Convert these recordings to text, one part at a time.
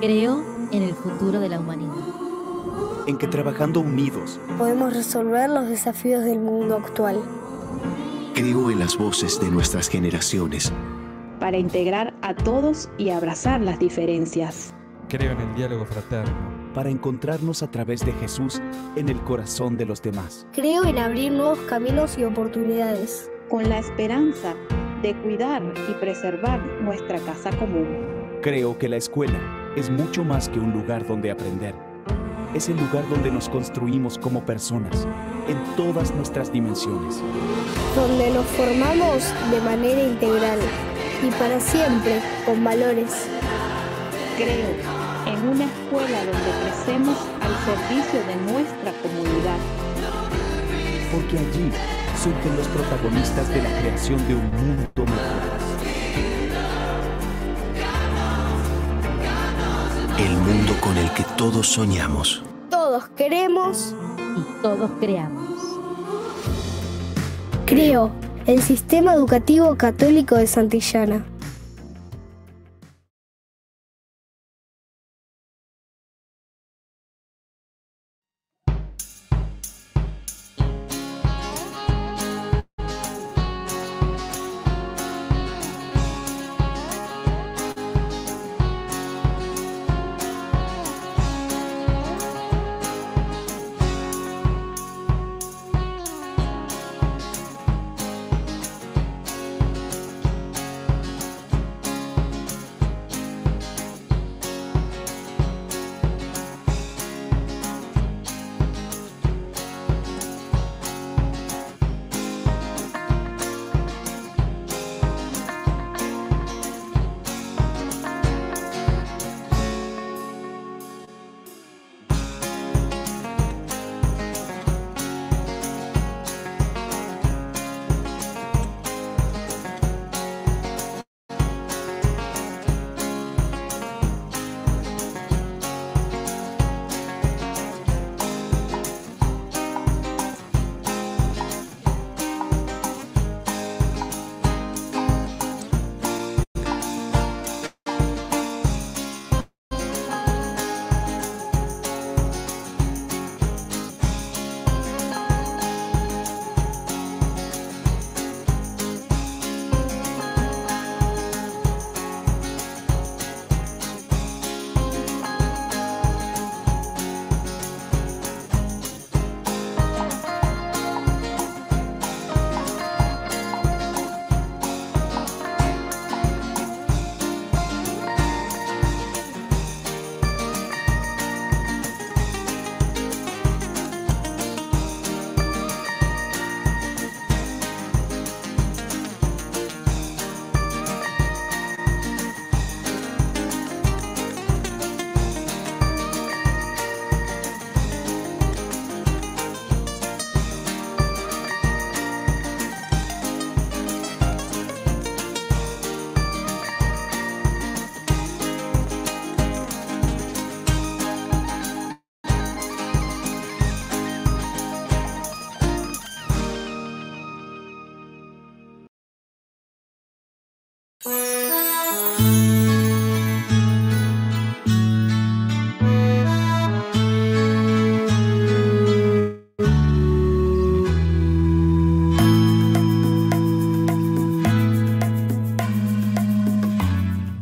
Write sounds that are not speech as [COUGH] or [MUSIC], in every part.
Creo en el futuro de la humanidad. En que trabajando unidos podemos resolver los desafíos del mundo actual. Creo en las voces de nuestras generaciones. Para integrar a todos y abrazar las diferencias. Creo en el diálogo fraterno. Para encontrarnos a través de Jesús en el corazón de los demás. Creo en abrir nuevos caminos y oportunidades. Con la esperanza de cuidar y preservar nuestra casa común. Creo que la escuela es mucho más que un lugar donde aprender. Es el lugar donde nos construimos como personas, en todas nuestras dimensiones. Donde nos formamos de manera integral y para siempre con valores. Creo en una escuela donde crecemos al servicio de nuestra comunidad. Porque allí surgen los protagonistas de la creación de un mundo mejor. El mundo con el que todos soñamos. Todos queremos y todos creamos. Creo, el Sistema Educativo Católico de Santillana.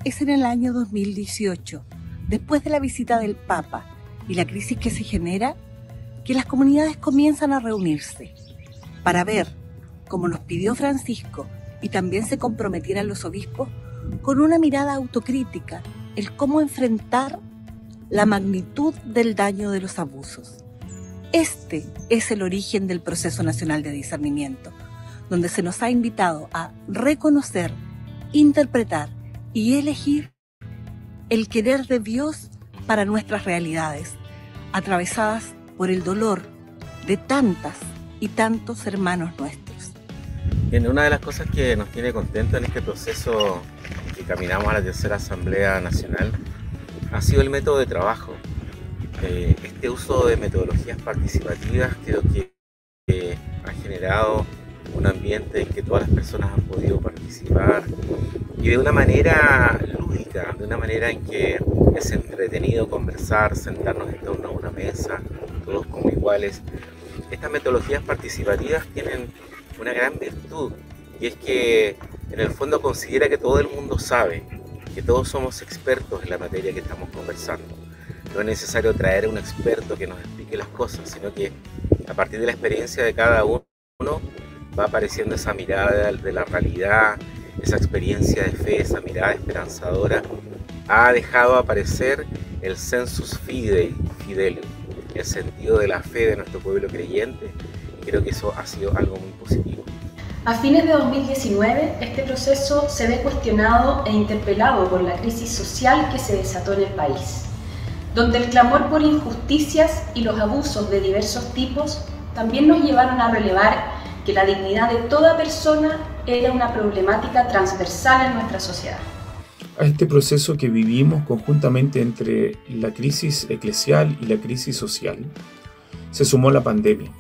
Es en el año 2018, después de la visita del Papa y la crisis que se genera, que las comunidades comienzan a reunirse para ver, como nos pidió Francisco y también se comprometieran los obispos, con una mirada autocrítica, el cómo enfrentar la magnitud del daño de los abusos. Este es el origen del proceso nacional de discernimiento, donde se nos ha invitado a reconocer, interpretar y elegir el querer de Dios para nuestras realidades, atravesadas por el dolor de tantas y tantos hermanos nuestros. Una de las cosas que nos tiene contentos en este proceso que caminamos a la tercera Asamblea Nacional ha sido el método de trabajo. Eh, este uso de metodologías participativas creo que ha generado un ambiente en que todas las personas han podido participar y de una manera lúdica, de una manera en que es entretenido conversar, sentarnos en torno a una mesa, todos como iguales. Estas metodologías participativas tienen una gran virtud y es que en el fondo considera que todo el mundo sabe, que todos somos expertos en la materia que estamos conversando. No es necesario traer a un experto que nos explique las cosas, sino que a partir de la experiencia de cada uno va apareciendo esa mirada de la realidad, esa experiencia de fe, esa mirada esperanzadora, ha dejado aparecer el sensus fidei, fidelium, el sentido de la fe de nuestro pueblo creyente, creo que eso ha sido algo muy positivo. A fines de 2019, este proceso se ve cuestionado e interpelado por la crisis social que se desató en el país, donde el clamor por injusticias y los abusos de diversos tipos también nos llevaron a relevar que la dignidad de toda persona era una problemática transversal en nuestra sociedad. A este proceso que vivimos conjuntamente entre la crisis eclesial y la crisis social, se sumó la pandemia.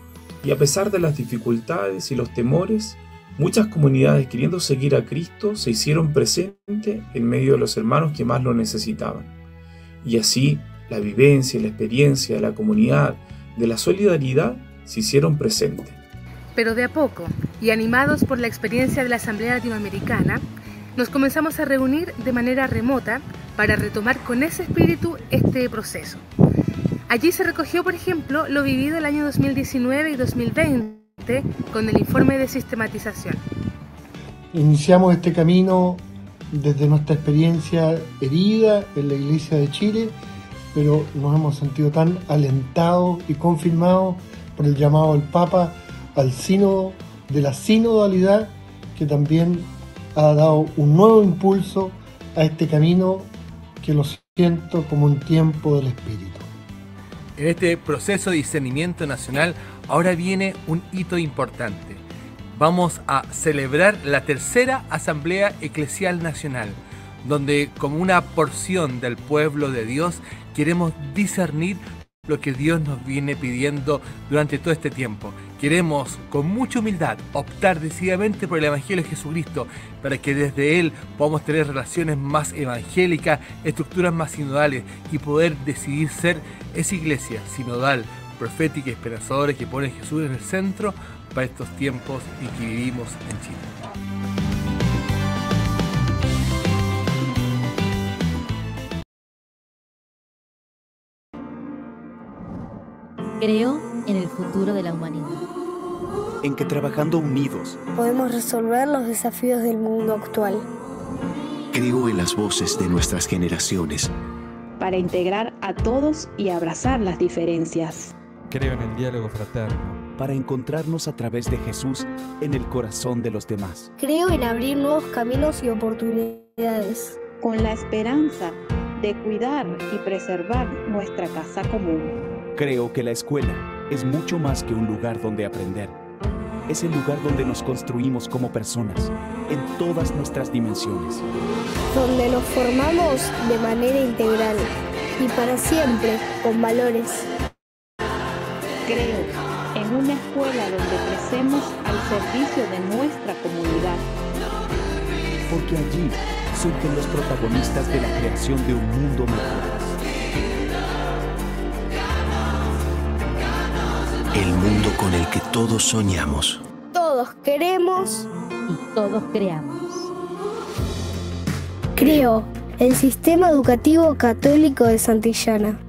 Y a pesar de las dificultades y los temores, muchas comunidades queriendo seguir a Cristo se hicieron presentes en medio de los hermanos que más lo necesitaban. Y así la vivencia, la experiencia de la comunidad, de la solidaridad, se hicieron presentes. Pero de a poco, y animados por la experiencia de la Asamblea Latinoamericana, nos comenzamos a reunir de manera remota para retomar con ese espíritu este proceso. Allí se recogió, por ejemplo, lo vivido el año 2019 y 2020 con el informe de sistematización. Iniciamos este camino desde nuestra experiencia herida en la Iglesia de Chile, pero nos hemos sentido tan alentados y confirmados por el llamado del Papa al sínodo de la sinodalidad que también ha dado un nuevo impulso a este camino que lo siento como un tiempo del Espíritu. En este proceso de discernimiento nacional ahora viene un hito importante. Vamos a celebrar la tercera Asamblea Eclesial Nacional, donde como una porción del pueblo de Dios queremos discernir lo que Dios nos viene pidiendo durante todo este tiempo. Queremos con mucha humildad optar decididamente por el Evangelio de Jesucristo para que desde Él podamos tener relaciones más evangélicas, estructuras más sinodales y poder decidir ser esa iglesia sinodal, profética y esperanzadora que pone Jesús en el centro para estos tiempos y que vivimos en Chile. Creo en el futuro de la humanidad. En que trabajando unidos podemos resolver los desafíos del mundo actual. Creo en las voces de nuestras generaciones. Para integrar a todos y abrazar las diferencias. Creo en el diálogo fraterno. Para encontrarnos a través de Jesús en el corazón de los demás. Creo en abrir nuevos caminos y oportunidades. Con la esperanza de cuidar y preservar nuestra casa común. Creo que la escuela es mucho más que un lugar donde aprender. Es el lugar donde nos construimos como personas, en todas nuestras dimensiones. Donde nos formamos de manera integral y para siempre con valores. Creo en una escuela donde crecemos al servicio de nuestra comunidad. Porque allí surgen los protagonistas de la creación de un mundo mejor. El mundo con el que todos soñamos. Todos queremos y todos creamos. Creo el Sistema Educativo Católico de Santillana.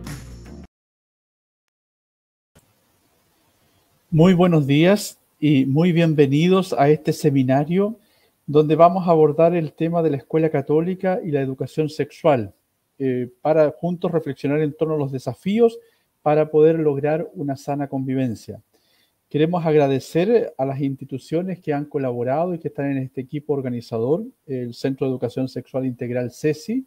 Muy buenos días y muy bienvenidos a este seminario donde vamos a abordar el tema de la escuela católica y la educación sexual, eh, para juntos reflexionar en torno a los desafíos para poder lograr una sana convivencia. Queremos agradecer a las instituciones que han colaborado y que están en este equipo organizador, el Centro de Educación Sexual Integral CESI,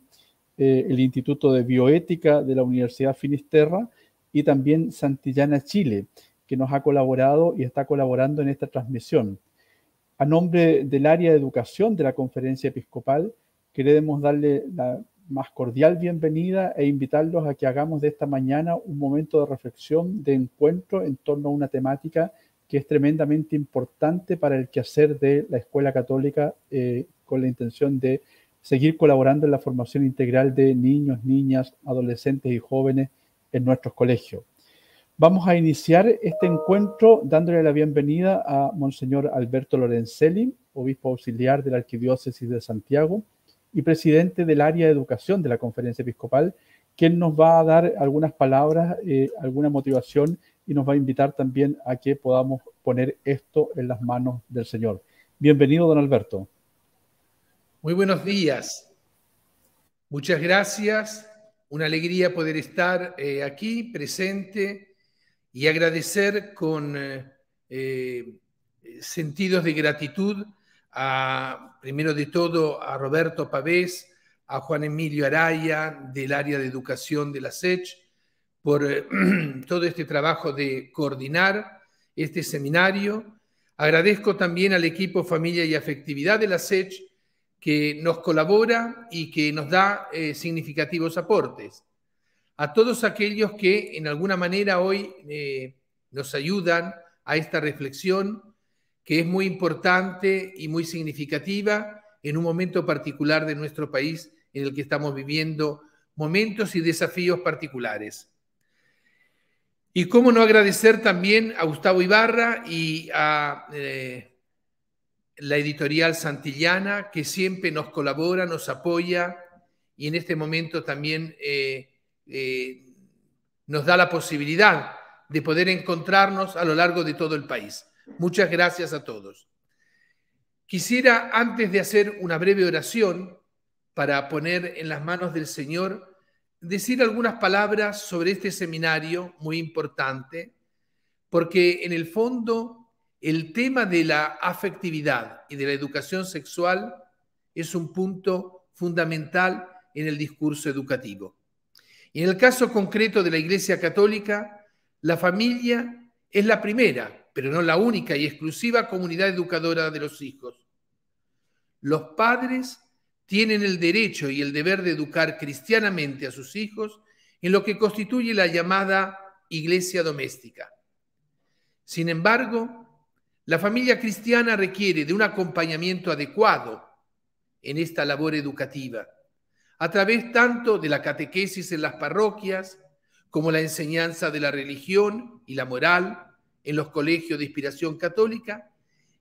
eh, el Instituto de Bioética de la Universidad Finisterra y también Santillana Chile, que nos ha colaborado y está colaborando en esta transmisión. A nombre del área de educación de la Conferencia Episcopal, queremos darle la más cordial bienvenida e invitarlos a que hagamos de esta mañana un momento de reflexión, de encuentro en torno a una temática que es tremendamente importante para el quehacer de la Escuela Católica eh, con la intención de seguir colaborando en la formación integral de niños, niñas, adolescentes y jóvenes en nuestros colegios. Vamos a iniciar este encuentro dándole la bienvenida a Monseñor Alberto Lorenzelli, obispo auxiliar de la Arquidiócesis de Santiago y presidente del área de educación de la Conferencia Episcopal, quien nos va a dar algunas palabras, eh, alguna motivación y nos va a invitar también a que podamos poner esto en las manos del Señor. Bienvenido, don Alberto. Muy buenos días. Muchas gracias. Una alegría poder estar eh, aquí presente y agradecer con eh, sentidos de gratitud a, primero de todo, a Roberto Pavés, a Juan Emilio Araya del área de educación de la SECH, por eh, [CLEARS THROAT] todo este trabajo de coordinar este seminario. Agradezco también al equipo Familia y Afectividad de la SECH que nos colabora y que nos da significativos aportes a todos aquellos que en alguna manera hoy eh, nos ayudan a esta reflexión que es muy importante y muy significativa en un momento particular de nuestro país en el que estamos viviendo momentos y desafíos particulares. Y cómo no agradecer también a Gustavo Ibarra y a eh, la editorial Santillana, que siempre nos colabora, nos apoya y en este momento también eh, eh, nos da la posibilidad de poder encontrarnos a lo largo de todo el país. Muchas gracias a todos. Quisiera, antes de hacer una breve oración para poner en las manos del Señor, decir algunas palabras sobre este seminario muy importante, porque en el fondo el tema de la afectividad y de la educación sexual es un punto fundamental en el discurso educativo. Y en el caso concreto de la Iglesia Católica, la familia es la primera, pero no la única y exclusiva comunidad educadora de los hijos. Los padres tienen el derecho y el deber de educar cristianamente a sus hijos en lo que constituye la llamada iglesia doméstica. Sin embargo, la familia cristiana requiere de un acompañamiento adecuado en esta labor educativa a través tanto de la catequesis en las parroquias como la enseñanza de la religión y la moral en los colegios de inspiración católica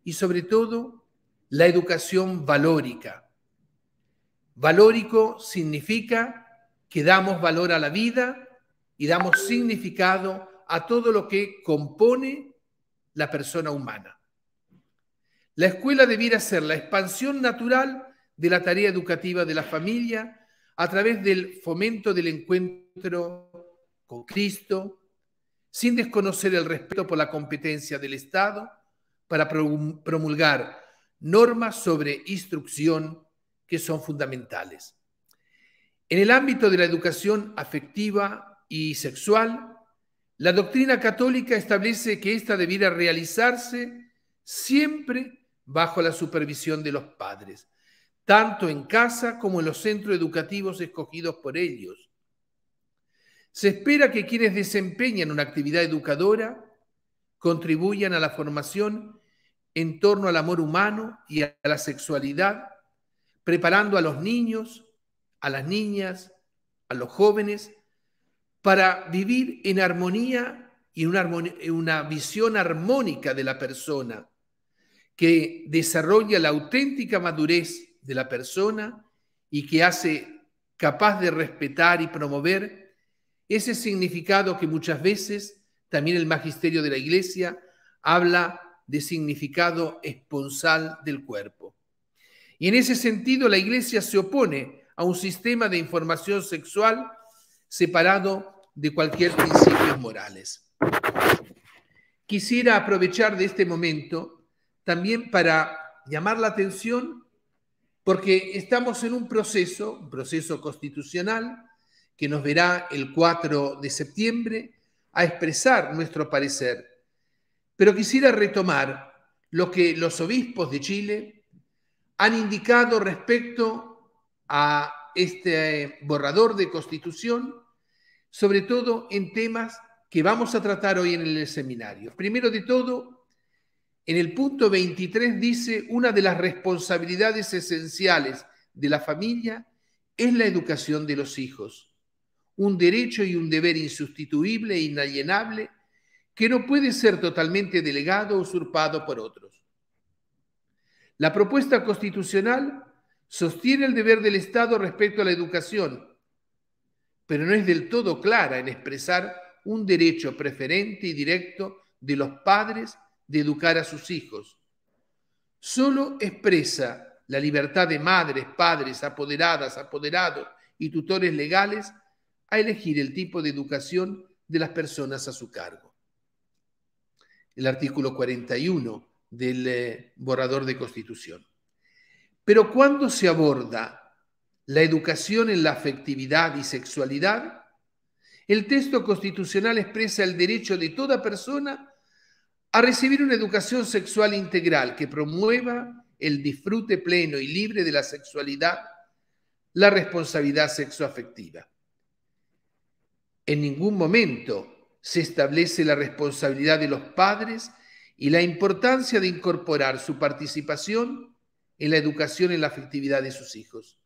y sobre todo la educación valórica. Valórico significa que damos valor a la vida y damos significado a todo lo que compone la persona humana. La escuela debiera ser la expansión natural de la tarea educativa de la familia a través del fomento del encuentro con Cristo, sin desconocer el respeto por la competencia del Estado para promulgar normas sobre instrucción que son fundamentales. En el ámbito de la educación afectiva y sexual, la doctrina católica establece que ésta debiera realizarse siempre bajo la supervisión de los padres, tanto en casa como en los centros educativos escogidos por ellos. Se espera que quienes desempeñan una actividad educadora contribuyan a la formación en torno al amor humano y a la sexualidad, preparando a los niños, a las niñas, a los jóvenes, para vivir en armonía y en una, visión armónica de la persona, que desarrolla la auténtica madurez de la persona y que hace capaz de respetar y promover ese significado que muchas veces también el magisterio de la iglesia habla de significado esponsal del cuerpo. Y en ese sentido la iglesia se opone a un sistema de información sexual separado de cualquier principio morales. Quisiera aprovechar de este momento también para llamar la atención porque estamos en un proceso, un proceso constitucional, que nos verá el 4 de septiembre a expresar nuestro parecer. Pero quisiera retomar lo que los obispos de Chile han indicado respecto a este borrador de constitución, sobre todo en temas que vamos a tratar hoy en el seminario. Primero de todo, en el punto 23 dice, una de las responsabilidades esenciales de la familia es la educación de los hijos, un derecho y un deber insustituible e inalienable que no puede ser totalmente delegado o usurpado por otros. La propuesta constitucional sostiene el deber del Estado respecto a la educación, pero no es del todo clara en expresar un derecho preferente y directo de los padres de educar a sus hijos. Solo expresa la libertad de madres, padres, apoderadas, apoderados y tutores legales a elegir el tipo de educación de las personas a su cargo. El artículo 41 del eh, borrador de constitución. Pero cuando se aborda la educación en la afectividad y sexualidad, el texto constitucional expresa el derecho de toda persona a recibir una educación sexual integral que promueva el disfrute pleno y libre de la sexualidad, la responsabilidad sexoafectiva. En ningún momento se establece la responsabilidad de los padres y la importancia de incorporar su participación en la educación en la afectividad de sus hijos.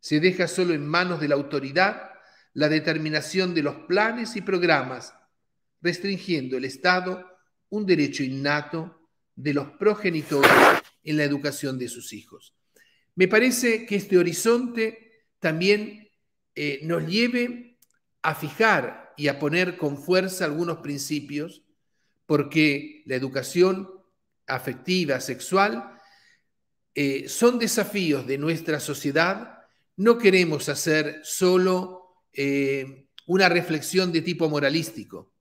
Se deja solo en manos de la autoridad la determinación de los planes y programas, restringiendo el Estado un derecho innato de los progenitores en la educación de sus hijos. Me parece que este horizonte también eh, nos lleve a fijar y a poner con fuerza algunos principios, porque la educación afectiva, sexual, eh, son desafíos de nuestra sociedad. No queremos hacer solo eh, una reflexión de tipo moralístico,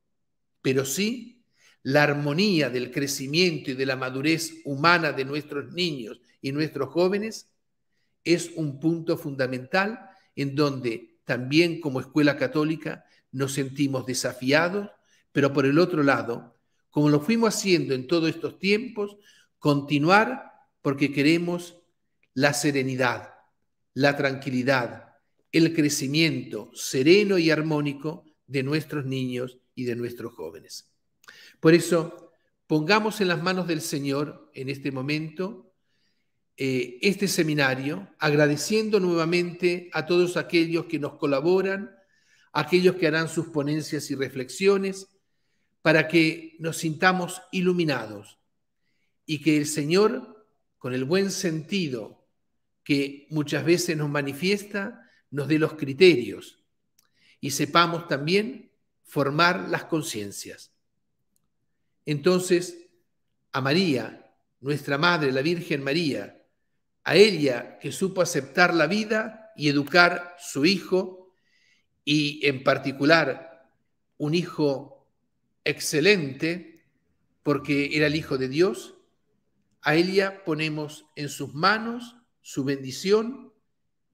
pero sí la armonía del crecimiento y de la madurez humana de nuestros niños y nuestros jóvenes es un punto fundamental en donde también como escuela católica nos sentimos desafiados, pero por el otro lado, como lo fuimos haciendo en todos estos tiempos, continuar porque queremos la serenidad, la tranquilidad, el crecimiento sereno y armónico de nuestros niños y de nuestros jóvenes. Por eso, pongamos en las manos del Señor en este momento eh, este seminario, agradeciendo nuevamente a todos aquellos que nos colaboran, aquellos que harán sus ponencias y reflexiones, para que nos sintamos iluminados y que el Señor, con el buen sentido que muchas veces nos manifiesta, nos dé los criterios y sepamos también formar las conciencias. Entonces, a María, nuestra Madre, la Virgen María, a ella que supo aceptar la vida y educar su hijo, y en particular un hijo excelente, porque era el Hijo de Dios, a ella ponemos en sus manos su bendición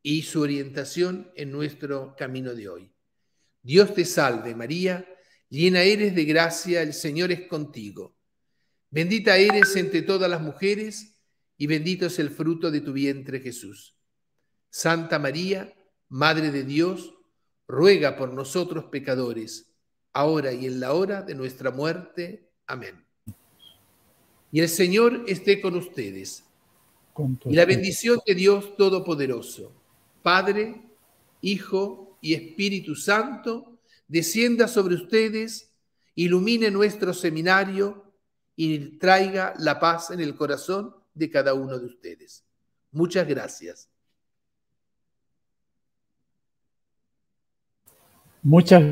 y su orientación en nuestro camino de hoy. Dios te salve María, llena eres de gracia, el Señor es contigo. Bendita eres entre todas las mujeres y bendito es el fruto de tu vientre Jesús. Santa María, Madre de Dios, ruega por nosotros pecadores, ahora y en la hora de nuestra muerte. Amén. Y el Señor esté con ustedes. y la bendición de Dios Todopoderoso, Padre, Hijo y Espíritu Santo, descienda sobre ustedes, ilumine nuestro seminario y traiga la paz en el corazón de cada uno de ustedes. Muchas gracias. Muchas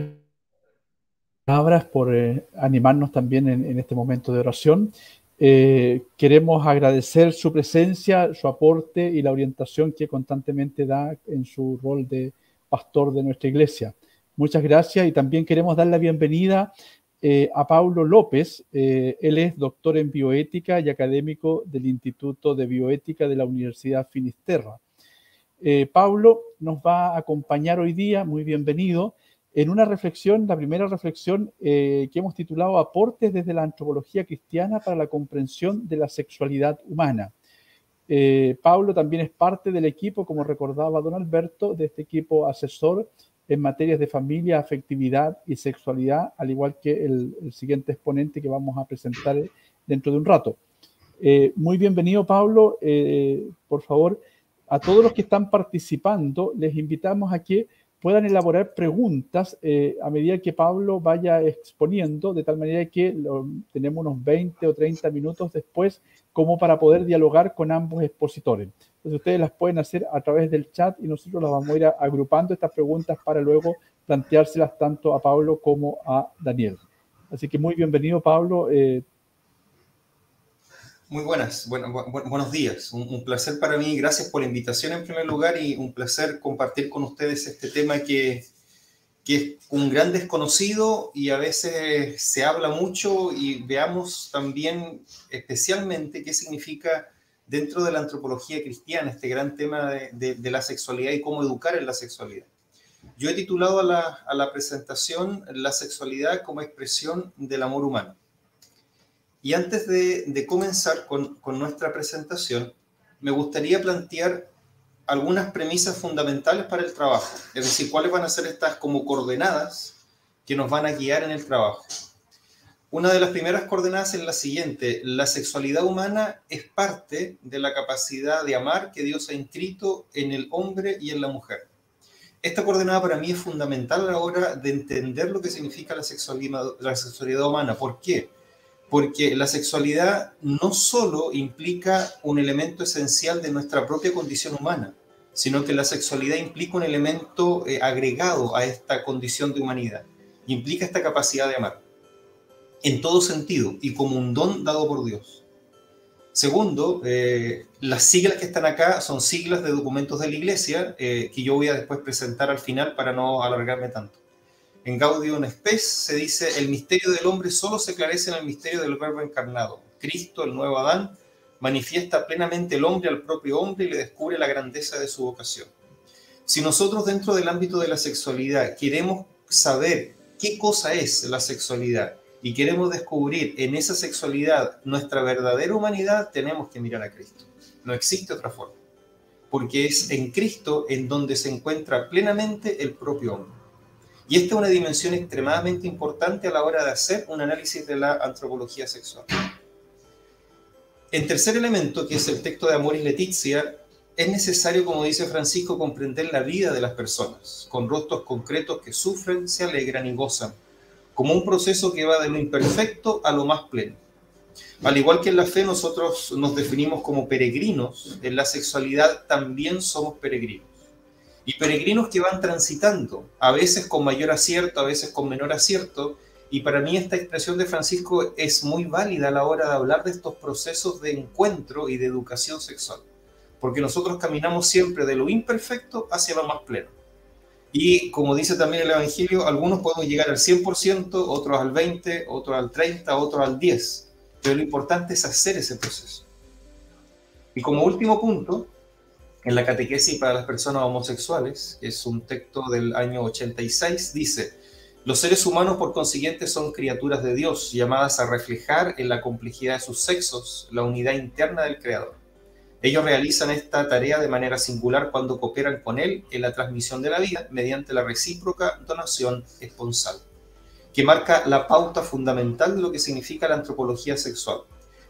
palabras por eh, animarnos también en, este momento de oración. Eh, queremos agradecer su presencia, su aporte y la orientación que constantemente da en su rol de pastor de nuestra iglesia. Muchas gracias y también queremos dar la bienvenida eh, a Paulo López. Eh, él es doctor en bioética y académico del Instituto de Bioética de la Universidad Finisterra. Eh, Paulo nos va a acompañar hoy día, muy bienvenido, en una reflexión, la primera reflexión que hemos titulado Aportes desde la antropología cristiana para la comprensión de la sexualidad humana. Paulo también es parte del equipo, como recordaba don Alberto, de este equipo asesor en materias de familia, afectividad y sexualidad, al igual que el, siguiente exponente que vamos a presentar dentro de un rato. Eh, muy bienvenido, Pablo. Eh, por favor, a todos los que están participando, les invitamos a que puedan elaborar preguntas eh, a medida que Pablo vaya exponiendo, de tal manera que tenemos unos 20 o 30 minutos después como para poder dialogar con ambos expositores. Entonces ustedes las pueden hacer a través del chat y nosotros las vamos a ir agrupando estas preguntas para luego planteárselas tanto a Pablo como a Daniel. Así que muy bienvenido Pablo. Eh, muy buenas, buenos días. Un, placer para mí. Gracias por la invitación en primer lugar y un placer compartir con ustedes este tema que, que es un gran desconocido y a veces se habla mucho y veamos también especialmente qué significa dentro de la antropología cristiana este gran tema de, la sexualidad y cómo educar en la sexualidad. Yo he titulado a la, a la presentación La sexualidad como expresión del amor humano. Y antes de, comenzar con, nuestra presentación, me gustaría plantear algunas premisas fundamentales para el trabajo, es decir, cuáles van a ser estas como coordenadas que nos van a guiar en el trabajo. Una de las primeras coordenadas es la siguiente, la sexualidad humana es parte de la capacidad de amar que Dios ha inscrito en el hombre y en la mujer. Esta coordenada para mí es fundamental a la hora de entender lo que significa la sexualidad, humana. ¿Por qué? porque la sexualidad no solo implica un elemento esencial de nuestra propia condición humana, sino que la sexualidad implica un elemento eh, agregado a esta condición de humanidad, implica esta capacidad de amar, en todo sentido y como un don dado por Dios. Segundo, eh, las siglas que están acá son siglas de documentos de la Iglesia, eh, que yo voy a después presentar al final para no alargarme tanto. En Gaudium Spes se dice, el misterio del hombre solo se aclarece en el misterio del verbo encarnado. Cristo, el nuevo Adán, manifiesta plenamente el hombre al propio hombre y le descubre la grandeza de su vocación. Si nosotros dentro del ámbito de la sexualidad queremos saber qué cosa es la sexualidad y queremos descubrir en esa sexualidad nuestra verdadera humanidad, tenemos que mirar a Cristo. No existe otra forma, porque es en Cristo en donde se encuentra plenamente el propio hombre. Y esta es una dimensión extremadamente importante a la hora de hacer un análisis de la antropología sexual. En tercer elemento, que es el texto de Amoris Letizia, es necesario, como dice Francisco, comprender la vida de las personas, con rostros concretos que sufren, se alegran y gozan, como un proceso que va de lo imperfecto a lo más pleno. Al igual que en la fe nosotros nos definimos como peregrinos, en la sexualidad también somos peregrinos y peregrinos que van transitando, a veces con mayor acierto, a veces con menor acierto, y para mí esta expresión de Francisco es muy válida a la hora de hablar de estos procesos de encuentro y de educación sexual, porque nosotros caminamos siempre de lo imperfecto hacia lo más pleno. Y como dice también el Evangelio, algunos podemos llegar al 100%, otros al 20%, otros al 30%, otros al 10%, pero lo importante es hacer ese proceso. Y como último punto, en la catequesis para las personas homosexuales, que es un texto del año 86, dice, los seres humanos por consiguiente son criaturas de Dios, llamadas a reflejar en la complejidad de sus sexos la unidad interna del Creador. Ellos realizan esta tarea de manera singular cuando cooperan con Él en la transmisión de la vida mediante la recíproca donación esponsal, que marca la pauta fundamental de lo que significa la antropología sexual.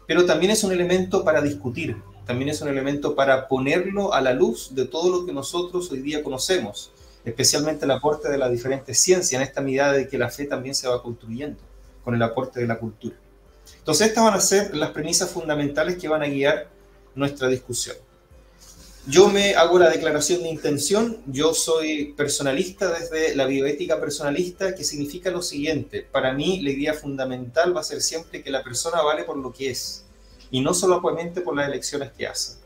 Pero también es un elemento para discutir, también es un elemento para ponerlo a la luz de todo lo que nosotros hoy día conocemos, especialmente el aporte de las diferentes ciencias, en esta medida de que la fe también se va construyendo con el aporte de la cultura. Entonces, estas van a ser las premisas fundamentales que van a guiar nuestra discusión. Yo me hago la declaración de intención, yo soy personalista desde la bioética personalista, que significa lo siguiente, para mí la idea fundamental va a ser siempre que la persona vale por lo que es, y no solamente por las elecciones que hacen.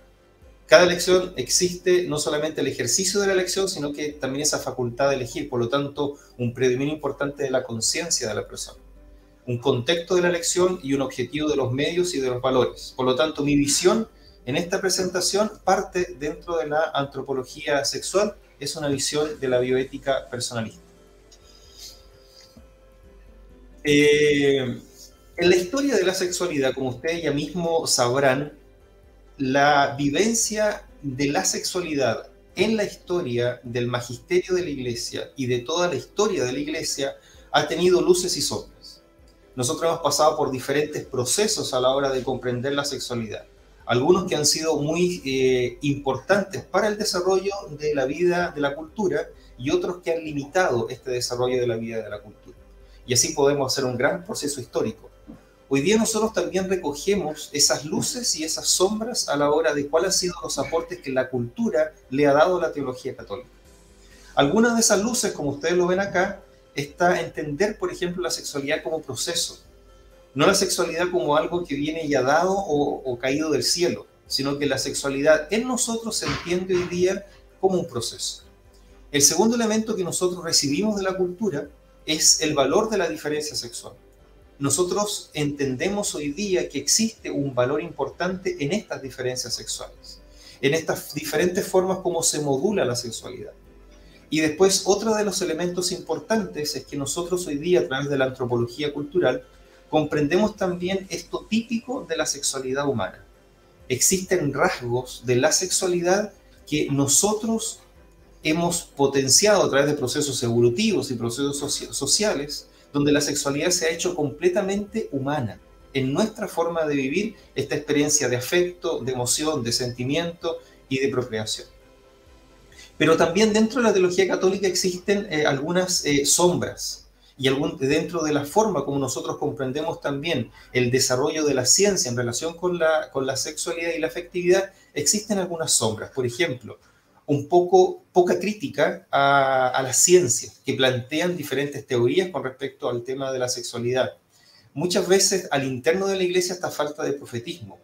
Cada elección existe no solamente el ejercicio de la elección, sino que también esa facultad de elegir, por lo tanto, un predominio importante de la conciencia de la persona, un contexto de la elección y un objetivo de los medios y de los valores. Por lo tanto, mi visión en esta presentación parte dentro de la antropología sexual, es una visión de la bioética personalista. Eh, en la historia de la sexualidad, como ustedes ya mismo sabrán, la vivencia de la sexualidad en la historia del magisterio de la iglesia y de toda la historia de la iglesia ha tenido luces y sombras. Nosotros hemos pasado por diferentes procesos a la hora de comprender la sexualidad. Algunos que han sido muy eh, importantes para el desarrollo de la vida de la cultura y otros que han limitado este desarrollo de la vida de la cultura. Y así podemos hacer un gran proceso histórico. Hoy día nosotros también recogemos esas luces y esas sombras a la hora de cuáles han sido los aportes que la cultura le ha dado a la teología católica. Algunas de esas luces, como ustedes lo ven acá, está entender, por ejemplo, la sexualidad como proceso. No la sexualidad como algo que viene ya dado o, caído del cielo, sino que la sexualidad en nosotros se entiende hoy día como un proceso. El segundo elemento que nosotros recibimos de la cultura es el valor de la diferencia sexual. Nosotros entendemos hoy día que existe un valor importante en estas diferencias sexuales, en estas diferentes formas como se modula la sexualidad. Y después, otro de los elementos importantes es que nosotros hoy día, a través de la antropología cultural, comprendemos también esto típico de la sexualidad humana. Existen rasgos de la sexualidad que nosotros hemos potenciado a través de procesos evolutivos y procesos sociales, donde la sexualidad se ha hecho completamente humana en nuestra forma de vivir esta experiencia de afecto, de emoción, de sentimiento y de procreación. Pero también dentro de la teología católica existen eh, algunas eh, sombras y dentro de la forma como nosotros comprendemos también el desarrollo de la ciencia en relación con la, con la sexualidad y la afectividad, existen algunas sombras. Por ejemplo, un poco poca crítica a, a la ciencia, que plantean diferentes teorías con respecto al tema de la sexualidad. Muchas veces al interno de la iglesia está falta de profetismo,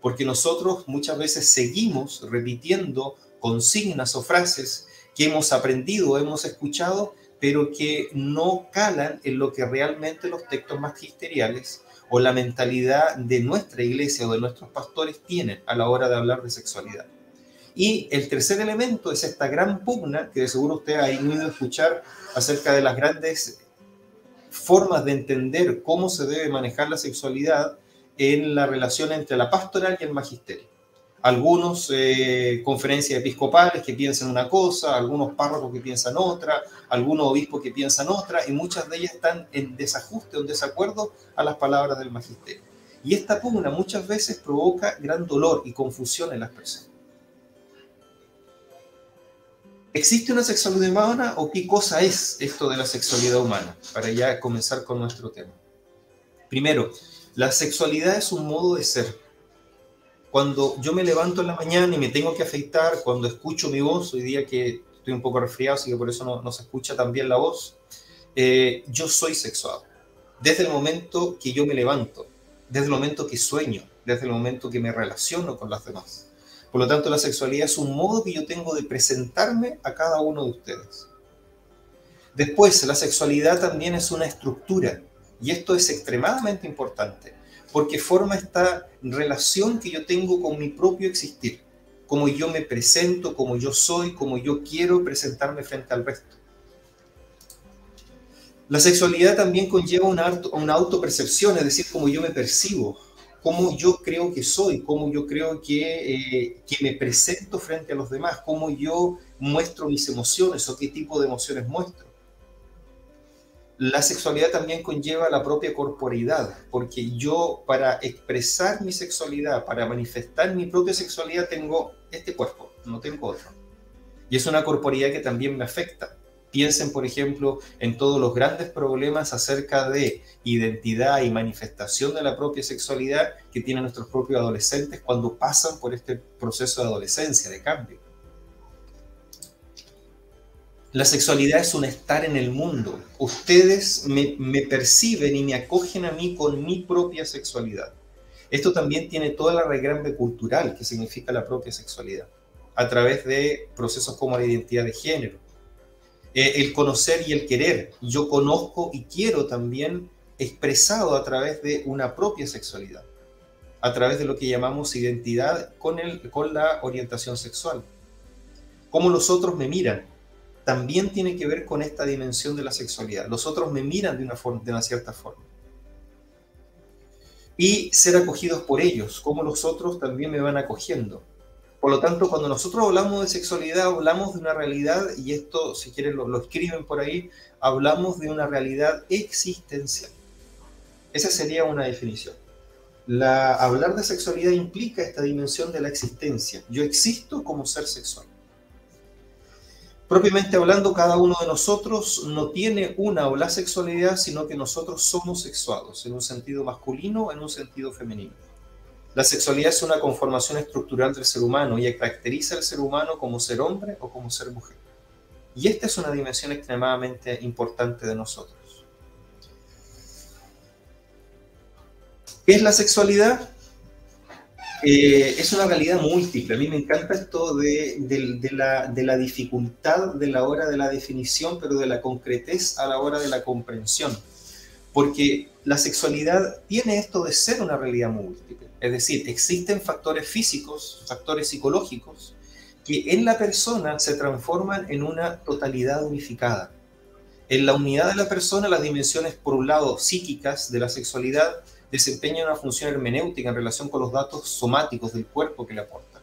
porque nosotros muchas veces seguimos repitiendo consignas o frases que hemos aprendido, hemos escuchado, pero que no calan en lo que realmente los textos magisteriales o la mentalidad de nuestra iglesia o de nuestros pastores tienen a la hora de hablar de sexualidad. Y el tercer elemento es esta gran pugna, que de seguro usted ha ido a escuchar acerca de las grandes formas de entender cómo se debe manejar la sexualidad en la relación entre la pastoral y el magisterio algunos eh, conferencias episcopales que piensan una cosa, algunos párrocos que piensan otra, algunos obispos que piensan otra, y muchas de ellas están en desajuste o en desacuerdo a las palabras del magisterio. Y esta pugna muchas veces provoca gran dolor y confusión en las personas. ¿Existe una sexualidad humana o qué cosa es esto de la sexualidad humana? Para ya comenzar con nuestro tema. Primero, la sexualidad es un modo de ser cuando yo me levanto en la mañana y me tengo que afeitar, cuando escucho mi voz, hoy día que estoy un poco resfriado, así que por eso no, se escucha tan bien la voz, eh, yo soy sexual. Desde el momento que yo me levanto, desde el momento que sueño, desde el momento que me relaciono con las demás. Por lo tanto, la sexualidad es un modo que yo tengo de presentarme a cada uno de ustedes. Después, la sexualidad también es una estructura, y esto es extremadamente importante porque forma esta relación que yo tengo con mi propio existir, como yo me presento, como yo soy, como yo quiero presentarme frente al resto. La sexualidad también conlleva una, una autopercepción, es decir, cómo yo me percibo, cómo yo creo que soy, cómo yo creo que, eh, que me presento frente a los demás, cómo yo muestro mis emociones o qué tipo de emociones muestro la sexualidad también conlleva la propia corporidad, porque yo para expresar mi sexualidad, para manifestar mi propia sexualidad, tengo este cuerpo, no tengo otro. Y es una corporidad que también me afecta. Piensen, por ejemplo, en todos los grandes problemas acerca de identidad y manifestación de la propia sexualidad que tienen nuestros propios adolescentes cuando pasan por este proceso de adolescencia, de cambio. La sexualidad es un estar en el mundo. Ustedes me, perciben y me acogen a mí con mi propia sexualidad. Esto también tiene toda la reglambre cultural que significa la propia sexualidad, a través de procesos como la identidad de género, eh, el conocer y el querer. Yo conozco y quiero también expresado a través de una propia sexualidad, a través de lo que llamamos identidad con, el, con la orientación sexual. Cómo los otros me miran, también tiene que ver con esta dimensión de la sexualidad. Los otros me miran de una, cierta forma. Y ser acogidos por ellos, como los otros también me van acogiendo. Por lo tanto, cuando nosotros hablamos de sexualidad, hablamos de una realidad, y esto, si quieren, lo, lo escriben por ahí, hablamos de una realidad existencial. Esa sería una definición. La, hablar de sexualidad implica esta dimensión de la existencia. Yo existo como ser sexual. Propiamente hablando, cada uno de nosotros no tiene una o la sexualidad, sino que nosotros somos sexuados, en un sentido masculino o en un sentido femenino. La sexualidad es una conformación estructural del ser humano y caracteriza al ser humano como ser hombre o como ser mujer. Y esta es una dimensión extremadamente importante de nosotros. ¿Qué es la sexualidad? Eh, es una realidad múltiple. A mí me encanta esto de, la, de, la, dificultad de la hora de la definición, pero de la concretez a la hora de la comprensión. Porque la sexualidad tiene esto de ser una realidad múltiple. Es decir, existen factores físicos, factores psicológicos, que en la persona se transforman en una totalidad unificada. En la unidad de la persona, las dimensiones, por un lado, psíquicas de la sexualidad, desempeñan una función hermenéutica en relación con los datos somáticos del cuerpo que le aporta.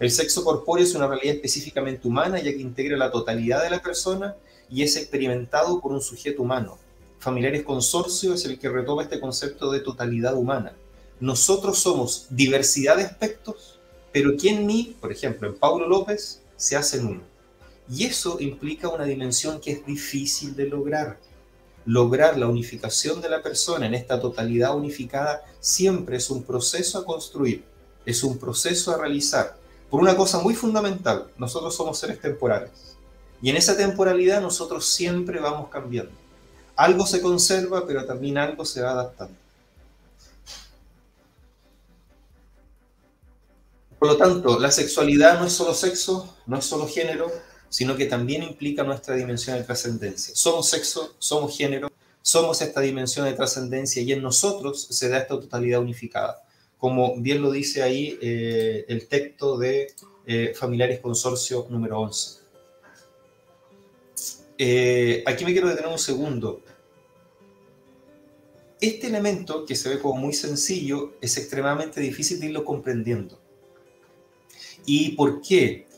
El sexo corpóreo es una realidad específicamente humana, ya que integra la totalidad de la persona y es experimentado por un sujeto humano. Familiares Consorcio es el que retoma este concepto de totalidad humana. Nosotros somos diversidad de aspectos, pero que en mí, por ejemplo, en Paulo López, se hacen uno. Y eso implica una dimensión que es difícil de lograr. Lograr la unificación de la persona en esta totalidad unificada siempre es un proceso a construir, es un proceso a realizar. Por una cosa muy fundamental, nosotros somos seres temporales. Y en esa temporalidad nosotros siempre vamos cambiando. Algo se conserva, pero también algo se va adaptando. Por lo tanto, la sexualidad no es solo sexo, no es solo género, sino que también implica nuestra dimensión de trascendencia. Somos sexo, somos género, somos esta dimensión de trascendencia y en nosotros se da esta totalidad unificada. Como bien lo dice ahí eh, el texto de eh, Familiares Consorcio número 11. Eh, aquí me quiero detener un segundo. Este elemento, que se ve como muy sencillo, es extremadamente difícil de irlo comprendiendo. ¿Y por qué?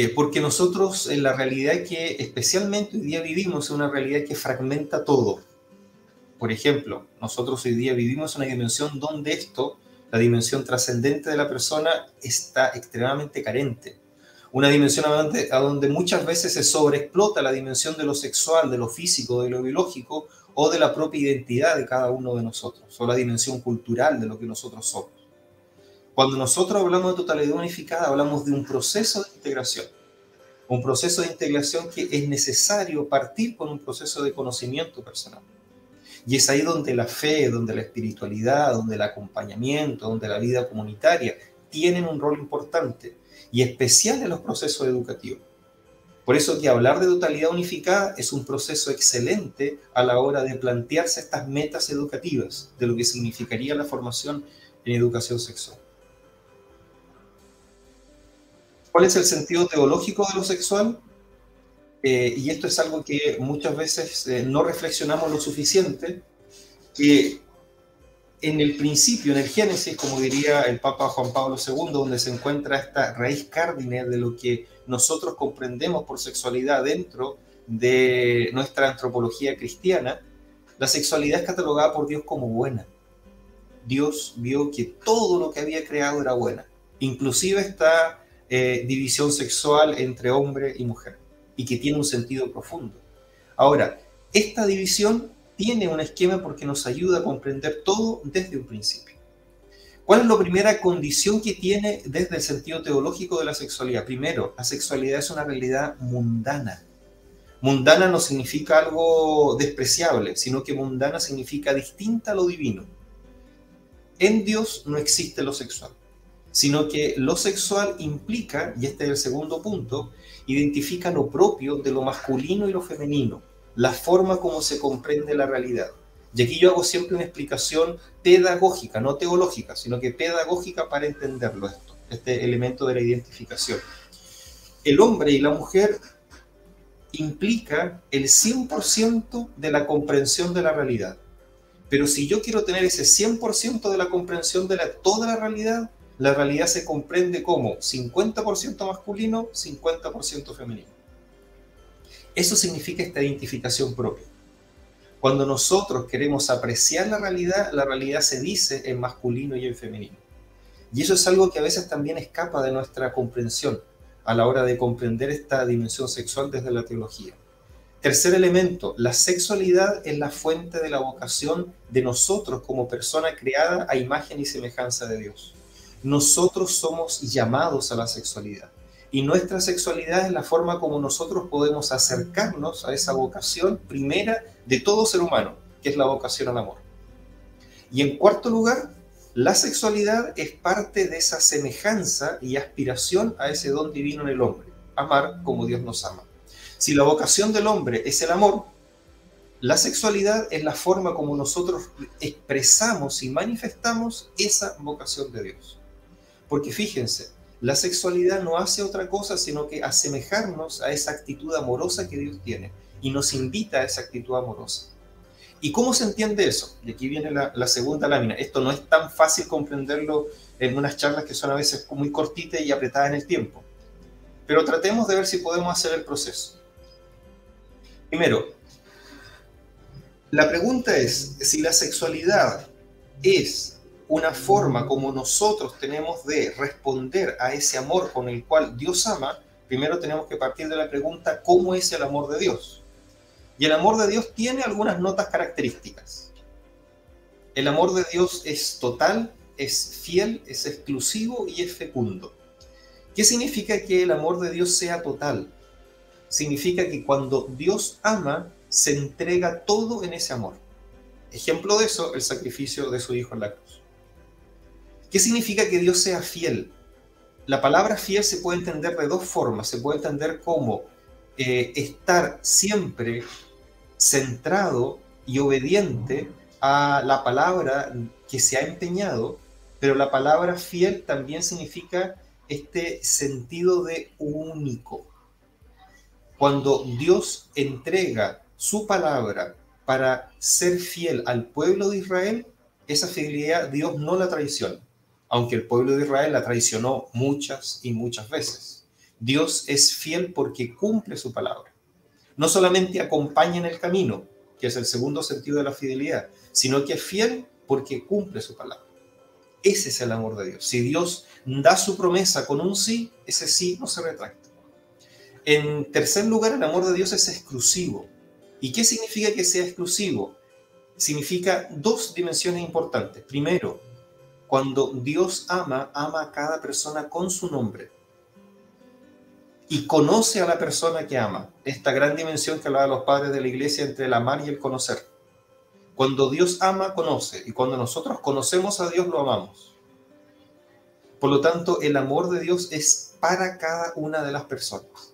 Eh, porque nosotros en la realidad que especialmente hoy día vivimos es una realidad que fragmenta todo. Por ejemplo, nosotros hoy día vivimos una dimensión donde esto, la dimensión trascendente de la persona, está extremadamente carente. Una dimensión a donde, a donde muchas veces se sobreexplota la dimensión de lo sexual, de lo físico, de lo biológico o de la propia identidad de cada uno de nosotros, o la dimensión cultural de lo que nosotros somos. Cuando nosotros hablamos de totalidad unificada, hablamos de un proceso de integración. Un proceso de integración que es necesario partir con un proceso de conocimiento personal. Y es ahí donde la fe, donde la espiritualidad, donde el acompañamiento, donde la vida comunitaria tienen un rol importante y especial en los procesos educativos. Por eso que hablar de totalidad unificada es un proceso excelente a la hora de plantearse estas metas educativas de lo que significaría la formación en educación sexual. ¿Cuál es el sentido teológico de lo sexual? Eh, y esto es algo que muchas veces eh, no reflexionamos lo suficiente, que en el principio, en el Génesis, como diría el Papa Juan Pablo II, donde se encuentra esta raíz cárdine de lo que nosotros comprendemos por sexualidad dentro de nuestra antropología cristiana, la sexualidad es catalogada por Dios como buena. Dios vio que todo lo que había creado era buena. Inclusive está eh, división sexual entre hombre y mujer y que tiene un sentido profundo. Ahora, esta división tiene un esquema porque nos ayuda a comprender todo desde un principio. ¿Cuál es la primera condición que tiene desde el sentido teológico de la sexualidad? Primero, la sexualidad es una realidad mundana. Mundana no significa algo despreciable, sino que mundana significa distinta a lo divino. En Dios no existe lo sexual sino que lo sexual implica, y este es el segundo punto, identifica lo propio de lo masculino y lo femenino, la forma como se comprende la realidad. Y aquí yo hago siempre una explicación pedagógica, no teológica, sino que pedagógica para entenderlo esto, este elemento de la identificación. El hombre y la mujer implica el 100% de la comprensión de la realidad. Pero si yo quiero tener ese 100% de la comprensión de la, toda la realidad, la realidad se comprende como 50% masculino, 50% femenino. Eso significa esta identificación propia. Cuando nosotros queremos apreciar la realidad, la realidad se dice en masculino y en femenino. Y eso es algo que a veces también escapa de nuestra comprensión a la hora de comprender esta dimensión sexual desde la teología. Tercer elemento, la sexualidad es la fuente de la vocación de nosotros como persona creada a imagen y semejanza de Dios. Nosotros somos llamados a la sexualidad y nuestra sexualidad es la forma como nosotros podemos acercarnos a esa vocación primera de todo ser humano, que es la vocación al amor. Y en cuarto lugar, la sexualidad es parte de esa semejanza y aspiración a ese don divino en el hombre, amar como Dios nos ama. Si la vocación del hombre es el amor, la sexualidad es la forma como nosotros expresamos y manifestamos esa vocación de Dios. Porque fíjense, la sexualidad no hace otra cosa sino que asemejarnos a esa actitud amorosa que Dios tiene y nos invita a esa actitud amorosa. ¿Y cómo se entiende eso? Y aquí viene la, segunda lámina. Esto no es tan fácil comprenderlo en unas charlas que son a veces muy cortitas y apretadas en el tiempo. Pero tratemos de ver si podemos hacer el proceso. Primero, la pregunta es si la sexualidad es una forma como nosotros tenemos de responder a ese amor con el cual Dios ama, primero tenemos que partir de la pregunta, ¿cómo es el amor de Dios? Y el amor de Dios tiene algunas notas características. El amor de Dios es total, es fiel, es exclusivo y es fecundo. ¿Qué significa que el amor de Dios sea total? Significa que cuando Dios ama, se entrega todo en ese amor. Ejemplo de eso, el sacrificio de su Hijo en la cruz. ¿Qué significa que Dios sea fiel? La palabra fiel se puede entender de dos formas. Se puede entender como eh, estar siempre centrado y obediente a la palabra que se ha empeñado, pero la palabra fiel también significa este sentido de único. Cuando Dios entrega su palabra para ser fiel al pueblo de Israel, esa fidelidad Dios no la traiciona aunque el pueblo de Israel la traicionó muchas y muchas veces. Dios es fiel porque cumple su palabra. No solamente acompaña en el camino, que es el segundo sentido de la fidelidad, sino que es fiel porque cumple su palabra. Ese es el amor de Dios. Si Dios da su promesa con un sí, ese sí no se retracta. En tercer lugar, el amor de Dios es exclusivo. ¿Y qué significa que sea exclusivo? Significa dos dimensiones importantes. Primero, cuando Dios ama, ama a cada persona con su nombre. Y conoce a la persona que ama. Esta gran dimensión que hablaba los padres de la iglesia entre el amar y el conocer. Cuando Dios ama, conoce. Y cuando nosotros conocemos a Dios, lo amamos. Por lo tanto, el amor de Dios es para cada una de las personas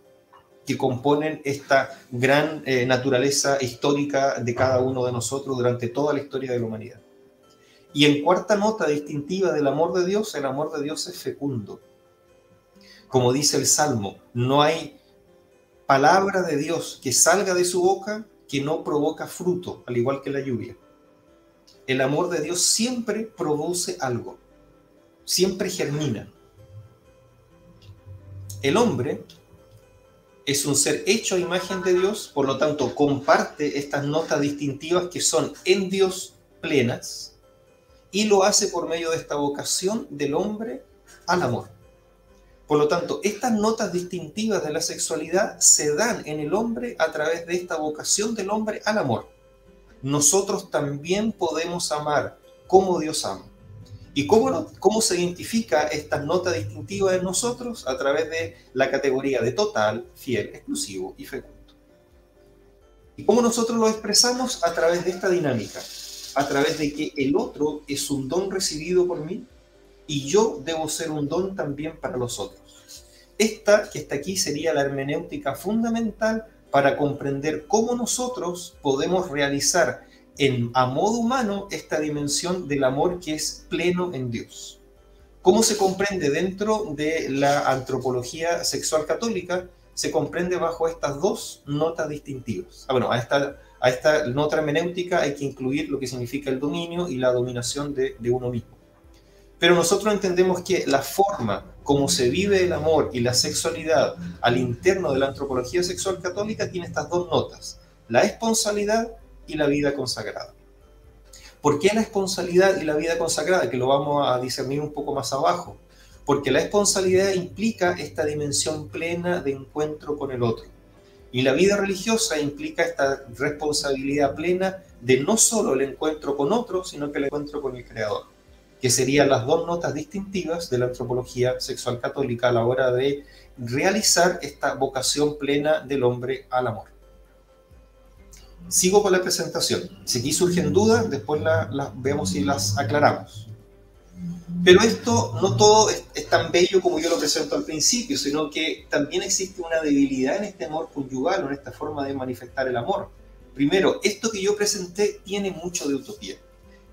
que componen esta gran eh, naturaleza histórica de cada uno de nosotros durante toda la historia de la humanidad. Y en cuarta nota distintiva del amor de Dios, el amor de Dios es fecundo. Como dice el Salmo, no hay palabra de Dios que salga de su boca que no provoca fruto, al igual que la lluvia. El amor de Dios siempre produce algo, siempre germina. El hombre es un ser hecho a imagen de Dios, por lo tanto comparte estas notas distintivas que son en Dios plenas, y lo hace por medio de esta vocación del hombre al amor. Por lo tanto, estas notas distintivas de la sexualidad se dan en el hombre a través de esta vocación del hombre al amor. Nosotros también podemos amar como Dios ama. ¿Y cómo, cómo se identifica esta nota distintiva en nosotros? A través de la categoría de total, fiel, exclusivo y fecundo. ¿Y cómo nosotros lo expresamos? A través de esta dinámica a través de que el otro es un don recibido por mí y yo debo ser un don también para los otros. Esta que está aquí sería la hermenéutica fundamental para comprender cómo nosotros podemos realizar en, a modo humano esta dimensión del amor que es pleno en Dios. ¿Cómo se comprende dentro de la antropología sexual católica? Se comprende bajo estas dos notas distintivas. Ah, bueno, a esta a esta nota hermenéutica hay que incluir lo que significa el dominio y la dominación de, uno mismo. Pero nosotros entendemos que la forma como se vive el amor y la sexualidad al interno de la antropología sexual católica tiene estas dos notas, la esponsalidad y la vida consagrada. ¿Por qué la esponsalidad y la vida consagrada? Que lo vamos a discernir un poco más abajo. Porque la esponsalidad implica esta dimensión plena de encuentro con el otro. Y la vida religiosa implica esta responsabilidad plena de no solo el encuentro con otro, sino que el encuentro con el Creador, que serían las dos notas distintivas de la antropología sexual católica a la hora de realizar esta vocación plena del hombre al amor. Sigo con la presentación. Si aquí surgen dudas, después las la, vemos si las aclaramos. Pero esto no todo es, tan bello como yo lo presento al principio, sino que también existe una debilidad en este amor conyugal o en esta forma de manifestar el amor. Primero, esto que yo presenté tiene mucho de utopía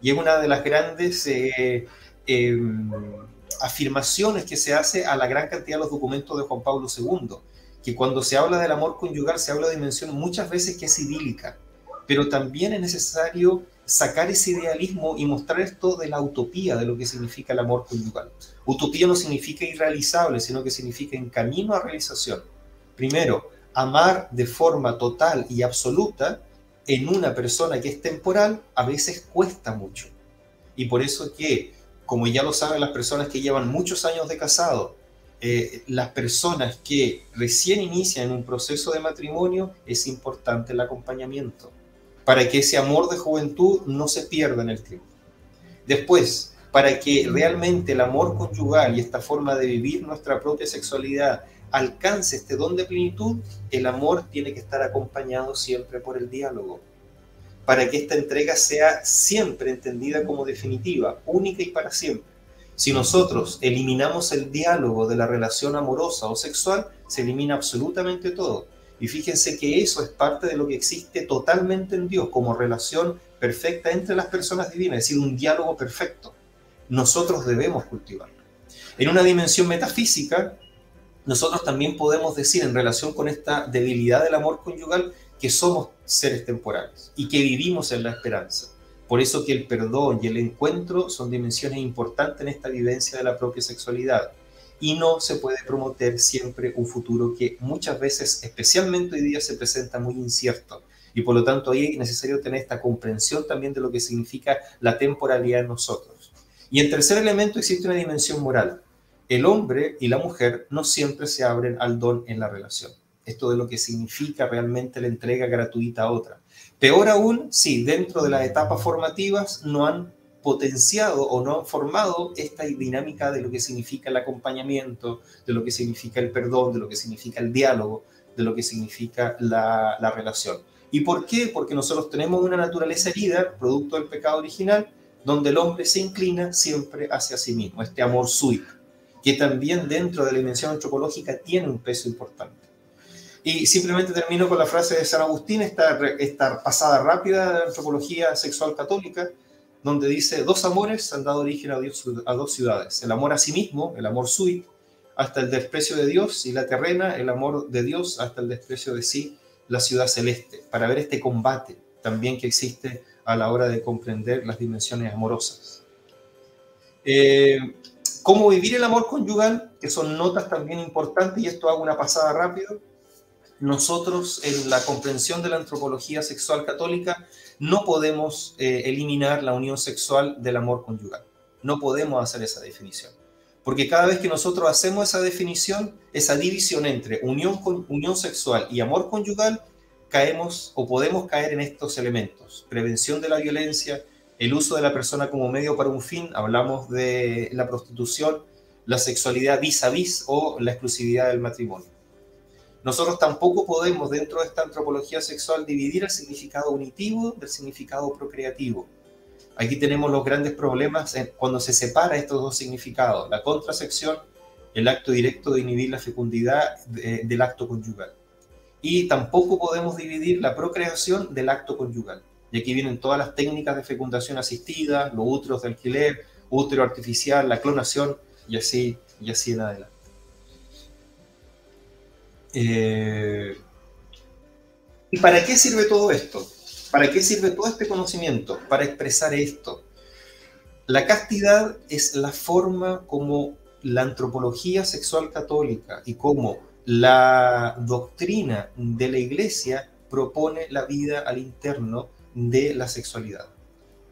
y es una de las grandes eh, eh, afirmaciones que se hace a la gran cantidad de los documentos de Juan Pablo II, que cuando se habla del amor conyugal se habla de dimensión muchas veces que es idílica, pero también es necesario sacar ese idealismo y mostrar esto de la utopía de lo que significa el amor conyugal. Utopía no significa irrealizable, sino que significa en camino a realización. Primero, amar de forma total y absoluta en una persona que es temporal a veces cuesta mucho. Y por eso que, como ya lo saben las personas que llevan muchos años de casado, eh, las personas que recién inician un proceso de matrimonio, es importante el acompañamiento para que ese amor de juventud no se pierda en el tiempo. Después, para que realmente el amor conyugal y esta forma de vivir nuestra propia sexualidad alcance este don de plenitud, el amor tiene que estar acompañado siempre por el diálogo, para que esta entrega sea siempre entendida como definitiva, única y para siempre. Si nosotros eliminamos el diálogo de la relación amorosa o sexual, se elimina absolutamente todo. Y fíjense que eso es parte de lo que existe totalmente en Dios como relación perfecta entre las personas divinas, es decir, un diálogo perfecto. Nosotros debemos cultivarlo. En una dimensión metafísica, nosotros también podemos decir en relación con esta debilidad del amor conyugal que somos seres temporales y que vivimos en la esperanza. Por eso que el perdón y el encuentro son dimensiones importantes en esta vivencia de la propia sexualidad y no se puede promover siempre un futuro que muchas veces, especialmente hoy día, se presenta muy incierto. Y por lo tanto ahí es necesario tener esta comprensión también de lo que significa la temporalidad en nosotros. Y en tercer elemento existe una dimensión moral. El hombre y la mujer no siempre se abren al don en la relación. Esto de lo que significa realmente la entrega gratuita a otra. Peor aún, si dentro de las etapas formativas no han potenciado o no formado esta dinámica de lo que significa el acompañamiento, de lo que significa el perdón, de lo que significa el diálogo, de lo que significa la, la relación. ¿Y por qué? Porque nosotros tenemos una naturaleza herida, producto del pecado original, donde el hombre se inclina siempre hacia sí mismo, este amor suyo, que también dentro de la dimensión antropológica tiene un peso importante. Y simplemente termino con la frase de San Agustín, esta, esta pasada rápida de la antropología sexual católica, donde dice, dos amores han dado origen a, dos ciudades, el amor a sí mismo, el amor sui, hasta el desprecio de Dios, y la terrena, el amor de Dios, hasta el desprecio de sí, la ciudad celeste, para ver este combate también que existe a la hora de comprender las dimensiones amorosas. Eh, ¿Cómo vivir el amor conyugal? Que son notas también importantes, y esto hago una pasada rápido. Nosotros, en la comprensión de la antropología sexual católica, no podemos eh, eliminar la unión sexual del amor conyugal. No podemos hacer esa definición. Porque cada vez que nosotros hacemos esa definición, esa división entre unión, con, unión sexual y amor conyugal, caemos o podemos caer en estos elementos. Prevención de la violencia, el uso de la persona como medio para un fin, hablamos de la prostitución, la sexualidad vis a vis o la exclusividad del matrimonio. Nosotros tampoco podemos dentro de esta antropología sexual dividir el significado unitivo del significado procreativo. Aquí tenemos los grandes problemas cuando se separa estos dos significados, la contrasección, el acto directo de inhibir la fecundidad de, del acto conyugal. Y tampoco podemos dividir la procreación del acto conyugal. Y aquí vienen todas las técnicas de fecundación asistida, los úteros de alquiler, útero artificial, la clonación y así, y así en adelante. Eh, ¿Y para qué sirve todo esto? ¿Para qué sirve todo este conocimiento? Para expresar esto. La castidad es la forma como la antropología sexual católica y como la doctrina de la iglesia propone la vida al interno de la sexualidad.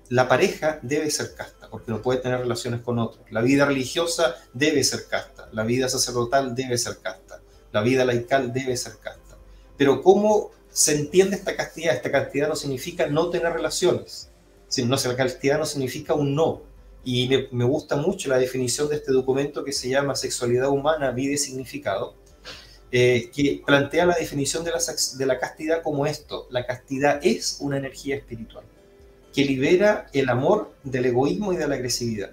La pareja debe ser casta, porque no puede tener relaciones con otros. La vida religiosa debe ser casta. La vida sacerdotal debe ser casta. La vida laical debe ser casta. Pero ¿cómo se entiende esta castidad? Esta castidad no significa no tener relaciones. Sino, la castidad no significa un no. Y me, gusta mucho la definición de este documento que se llama Sexualidad Humana, Vida y Significado, eh, que plantea la definición de la castidad como esto. La castidad es una energía espiritual que libera el amor del egoísmo y de la agresividad.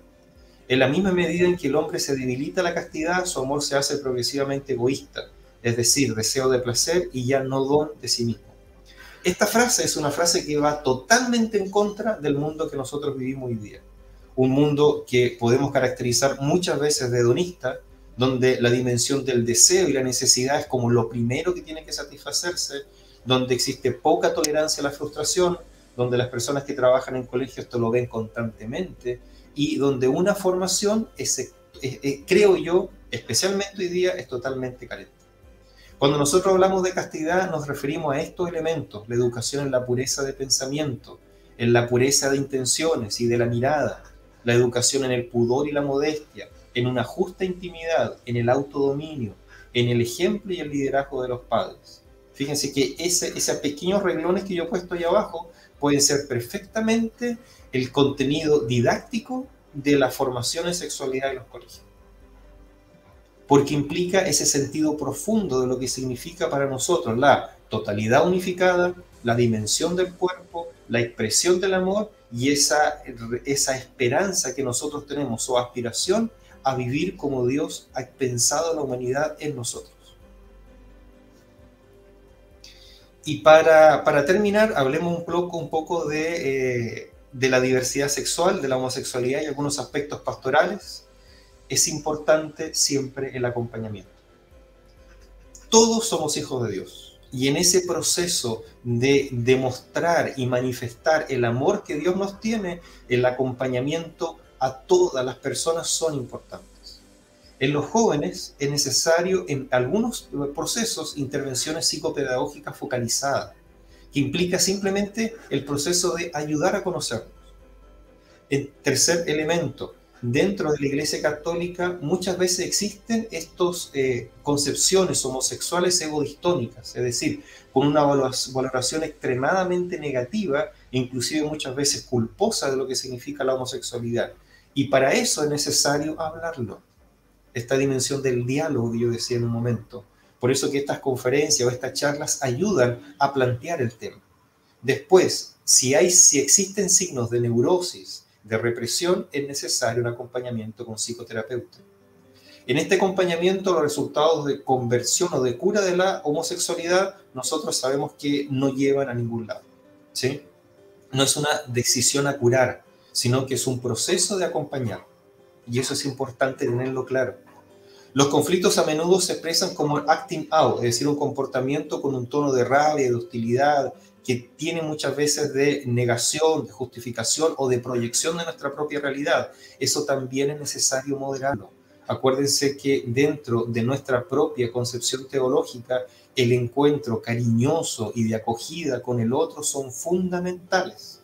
En la misma medida en que el hombre se debilita la castidad, su amor se hace progresivamente egoísta, es decir, deseo de placer y ya no don de sí mismo. Esta frase es una frase que va totalmente en contra del mundo que nosotros vivimos hoy día. Un mundo que podemos caracterizar muchas veces de hedonista, donde la dimensión del deseo y la necesidad es como lo primero que tiene que satisfacerse, donde existe poca tolerancia a la frustración, donde las personas que trabajan en colegio esto lo ven constantemente y donde una formación, creo yo, especialmente hoy día, es totalmente carente. Cuando nosotros hablamos de castidad nos referimos a estos elementos, la educación en la pureza de pensamiento, en la pureza de intenciones y de la mirada, la educación en el pudor y la modestia, en una justa intimidad, en el autodominio, en el ejemplo y el liderazgo de los padres. Fíjense que esos pequeños reglones que yo he puesto ahí abajo pueden ser perfectamente el contenido didáctico de la formación en sexualidad en los colegios. Porque implica ese sentido profundo de lo que significa para nosotros la totalidad unificada, la dimensión del cuerpo, la expresión del amor y esa, esa esperanza que nosotros tenemos o aspiración a vivir como Dios ha pensado la humanidad en nosotros. Y para, terminar, hablemos un poco, un poco de, eh, de la diversidad sexual, de la homosexualidad y algunos aspectos pastorales. Es importante siempre el acompañamiento. Todos somos hijos de Dios. Y en ese proceso de demostrar y manifestar el amor que Dios nos tiene, el acompañamiento a todas las personas son importantes. En los jóvenes es necesario en algunos procesos intervenciones psicopedagógicas focalizadas, que implica simplemente el proceso de ayudar a conocernos. El tercer elemento, dentro de la Iglesia Católica muchas veces existen estas eh, concepciones homosexuales egodistónicas, es decir, con una valoración extremadamente negativa, inclusive muchas veces culposa de lo que significa la homosexualidad. Y para eso es necesario hablarlo esta dimensión del diálogo yo decía en un momento. Por eso que estas conferencias o estas charlas ayudan a plantear el tema. Después, si, hay, si existen signos de neurosis, de represión, es necesario un acompañamiento con psicoterapeuta. En este acompañamiento, los resultados de conversión o de cura de la homosexualidad, nosotros sabemos que no llevan a ningún lado. ¿sí? No es una decisión a curar, sino que es un proceso de acompañar. Y eso es importante tenerlo claro. Los conflictos a menudo se expresan como acting out, es decir, un comportamiento con un tono de rabia, de hostilidad, que tiene muchas veces de negación, de justificación o de proyección de nuestra propia realidad. Eso también es necesario moderarlo. Acuérdense que dentro de nuestra propia concepción teológica, el encuentro cariñoso y de acogida con el otro son fundamentales.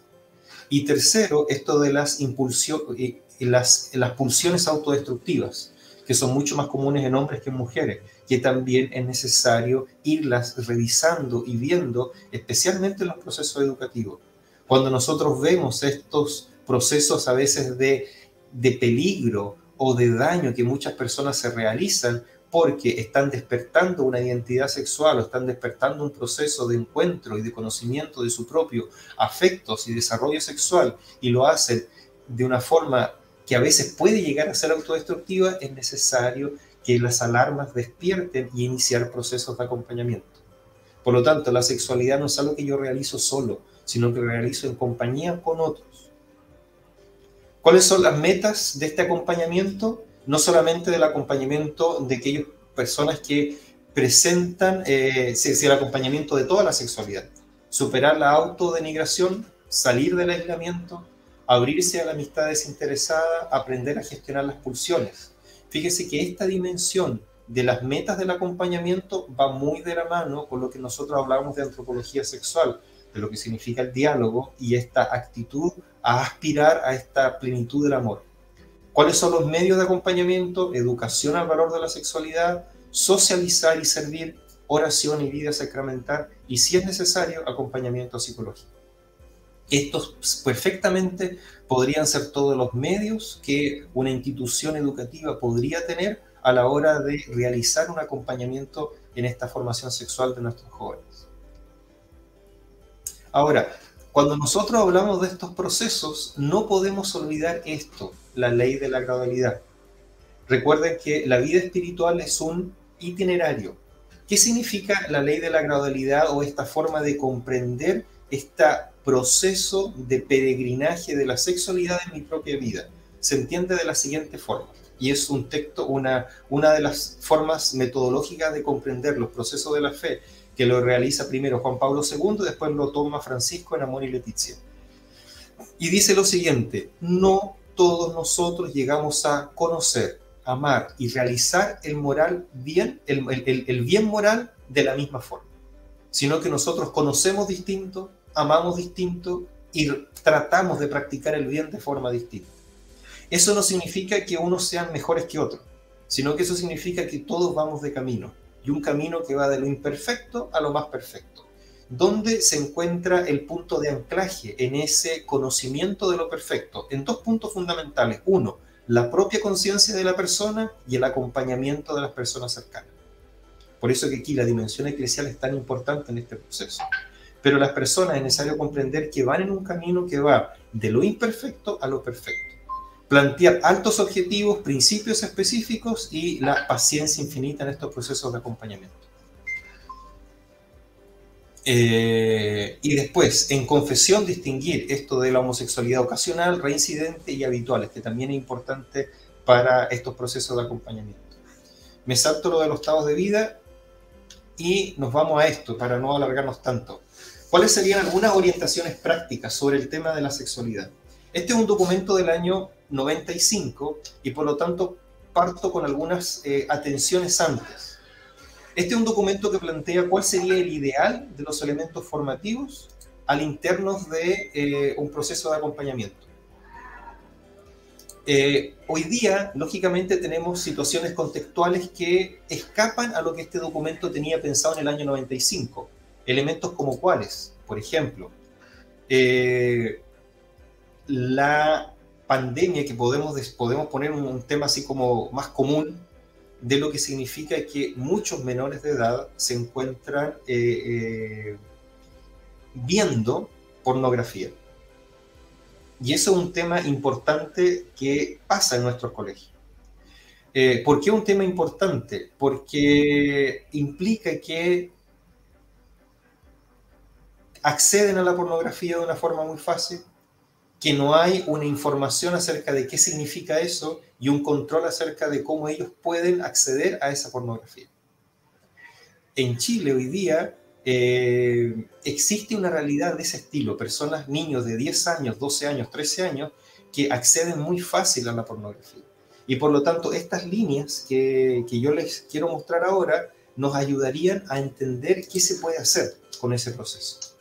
Y tercero, esto de las, impulsiones, eh, las, pulsiones autodestructivas que son mucho más comunes en hombres que en mujeres, que también es necesario irlas revisando y viendo, especialmente en los procesos educativos. Cuando nosotros vemos estos procesos a veces de, de peligro o de daño que muchas personas se realizan porque están despertando una identidad sexual o están despertando un proceso de encuentro y de conocimiento de su propio afectos y desarrollo sexual y lo hacen de una forma que a veces puede llegar a ser autodestructiva, es necesario que las alarmas despierten y iniciar procesos de acompañamiento. Por lo tanto, la sexualidad no es algo que yo realizo solo, sino que realizo en compañía con otros. ¿Cuáles son las metas de este acompañamiento? No solamente del acompañamiento de aquellas personas que presentan, eh, el acompañamiento de toda la sexualidad, superar la autodenigración, salir del aislamiento, abrirse a la amistad desinteresada, aprender a gestionar las pulsiones. Fíjese que esta dimensión de las metas del acompañamiento va muy de la mano con lo que nosotros hablamos de antropología sexual, de lo que significa el diálogo y esta actitud a aspirar a esta plenitud del amor. ¿Cuáles son los medios de acompañamiento? Educación al valor de la sexualidad, socializar y servir, oración y vida sacramental y, si es necesario, acompañamiento psicológico. Estos perfectamente podrían ser todos los medios que una institución educativa podría tener a la hora de realizar un acompañamiento en esta formación sexual de nuestros jóvenes. Ahora, cuando nosotros hablamos de estos procesos, no podemos olvidar esto, la ley de la gradualidad. Recuerden que la vida espiritual es un itinerario. ¿Qué significa la ley de la gradualidad o esta forma de comprender este proceso de peregrinaje de la sexualidad en mi propia vida? Se entiende de la siguiente forma, y es un texto, una, una de las formas metodológicas de comprender los procesos de la fe, que lo realiza primero Juan Pablo II, después lo toma Francisco en Amor y Leticia. Y dice lo siguiente, no todos nosotros llegamos a conocer, amar y realizar el moral bien, el, el, bien moral de la misma forma, sino que nosotros conocemos distinto, amamos distinto y tratamos de practicar el bien de forma distinta. Eso no significa que unos sean mejores que otros, sino que eso significa que todos vamos de camino y un camino que va de lo imperfecto a lo más perfecto. ¿Dónde se encuentra el punto de anclaje en ese conocimiento de lo perfecto? En dos puntos fundamentales. Uno, la propia conciencia de la persona y el acompañamiento de las personas cercanas. Por eso que aquí la dimensión eclesial es tan importante en este proceso. Pero las personas es necesario comprender que van en un camino que va de lo imperfecto a lo perfecto plantear altos objetivos, principios específicos y la paciencia infinita en estos procesos de acompañamiento. Eh, y después, en confesión, distinguir esto de la homosexualidad ocasional, reincidente y habitual, que también es importante para estos procesos de acompañamiento. Me salto lo de los estados de vida y nos vamos a esto para no alargarnos tanto. ¿Cuáles serían algunas orientaciones prácticas sobre el tema de la sexualidad? Este es un documento del año 95 y por lo tanto parto con algunas eh, atenciones antes. Este es un documento que plantea cuál sería el ideal de los elementos formativos al interno de eh, un proceso de acompañamiento. Eh, hoy día, lógicamente, tenemos situaciones contextuales que escapan a lo que este documento tenía pensado en el año 95. Elementos como cuáles, por ejemplo, la pandemia, que podemos, podemos poner un, tema así como más común, de lo que significa que muchos menores de edad se encuentran eh, eh, viendo pornografía. Y eso es un tema importante que pasa en nuestros colegios. Eh, ¿Por qué un tema importante? Porque implica que acceden a la pornografía de una forma muy fácil, que no hay una información acerca de qué significa eso y un control acerca de cómo ellos pueden acceder a esa pornografía. En Chile hoy día eh, existe una realidad de ese estilo, personas, niños de 10 años, 12 años, 13 años, que acceden muy fácil a la pornografía. Y por lo tanto, estas líneas que, que yo les quiero mostrar ahora nos ayudarían a entender qué se puede hacer con ese proceso.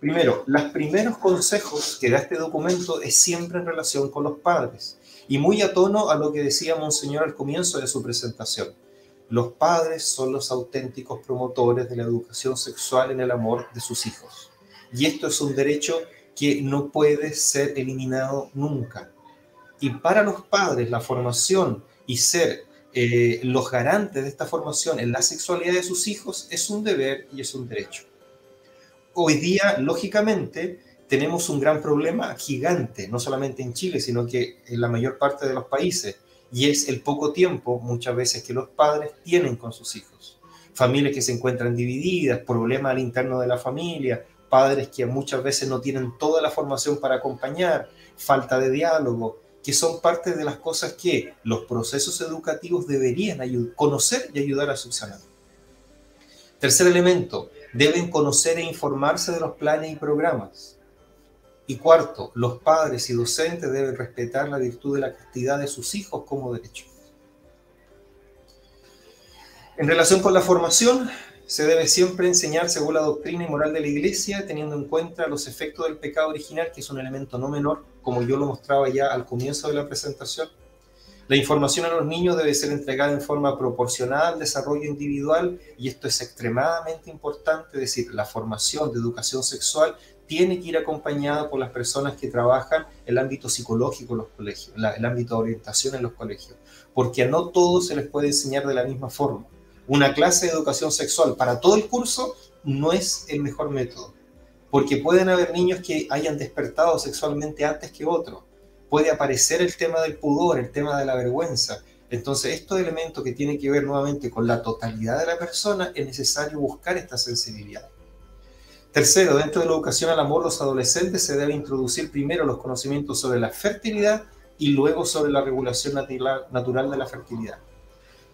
Primero, los primeros consejos que da este documento es siempre en relación con los padres y muy a tono a lo que decía Monseñor al comienzo de su presentación. Los padres son los auténticos promotores de la educación sexual en el amor de sus hijos. Y esto es un derecho que no puede ser eliminado nunca. Y para los padres la formación y ser eh, los garantes de esta formación en la sexualidad de sus hijos es un deber y es un derecho hoy día, lógicamente, tenemos un gran problema gigante, no solamente en Chile, sino que en la mayor parte de los países, y es el poco tiempo muchas veces que los padres tienen con sus hijos. Familias que se encuentran divididas, problemas al interno de la familia, padres que muchas veces no tienen toda la formación para acompañar, falta de diálogo, que son parte de las cosas que los procesos educativos deberían conocer y ayudar a subsanar. Tercer elemento, deben conocer e informarse de los planes y programas. Y cuarto, los padres y docentes deben respetar la virtud de la castidad de sus hijos como derecho. En relación con la formación, se debe siempre enseñar según la doctrina y moral de la Iglesia, teniendo en cuenta los efectos del pecado original, que es un elemento no menor, como yo lo mostraba ya al comienzo de la presentación. La información a los niños debe ser entregada en forma proporcionada al desarrollo individual y esto es extremadamente importante, es decir, la formación de educación sexual tiene que ir acompañada por las personas que trabajan el ámbito psicológico en los colegios, el ámbito de orientación en los colegios, porque a no todos se les puede enseñar de la misma forma una clase de educación sexual para todo el curso no es el mejor método, porque pueden haber niños que hayan despertado sexualmente antes que otros. Puede aparecer el tema del pudor, el tema de la vergüenza. Entonces, estos elementos que tienen que ver nuevamente con la totalidad de la persona, es necesario buscar esta sensibilidad. Tercero, dentro de la educación al amor, los adolescentes se debe introducir primero los conocimientos sobre la fertilidad y luego sobre la regulación natural de la fertilidad.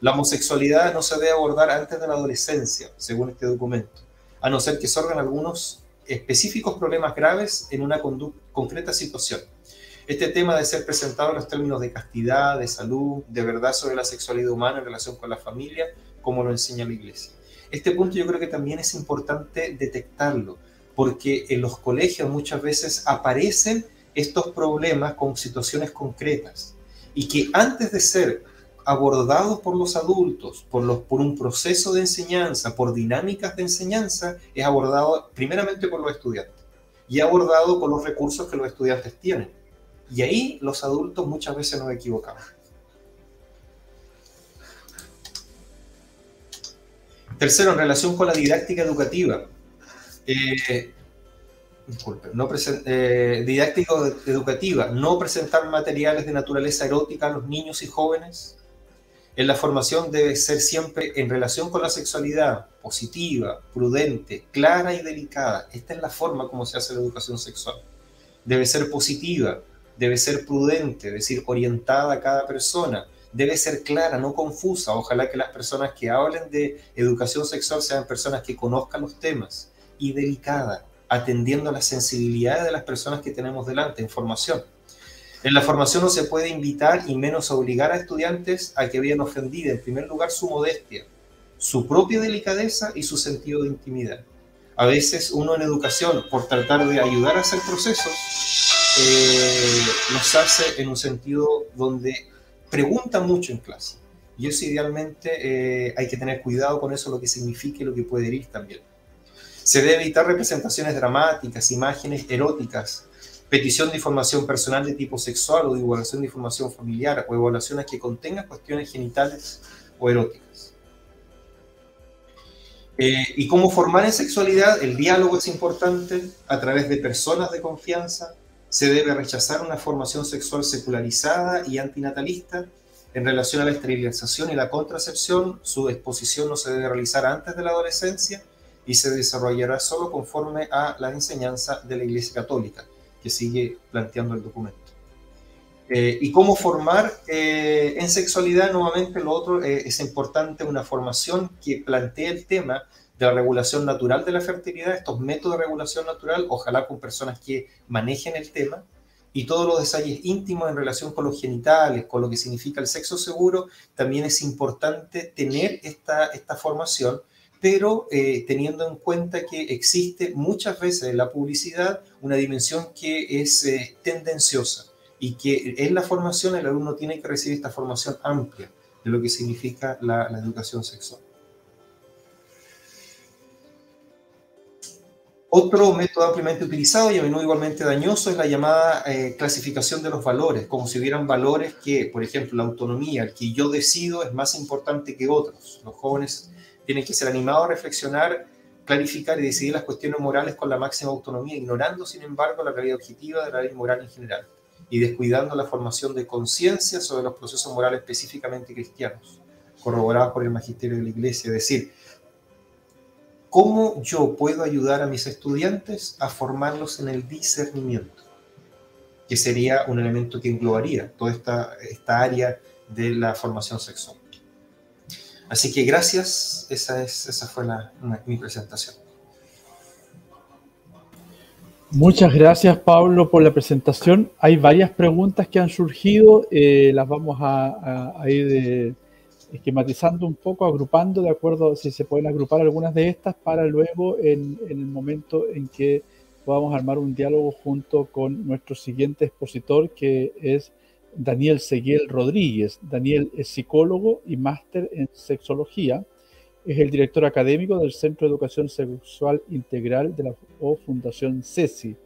La homosexualidad no se debe abordar antes de la adolescencia, según este documento, a no ser que sorgan algunos específicos problemas graves en una concreta situación. Este tema debe ser presentado en los términos de castidad, de salud, de verdad sobre la sexualidad humana en relación con la familia, como lo enseña la Iglesia. Este punto yo creo que también es importante detectarlo, porque en los colegios muchas veces aparecen estos problemas con situaciones concretas y que antes de ser abordados por los adultos, por, los, por un proceso de enseñanza, por dinámicas de enseñanza, es abordado primeramente por los estudiantes y abordado por los recursos que los estudiantes tienen. Y ahí los adultos muchas veces nos equivocamos. Tercero, en relación con la didáctica educativa. Eh, disculpe, no eh, didáctica educativa, no presentar materiales de naturaleza erótica a los niños y jóvenes, en la formación debe ser siempre en relación con la sexualidad, positiva, prudente, clara y delicada. Esta es la forma como se hace la educación sexual. Debe ser positiva, debe ser prudente, es decir, orientada a cada persona. Debe ser clara, no confusa. Ojalá que las personas que hablen de educación sexual sean personas que conozcan los temas. Y delicada, atendiendo a la sensibilidad de las personas que tenemos delante en formación. En la formación no se puede invitar y menos obligar a estudiantes a que vean ofendida, en primer lugar, su modestia, su propia delicadeza y su sentido de intimidad. A veces uno en educación, por tratar de ayudar a hacer procesos, eh, nos hace en un sentido donde pregunta mucho en clase. Y eso idealmente eh, hay que tener cuidado con eso, lo que significa y lo que puede herir también. Se debe evitar representaciones dramáticas, imágenes eróticas, petición de información personal de tipo sexual o divulgación de información familiar o evaluaciones que contengan cuestiones genitales o eróticas. Eh, y cómo formar en sexualidad, el diálogo es importante a través de personas de confianza. Se debe rechazar una formación sexual secularizada y antinatalista. En relación a la esterilización y la contracepción, su exposición no se debe realizar antes de la adolescencia y se desarrollará solo conforme a la enseñanza de la Iglesia Católica que sigue planteando el documento. Eh, y cómo formar eh, en sexualidad, nuevamente lo otro eh, es importante una formación que plantee el tema de la regulación natural de la fertilidad, estos métodos de regulación natural, ojalá con personas que manejen el tema, y todos los detalles íntimos en relación con los genitales, con lo que significa el sexo seguro, también es importante tener esta, esta formación pero eh, teniendo en cuenta que existe muchas veces en la publicidad una dimensión que es eh, tendenciosa y que en la formación el alumno tiene que recibir esta formación amplia de lo que significa la, educación sexual. Otro método ampliamente utilizado y a menudo igualmente dañoso es la llamada eh, clasificación de los valores, como si hubieran valores que, por ejemplo, la autonomía, el que yo decido es más importante que otros. Los jóvenes tienen que ser animados a reflexionar, clarificar y decidir las cuestiones morales con la máxima autonomía, ignorando, sin embargo, la realidad objetiva de la ley moral en general y descuidando la formación de conciencia sobre los procesos morales específicamente cristianos, corroborados por el magisterio de la Iglesia. Es decir, ¿cómo yo puedo ayudar a mis estudiantes a formarlos en el discernimiento? Que sería un elemento que englobaría toda esta, esta área de la formación sexual. Así que gracias, esa, es, esa fue mi presentación. Muchas gracias Pablo por la presentación. Hay varias preguntas que han surgido, eh, las vamos a, ir esquematizando un poco, agrupando de acuerdo si se pueden agrupar algunas de estas para luego en, el momento en que podamos armar un diálogo junto con nuestro siguiente expositor que es Daniel Seguiel Rodríguez. Daniel es psicólogo y máster en sexología. Es el director académico del Centro de Educación Sexual Integral de la Fundación CESI.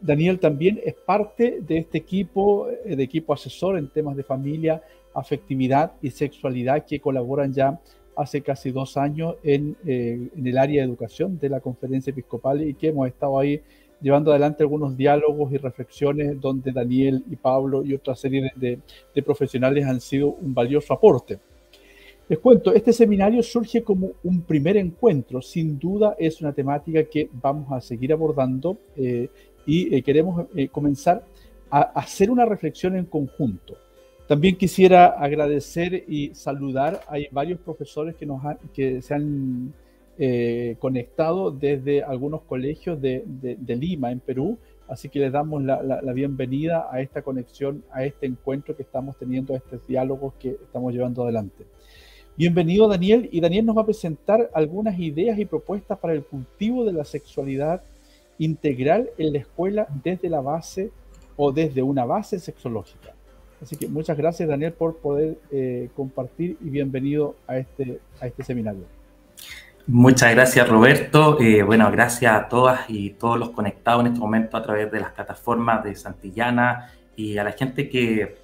Daniel también es parte de este equipo, eh, de equipo asesor en temas de familia, afectividad y sexualidad que colaboran ya hace casi dos años en, eh, en el área de educación de la conferencia episcopal y que hemos estado ahí llevando adelante algunos diálogos y reflexiones donde Daniel y Pablo y otra serie de, profesionales han sido un valioso aporte. Les cuento, este seminario surge como un primer encuentro, sin duda es una temática que vamos a seguir abordando eh, y eh, queremos comenzar a hacer una reflexión en conjunto. También quisiera agradecer y saludar, hay varios profesores que, nos que se han eh, conectado desde algunos colegios de, Lima, en Perú. Así que les damos la, la, bienvenida a esta conexión, a este encuentro que estamos teniendo, a estos diálogos que estamos llevando adelante. Bienvenido Daniel, y Daniel nos va a presentar algunas ideas y propuestas para el cultivo de la sexualidad integral en la escuela desde la base o desde una base sexológica. Así que muchas gracias Daniel por poder eh, compartir y bienvenido a este, a este seminario. Muchas gracias Roberto. Eh, bueno, gracias a todas y todos los conectados en este momento a través de las plataformas de Santillana y a la gente que,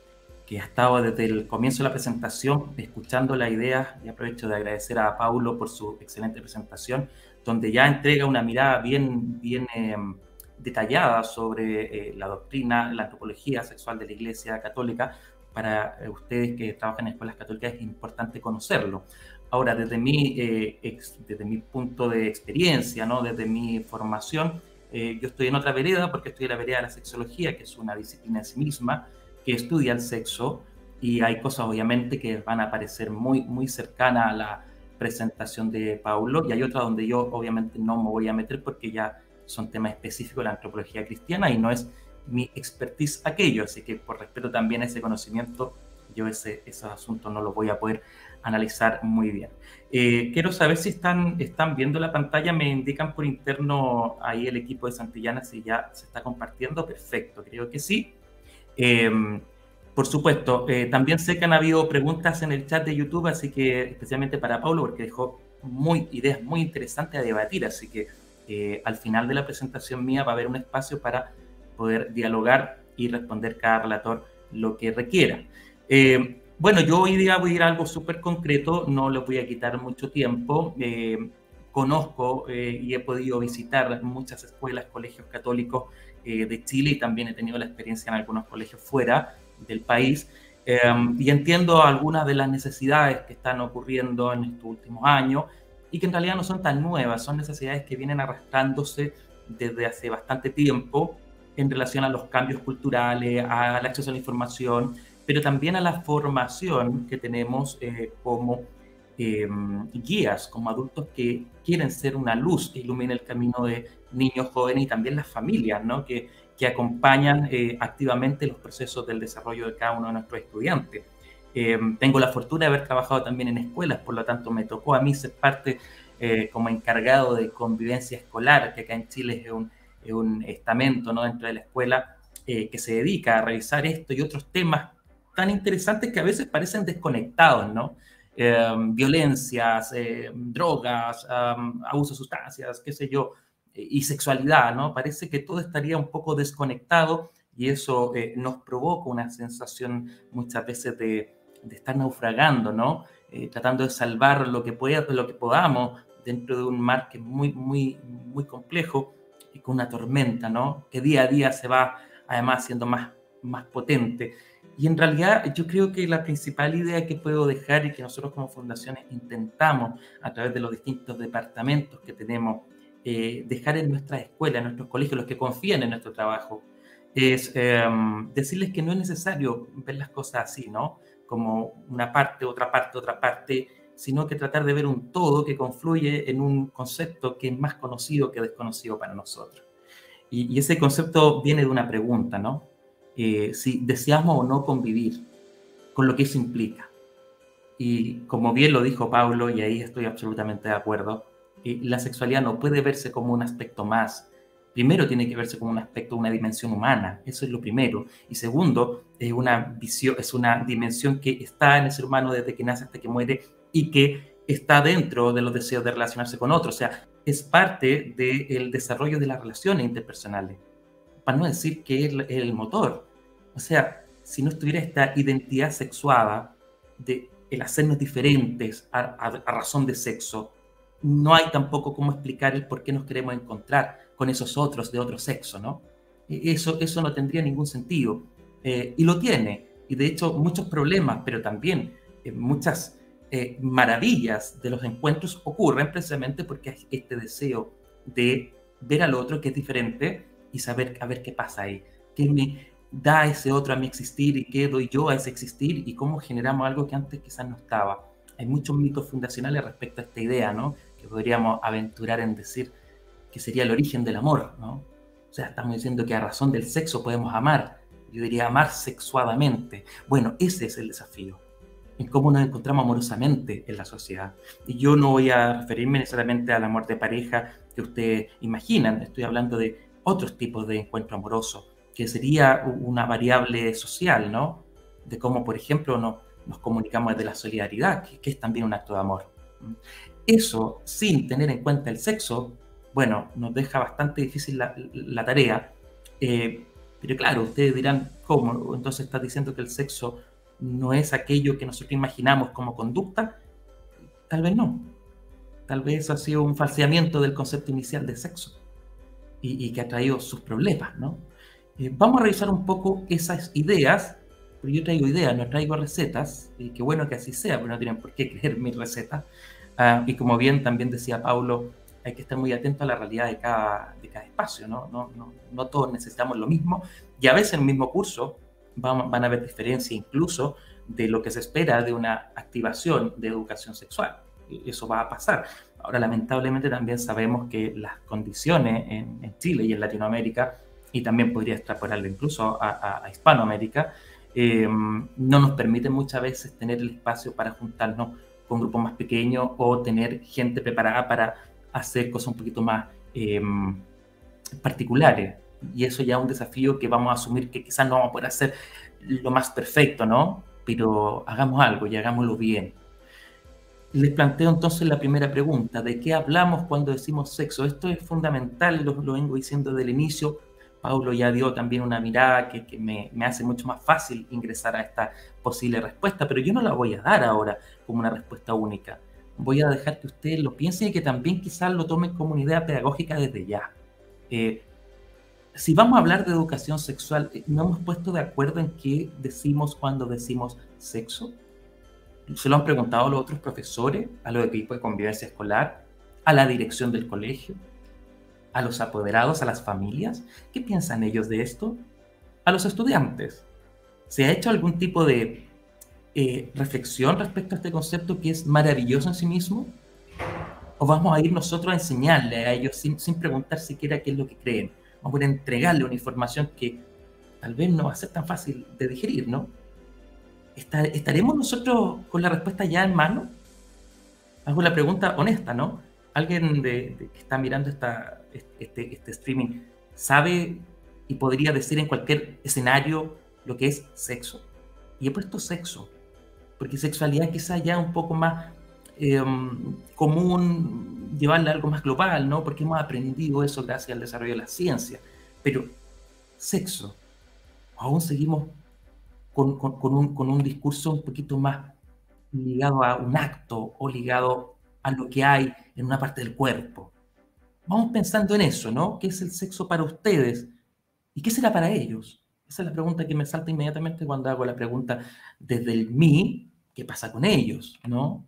que ha estado desde el comienzo de la presentación escuchando la idea y aprovecho de agradecer a Paulo por su excelente presentación, donde ya entrega una mirada bien, bien em, detallada sobre eh, la doctrina, la antropología sexual de la Iglesia Católica. Para eh, ustedes que trabajan en escuelas católicas es importante conocerlo. Ahora, desde mi, eh, desde mi punto de experiencia, ¿no? desde mi formación, eh, yo estoy en otra vereda porque estoy en la vereda de la sexología, que es una disciplina en sí misma, que estudia el sexo y hay cosas obviamente que van a parecer muy, muy cercanas a la presentación de Paulo y hay otras donde yo obviamente no me voy a meter porque ya son temas específicos de la antropología cristiana y no es mi expertise aquello, así que por respeto también a ese conocimiento, yo ese, esos asuntos no los voy a poder analizar muy bien. Eh, quiero saber si están, están viendo la pantalla, me indican por interno ahí el equipo de Santillana si ya se está compartiendo. Perfecto, creo que sí. Em, por supuesto, eh, también sé que han habido preguntas en el chat de YouTube, así que especialmente para Pablo, porque dejó muy, ideas muy interesantes a debatir, así que eh, al final de la presentación mía va a haber un espacio para poder dialogar y responder cada relator lo que requiera. Eh, bueno, yo hoy día voy a ir a algo súper concreto, no les voy a quitar mucho tiempo. Eh, conozco y he podido visitar muchas escuelas, colegios católicos de Chile y también he tenido la experiencia en algunos colegios fuera del país. y entiendo algunas de las necesidades que están ocurriendo en estos últimos años y que en realidad no son tan nuevas, son necesidades que vienen arrastrándose desde hace bastante tiempo en relación a los cambios culturales, al acceso a la información, pero también a la formación que tenemos eh, como em, guías, como adultos que quieren ser una luz que ilumine el camino de niños, jóvenes y también las familias, ¿no? que, que acompañan eh, activamente los procesos del desarrollo de cada uno de nuestros estudiantes. Em, tengo la fortuna de haber trabajado también en escuelas, por lo tanto me tocó a mí ser parte eh, como encargado de convivencia escolar, que acá en Chile es un, es un estamento ¿no? dentro de la escuela que se dedica a revisar esto y otros temas tan interesantes que a veces parecen desconectados, ¿no? Eh, violencias, eh, drogas, abuso de sustancias, qué sé yo, y sexualidad, ¿no? Parece que todo estaría un poco desconectado y eso eh, nos provoca una sensación muchas veces de, de estar naufragando, ¿no? tratando de salvar lo que, pueda, lo que podamos dentro de un mar que es muy, muy, muy complejo y con una tormenta, ¿no? Que día a día se va además siendo más, más potente. Y en realidad yo creo que la principal idea que puedo dejar y que nosotros como fundaciones intentamos a través de los distintos departamentos que tenemos, eh, dejar en nuestras escuelas, en nuestros colegios, los que confían en nuestro trabajo, es em, decirles que no es necesario ver las cosas así, ¿no? Como una parte, otra parte, otra parte, sino que tratar de ver un todo que confluye en un concepto que es más conocido que desconocido para nosotros. Y, y ese concepto viene de una pregunta, ¿no? Eh, si deseamos o no convivir con lo que eso implica. Y como bien lo dijo Pablo, y ahí estoy absolutamente de acuerdo, eh, la sexualidad no puede verse como un aspecto más. Primero tiene que verse como un aspecto, una dimensión humana, eso es lo primero. Y segundo, es una visión, es una dimensión que está en el ser humano desde que nace hasta que muere y que está dentro de los deseos de relacionarse con otros. O sea, es parte del desarrollo de las relaciones interpersonales. Para no decir que es el, motor. O sea, si no estuviera esta identidad sexuada de el hacernos diferentes a razón de sexo, no hay tampoco cómo explicar el por qué nos queremos encontrar con esos otros de otro sexo, ¿no? E, eso, eso no tendría ningún sentido. Eh, y lo tiene. Y de hecho muchos problemas, pero también eh, muchas eh, maravillas de los encuentros ocurren precisamente porque hay este deseo de ver al otro que es diferente y saber a ver qué pasa ahí. ¿Qué me da ese otro a mi existir y qué doy yo a ese existir y cómo generamos algo que antes quizás no estaba? Hay muchos mitos fundacionales respecto a esta idea, ¿no? que podríamos aventurar en decir que sería el origen del amor, ¿no? O sea, estamos diciendo que a razón del sexo podemos amar. Yo diría amar sexuadamente. Bueno, ese es el desafío, en cómo nos encontramos amorosamente en la sociedad. Y yo no voy a referirme necesariamente al amor de pareja que ustedes imaginan, estoy hablando de otros tipos de encuentro amoroso, que sería una variable social, ¿no? De cómo, por ejemplo, nos, nos comunicamos desde la solidaridad, que es también un acto de amor. Eso, sin tener en cuenta el sexo, bueno, nos deja bastante difícil la, tarea. Eh, pero claro, ustedes dirán, ¿cómo? Entonces estás diciendo que el sexo no es aquello que nosotros imaginamos como conducta. Tal vez no. Tal vez ha sido un falseamiento del concepto inicial de sexo y, que ha traído sus problemas, ¿no? Eh, vamos a revisar un poco esas ideas, pero yo traigo ideas, no traigo recetas, y qué bueno que así sea, pero no tienen por qué [LAUGHS] creer mis recetas. Ah, y como bien también decía Paulo, hay que estar muy atento a la realidad de cada, de cada espacio, ¿no? No, no, no todos necesitamos lo mismo y a veces en el mismo curso van, van a haber diferencias incluso de lo que se espera de una activación de educación sexual. Eso va a pasar. Ahora, lamentablemente también sabemos que las condiciones en, en Chile y en Latinoamérica, y también podría extrapolarlo incluso a, a, Hispanoamérica, eh, no nos permiten muchas veces tener el espacio para juntarnos con grupos más pequeños o tener gente preparada para hacer cosas un poquito más em, particulares. Y eso ya es un desafío que vamos a asumir que quizás no vamos a poder hacer lo más perfecto, ¿no? Pero hagamos algo y hagámoslo bien. Les planteo entonces la primera pregunta, ¿de qué hablamos cuando decimos sexo? Esto es fundamental, lo, lo vengo diciendo desde el inicio, Paulo ya dio también una mirada que, me, hace mucho más fácil ingresar a esta posible respuesta, pero yo no la voy a dar ahora como una respuesta única. Voy a dejar que ustedes lo piensen y que también quizás lo tomen como una idea pedagógica desde ya. Eh, si vamos a hablar de educación sexual, eh, ¿no hemos puesto de acuerdo en qué decimos cuando decimos sexo? ¿Se lo han preguntado a los otros profesores, a los equipos de convivencia escolar, a la dirección del colegio? a los apoderados, a las familias. ¿Qué piensan ellos de esto? A los estudiantes. ¿Se ha hecho algún tipo de eh, reflexión respecto a este concepto que es maravilloso en sí mismo? ¿O vamos a ir nosotros a enseñarle a ellos sin, sin preguntar siquiera qué es lo que creen? Vamos a entregarle una información que tal vez no va a ser tan fácil de digerir, ¿no? ¿Estaremos nosotros con la respuesta ya en mano? Hago la pregunta honesta, ¿no? alguien de, que está mirando esta, este, este streaming sabe y podría decir en cualquier escenario lo que es sexo. Y he puesto sexo, porque sexualidad quizá ya un poco más em, común, llevarla a algo más global, ¿no? Porque hemos aprendido eso gracias al desarrollo de la ciencia. Pero sexo, aún seguimos con, con, un, con un discurso un poquito más ligado a un acto o ligado a lo que hay en una parte del cuerpo. Vamos pensando en eso, ¿no? ¿Qué es el sexo para ustedes? ¿Y qué será para ellos? Esa es la pregunta que me salta inmediatamente cuando hago la pregunta desde el mí, ¿qué pasa con ellos? ¿No?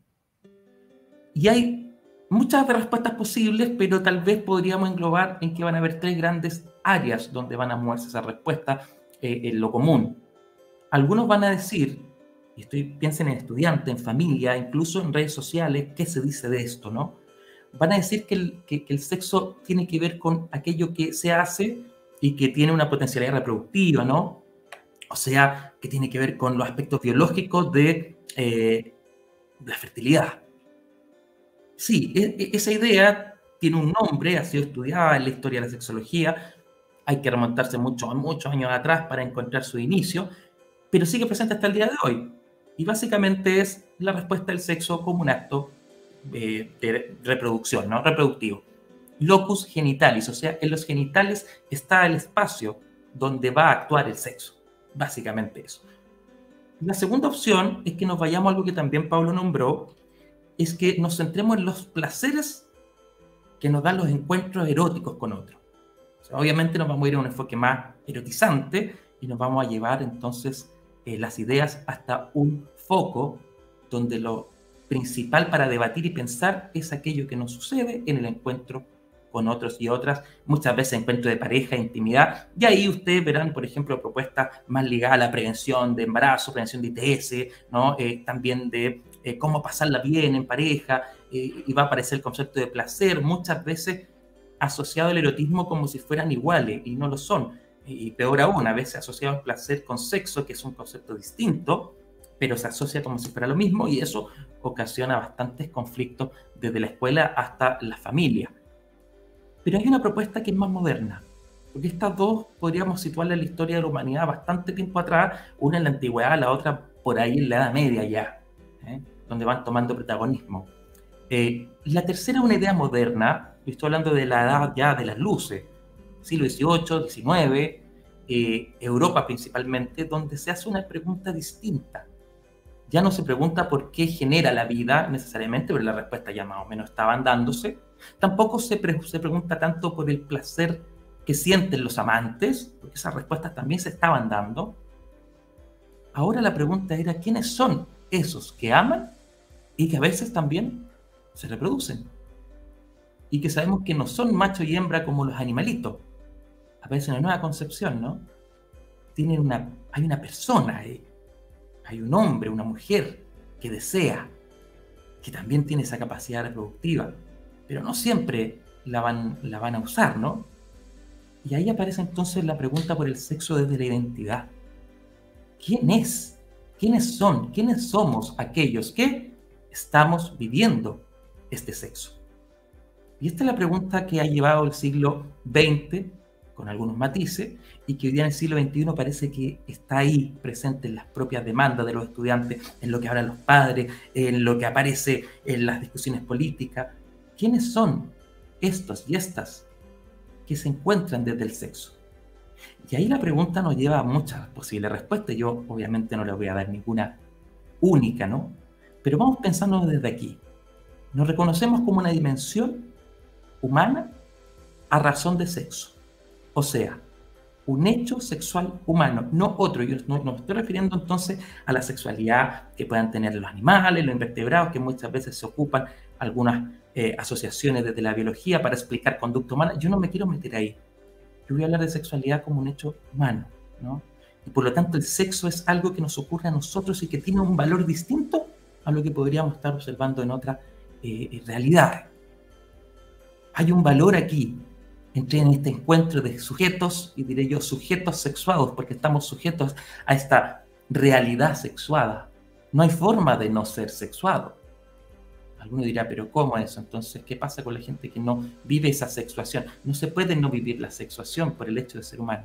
Y hay muchas respuestas posibles, pero tal vez podríamos englobar en que van a haber tres grandes áreas donde van a moverse esa respuesta eh, en lo común. Algunos van a decir y estoy, piensen en estudiantes, en familia, incluso en redes sociales, ¿qué se dice de esto, no? Van a decir que el, que, el sexo tiene que ver con aquello que se hace y que tiene una potencialidad reproductiva, ¿no? O sea, que tiene que ver con los aspectos biológicos de, eh, la fertilidad. Sí, e, e, esa idea tiene un nombre, ha sido estudiada en la historia de la sexología, hay que remontarse muchos, muchos años atrás para encontrar su inicio, pero sigue presente hasta el día de hoy. Y básicamente es la respuesta del sexo como un acto eh, de reproducción, ¿no? Reproductivo. Locus genitalis, o sea, en los genitales está el espacio donde va a actuar el sexo. Básicamente eso. La segunda opción es que nos vayamos a algo que también Pablo nombró, es que nos centremos en los placeres que nos dan los encuentros eróticos con otros. obviamente nos vamos a ir a un enfoque más erotizante y nos vamos a llevar entonces eh, las ideas hasta un foco donde lo principal para debatir y pensar es aquello que nos sucede en el encuentro con otros y otras, muchas veces encuentro de pareja, intimidad, y ahí ustedes verán, por ejemplo, propuestas más ligadas a la prevención de embarazo, prevención de ITS, ¿no? Eh, también de eh, cómo pasarla bien en pareja, eh, y va a aparecer el concepto de placer, muchas veces asociado al erotismo como si fueran iguales, y no lo son. Y peor aún, a veces asociado al placer con sexo, que es un concepto distinto, pero se asocia como si fuera lo mismo, y eso ocasiona bastantes conflictos desde la escuela hasta la familia. Pero hay una propuesta que es más moderna, porque estas dos podríamos situarla en la historia de la humanidad bastante tiempo atrás, una en la antigüedad, la otra por ahí en la Edad Media ya, ¿eh? donde van tomando protagonismo. Eh, la tercera es una idea moderna, estoy hablando de la edad ya de las luces, siglo XVIII, XIX, eh, Europa principalmente, donde se hace una pregunta distinta. Ya no se pregunta por qué genera la vida necesariamente, pero la respuesta ya más o menos estaba dándose, Tampoco se, se pregunta tanto por el placer que sienten los amantes, porque esas respuestas también se estaban dando. Ahora la pregunta era, ¿quiénes son esos que aman y que a veces también se reproducen? Y que sabemos que no son macho y hembra como los animalitos. Aparece una nueva concepción, ¿no? Tienen una, hay una persona, ahí. hay un hombre, una mujer que desea, que también tiene esa capacidad reproductiva pero no siempre la van, la van a usar, ¿no? Y ahí aparece entonces la pregunta por el sexo desde la identidad. ¿Quién es? ¿Quiénes son? ¿Quiénes somos aquellos que estamos viviendo este sexo? Y esta es la pregunta que ha llevado el siglo XX, con algunos matices, y que hoy día en el siglo XXI parece que está ahí presente en las propias demandas de los estudiantes, en lo que hablan los padres, en lo que aparece en las discusiones políticas, ¿Quiénes son estos y estas que se encuentran desde el sexo? Y ahí la pregunta nos lleva a muchas posibles respuestas. Yo obviamente no le voy a dar ninguna única, ¿no? Pero vamos pensando desde aquí. Nos reconocemos como una dimensión humana a razón de sexo. O sea, un hecho sexual humano, no otro. Yo no, estoy refiriendo entonces a la sexualidad que puedan tener los animales, los invertebrados, que muchas veces se ocupan algunas eh, asociaciones desde la biología para explicar conducta humana. Yo no me quiero meter ahí. Yo voy a hablar de sexualidad como un hecho humano, ¿no? Y por lo tanto el sexo es algo que nos ocurre a nosotros y que tiene un valor distinto a lo que podríamos estar observando en otras eh, realidades. Hay un valor aquí entre en este encuentro de sujetos, y diré yo sujetos sexuados, porque estamos sujetos a esta realidad sexuada. No hay forma de no ser sexuado. Alguno dirá, pero ¿cómo eso? Entonces, ¿qué pasa con la gente que no vive esa sexuación? No se puede no vivir la sexuación por el hecho de ser humano.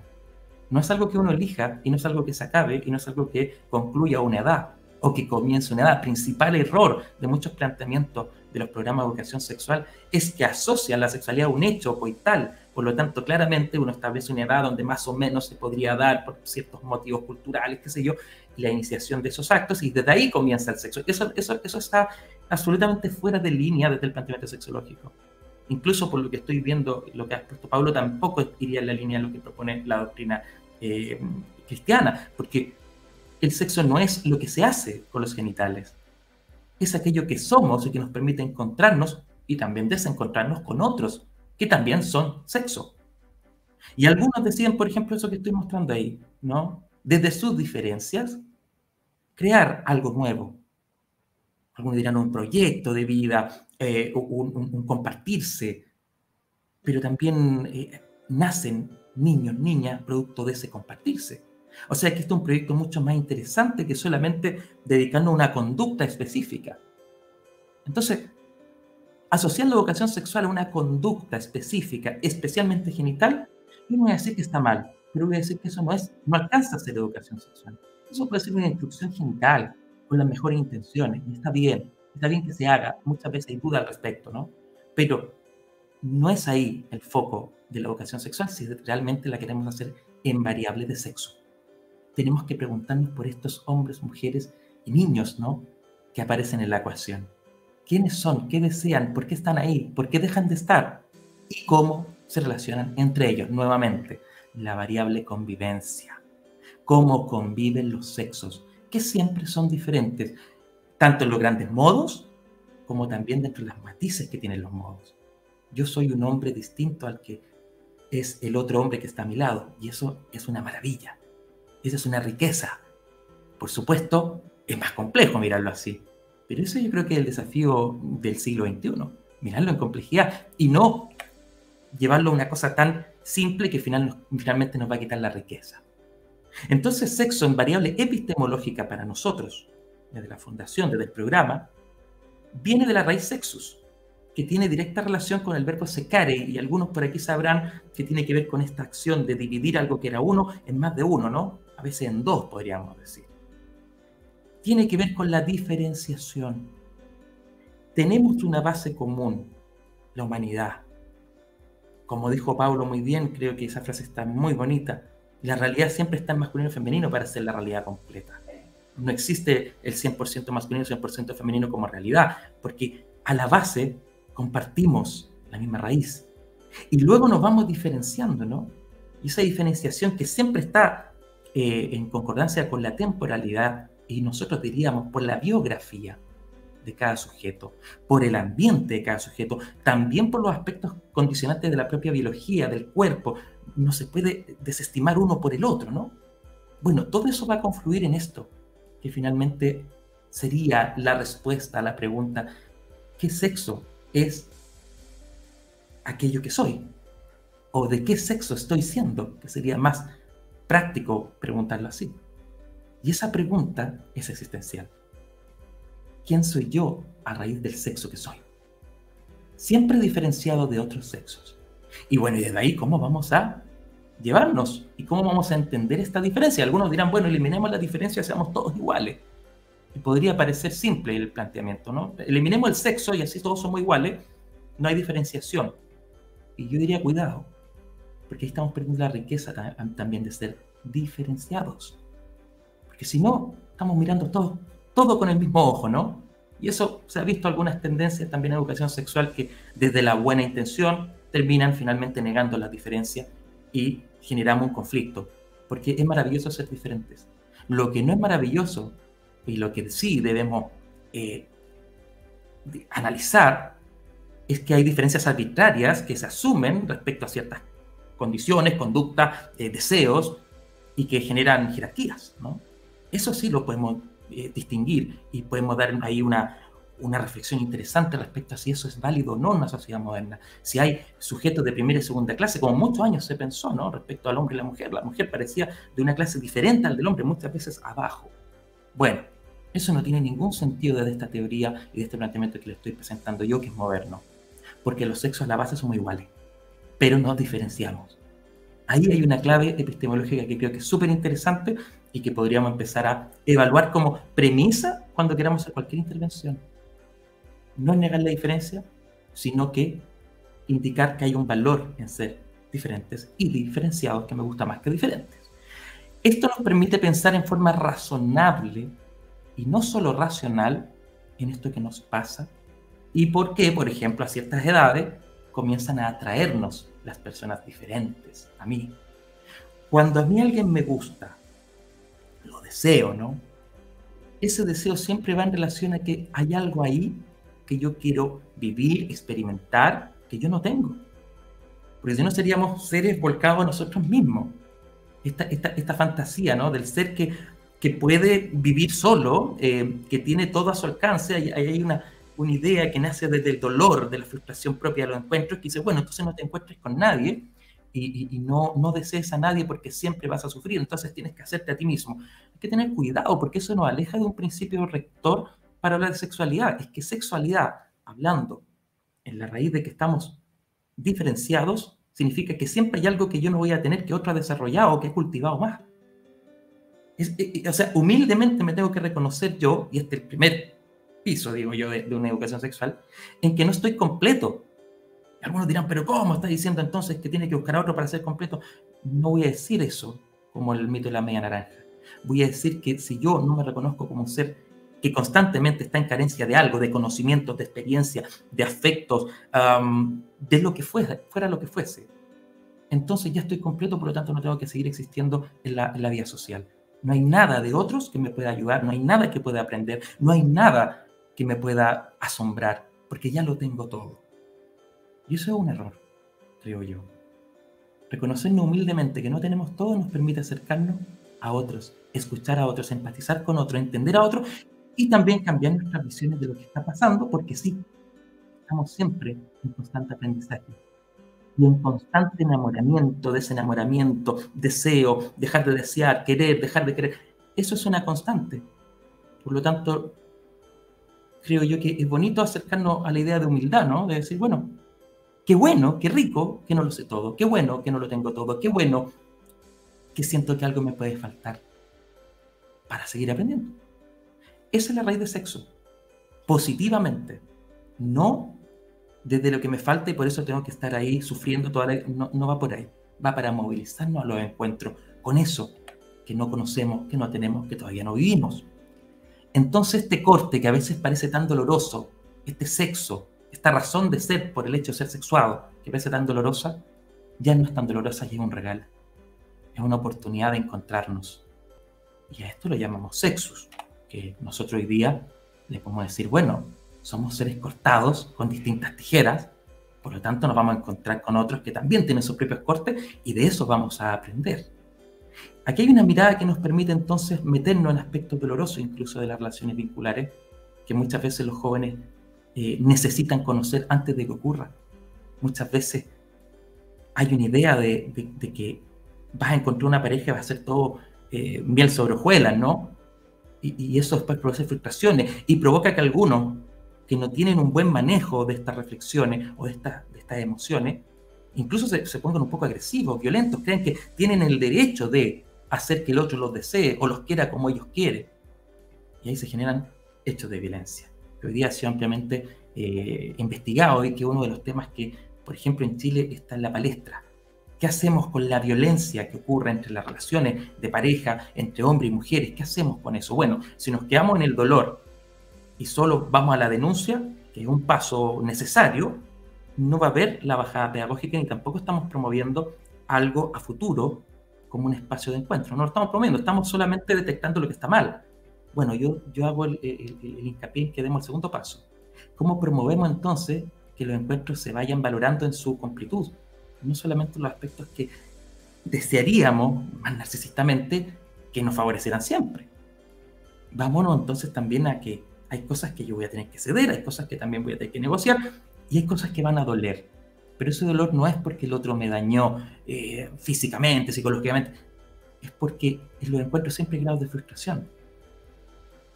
No es algo que uno elija y no es algo que se acabe y no es algo que concluya una edad o que comience una edad. Principal error de muchos planteamientos de los programas de educación sexual es que asocian la sexualidad a un hecho coital. Por lo tanto, claramente uno establece una edad donde más o menos se podría dar por ciertos motivos culturales, qué sé yo, la iniciación de esos actos y desde ahí comienza el sexo. Eso, eso, eso está absolutamente fuera de línea desde el planteamiento sexológico. Incluso por lo que estoy viendo, lo que ha expuesto Pablo tampoco iría en la línea de lo que propone la doctrina eh, cristiana, porque el sexo no es lo que se hace con los genitales, es aquello que somos y que nos permite encontrarnos y también desencontrarnos con otros, que también son sexo. Y algunos deciden, por ejemplo, eso que estoy mostrando ahí, ¿no? Desde sus diferencias, crear algo nuevo, algunos dirán un proyecto de vida, eh, un, compartirse, pero también eh, nacen niños, niñas, producto de ese compartirse. O sea que este es un proyecto mucho más interesante que solamente dedicarnos a una conducta específica. Entonces, asociar la educación sexual a una conducta específica, especialmente genital, yo no voy a decir que está mal, pero voy a decir que eso no, es, no alcanza a ser educación sexual. Eso puede ser una instrucción genital, con las mejores intenciones, está bien, está bien que se haga, muchas veces hay duda al respecto, ¿no? Pero no es ahí el foco de la educación sexual si realmente la queremos hacer en variable de sexo. Tenemos que preguntarnos por estos hombres, mujeres y niños, ¿no? Que aparecen en la ecuación. ¿Quiénes son? ¿Qué desean? ¿Por qué están ahí? ¿Por qué dejan de estar? ¿Y cómo se relacionan entre ellos? Nuevamente, la variable convivencia. ¿Cómo conviven los sexos? Que siempre son diferentes, tanto en los grandes modos como también dentro de las matices que tienen los modos. Yo soy un hombre distinto al que es el otro hombre que está a mi lado. Y eso es una maravilla. Esa es una riqueza. Por supuesto, es más complejo mirarlo así. Pero eso yo creo que es el desafío del siglo XXI. Mirarlo en complejidad y no llevarlo a una cosa tan simple que finalmente nos va a quitar la riqueza. Entonces, sexo en variable epistemológica para nosotros, desde la fundación, desde el programa, viene de la raíz sexus, que tiene directa relación con el verbo secare, y algunos por aquí sabrán que tiene que ver con esta acción de dividir algo que era uno en más de uno, ¿no? A veces en dos, podríamos decir. Tiene que ver con la diferenciación. Tenemos una base común, la humanidad. Como dijo Pablo muy bien, creo que esa frase está muy bonita. La realidad siempre está en masculino y femenino para ser la realidad completa. No existe el 100% masculino y 100% femenino como realidad, porque a la base compartimos la misma raíz. Y luego nos vamos diferenciando, ¿no? Y esa diferenciación que siempre está eh, en concordancia con la temporalidad y nosotros diríamos por la biografía de cada sujeto, por el ambiente de cada sujeto, también por los aspectos condicionantes de la propia biología, del cuerpo. No se puede desestimar uno por el otro, ¿no? Bueno, todo eso va a confluir en esto, que finalmente sería la respuesta a la pregunta, ¿qué sexo es aquello que soy. ¿O de qué sexo estoy siendo? Que sería más práctico preguntarlo así. Y esa pregunta es existencial. ¿Quién soy yo a raíz del sexo que soy? Siempre diferenciado de otros sexos. Y bueno, y desde ahí, ¿cómo vamos a llevarnos? ¿Y cómo vamos a entender esta diferencia? Algunos dirán, bueno, eliminemos la diferencia, seamos todos iguales podría parecer simple el planteamiento, ¿no? Eliminemos el sexo y así todos somos iguales, no hay diferenciación. Y yo diría, cuidado, porque ahí estamos perdiendo la riqueza también de ser diferenciados. Porque si no, estamos mirando todo, todo con el mismo ojo, ¿no? Y eso se ha visto algunas tendencias también en educación sexual que desde la buena intención terminan finalmente negando las diferencias y generamos un conflicto. Porque es maravilloso ser diferentes. Lo que no es maravilloso y lo que sí debemos eh, analizar es que hay diferencias arbitrarias que se asumen respecto a ciertas condiciones, conductas, eh, deseos y que generan jerarquías. ¿no? Eso sí lo podemos eh, distinguir y podemos dar ahí una, una reflexión interesante respecto a si eso es válido o no en una sociedad moderna. Si hay sujetos de primera y segunda clase, como muchos años se pensó, ¿no? Respecto al hombre y la mujer. La mujer parecía de una clase diferente al del hombre, muchas veces abajo. Bueno, eso no tiene ningún sentido desde esta teoría y de este planteamiento que le estoy presentando yo, que es moderno. Porque los sexos a la base son iguales, pero nos diferenciamos. Ahí hay una clave epistemológica que creo que es súper interesante y que podríamos empezar a evaluar como premisa cuando queramos hacer cualquier intervención. No es negar la diferencia, sino que indicar que hay un valor en ser diferentes y diferenciados que me gusta más que diferentes. Esto nos permite pensar en forma razonable y no solo racional en esto que nos pasa y por qué, por ejemplo, a ciertas edades comienzan a atraernos las personas diferentes a mí. Cuando a mí alguien me gusta, lo deseo, ¿no? Ese deseo siempre va en relación a que hay algo ahí que yo quiero vivir, experimentar, que yo no tengo. Porque si no seríamos seres volcados a nosotros mismos. Esta, esta, esta fantasía, ¿no? Del ser que que puede vivir solo, eh, que tiene todo a su alcance. Hay, hay una, una, idea que nace desde el dolor, de la frustración propia de los encuentros, que dice, bueno, entonces no te encuentres con nadie y, y, no, no desees a nadie porque siempre vas a sufrir, entonces tienes que hacerte a ti mismo. Hay que tener cuidado porque eso nos aleja de un principio rector para hablar de sexualidad. Es que sexualidad, hablando en la raíz de que estamos diferenciados, significa que siempre hay algo que yo no voy a tener que otro ha desarrollado o que he cultivado más. Eh, eh, o sea, humildemente me tengo que reconocer yo, y este es el primer piso, digo yo, de, de una educación sexual, en que no estoy completo. Algunos dirán, pero ¿cómo está diciendo entonces que tiene que buscar a otro para ser completo? No voy a decir eso como el mito de la media naranja. Voy a decir que si yo no me reconozco como un ser constantemente está en carencia de algo, de conocimientos, de experiencia, de afectos, de lo que fuera, fuera lo que fuese, entonces ya estoy completo, por lo tanto no tengo que seguir existiendo en la, en la vida social. No hay nada de otros que me pueda ayudar, no hay nada que pueda aprender, no hay nada que me pueda asombrar, porque ya lo tengo todo. Y eso es un error, creo yo. Reconocernos humildemente que no tenemos todo nos permite acercarnos a otros, escuchar a otros, empatizar con otros, entender a otros y también cambiar nuestras visiones de lo que está pasando, porque sí, estamos siempre en constante aprendizaje y en constante enamoramiento, desenamoramiento, deseo, dejar de desear, querer, dejar de querer. Eso es una constante. Por lo tanto, creo yo que es bonito acercarnos a la idea de humildad, ¿no? De decir, bueno, qué bueno, qué rico que no lo sé todo, qué bueno que no lo tengo todo, qué bueno que siento que algo me puede faltar para seguir aprendiendo. Esa es la raíz de sexo. Positivamente. No desde lo que me falta y por eso tengo que estar ahí sufriendo toda la... No, no va por ahí. Va para movilizarnos a los encuentros con eso que no conocemos, que no tenemos, que todavía no vivimos. Entonces este corte que a veces parece tan doloroso, este sexo, esta razón de ser por el hecho de ser sexuado, que parece tan dolorosa, ya no es tan dolorosa y es un regalo. Es una oportunidad de encontrarnos. Y a esto lo llamamos sexus que nosotros hoy día le podemos decir, bueno, somos seres cortados con distintas tijeras, por lo tanto nos vamos a encontrar con otros que también tienen sus propios cortes y de eso vamos a aprender. Aquí hay una mirada que nos permite entonces meternos en aspectos dolorosos incluso de las relaciones vinculares, que muchas veces los jóvenes eh, necesitan conocer antes de que ocurra. Muchas veces hay una idea de, que vas a encontrar una pareja y va a ser todo eh, miel sobre hojuelas, ¿no? Y, eso después produce frustraciones y provoca que algunos que no tienen un buen manejo de estas reflexiones o de estas, de estas emociones, incluso se, se, pongan un poco agresivos, violentos, creen que tienen el derecho de hacer que el otro los desee o los quiera como ellos quieren. Y ahí se generan hechos de violencia. hoy día ha sido ampliamente eh, investigado y que uno de los temas que, por ejemplo, en Chile está en la palestra, ¿Qué hacemos con la violencia que ocurre entre las relaciones de pareja, entre hombres y mujeres? ¿Qué hacemos con eso? Bueno, si nos quedamos en el dolor y solo vamos a la denuncia, que es un paso necesario, no va a haber la bajada pedagógica ni tampoco estamos promoviendo algo a futuro como un espacio de encuentro. No lo estamos promoviendo, estamos solamente detectando lo que está mal. Bueno, yo, yo hago el, el hincapié en que demos el segundo paso. ¿Cómo promovemos entonces que los encuentros se vayan valorando en su completud? No solamente los aspectos que desearíamos, más narcisistamente, que nos favorecieran siempre. Vámonos entonces también a que hay cosas que yo voy a tener que ceder, hay cosas que también voy a tener que negociar y hay cosas que van a doler. Pero ese dolor no es porque el otro me dañó eh, físicamente, psicológicamente, es porque en los encuentros siempre grados de frustración.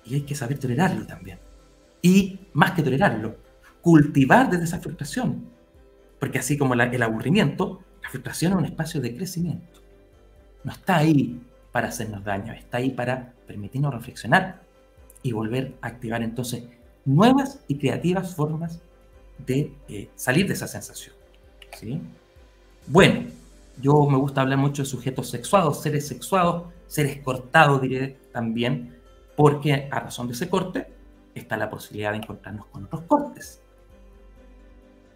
Y hay que saber tolerarlo también. Y más que tolerarlo, cultivar desde esa frustración porque así como el aburrimiento, la frustración es un espacio de crecimiento. No está ahí para hacernos daño, está ahí para permitirnos reflexionar y volver a activar entonces nuevas y creativas formas de eh, salir de esa sensación. ¿sí? Bueno, yo me gusta hablar mucho de sujetos sexuados, seres sexuados, seres cortados, diré también, porque a razón de ese corte está la posibilidad de encontrarnos con otros cortes.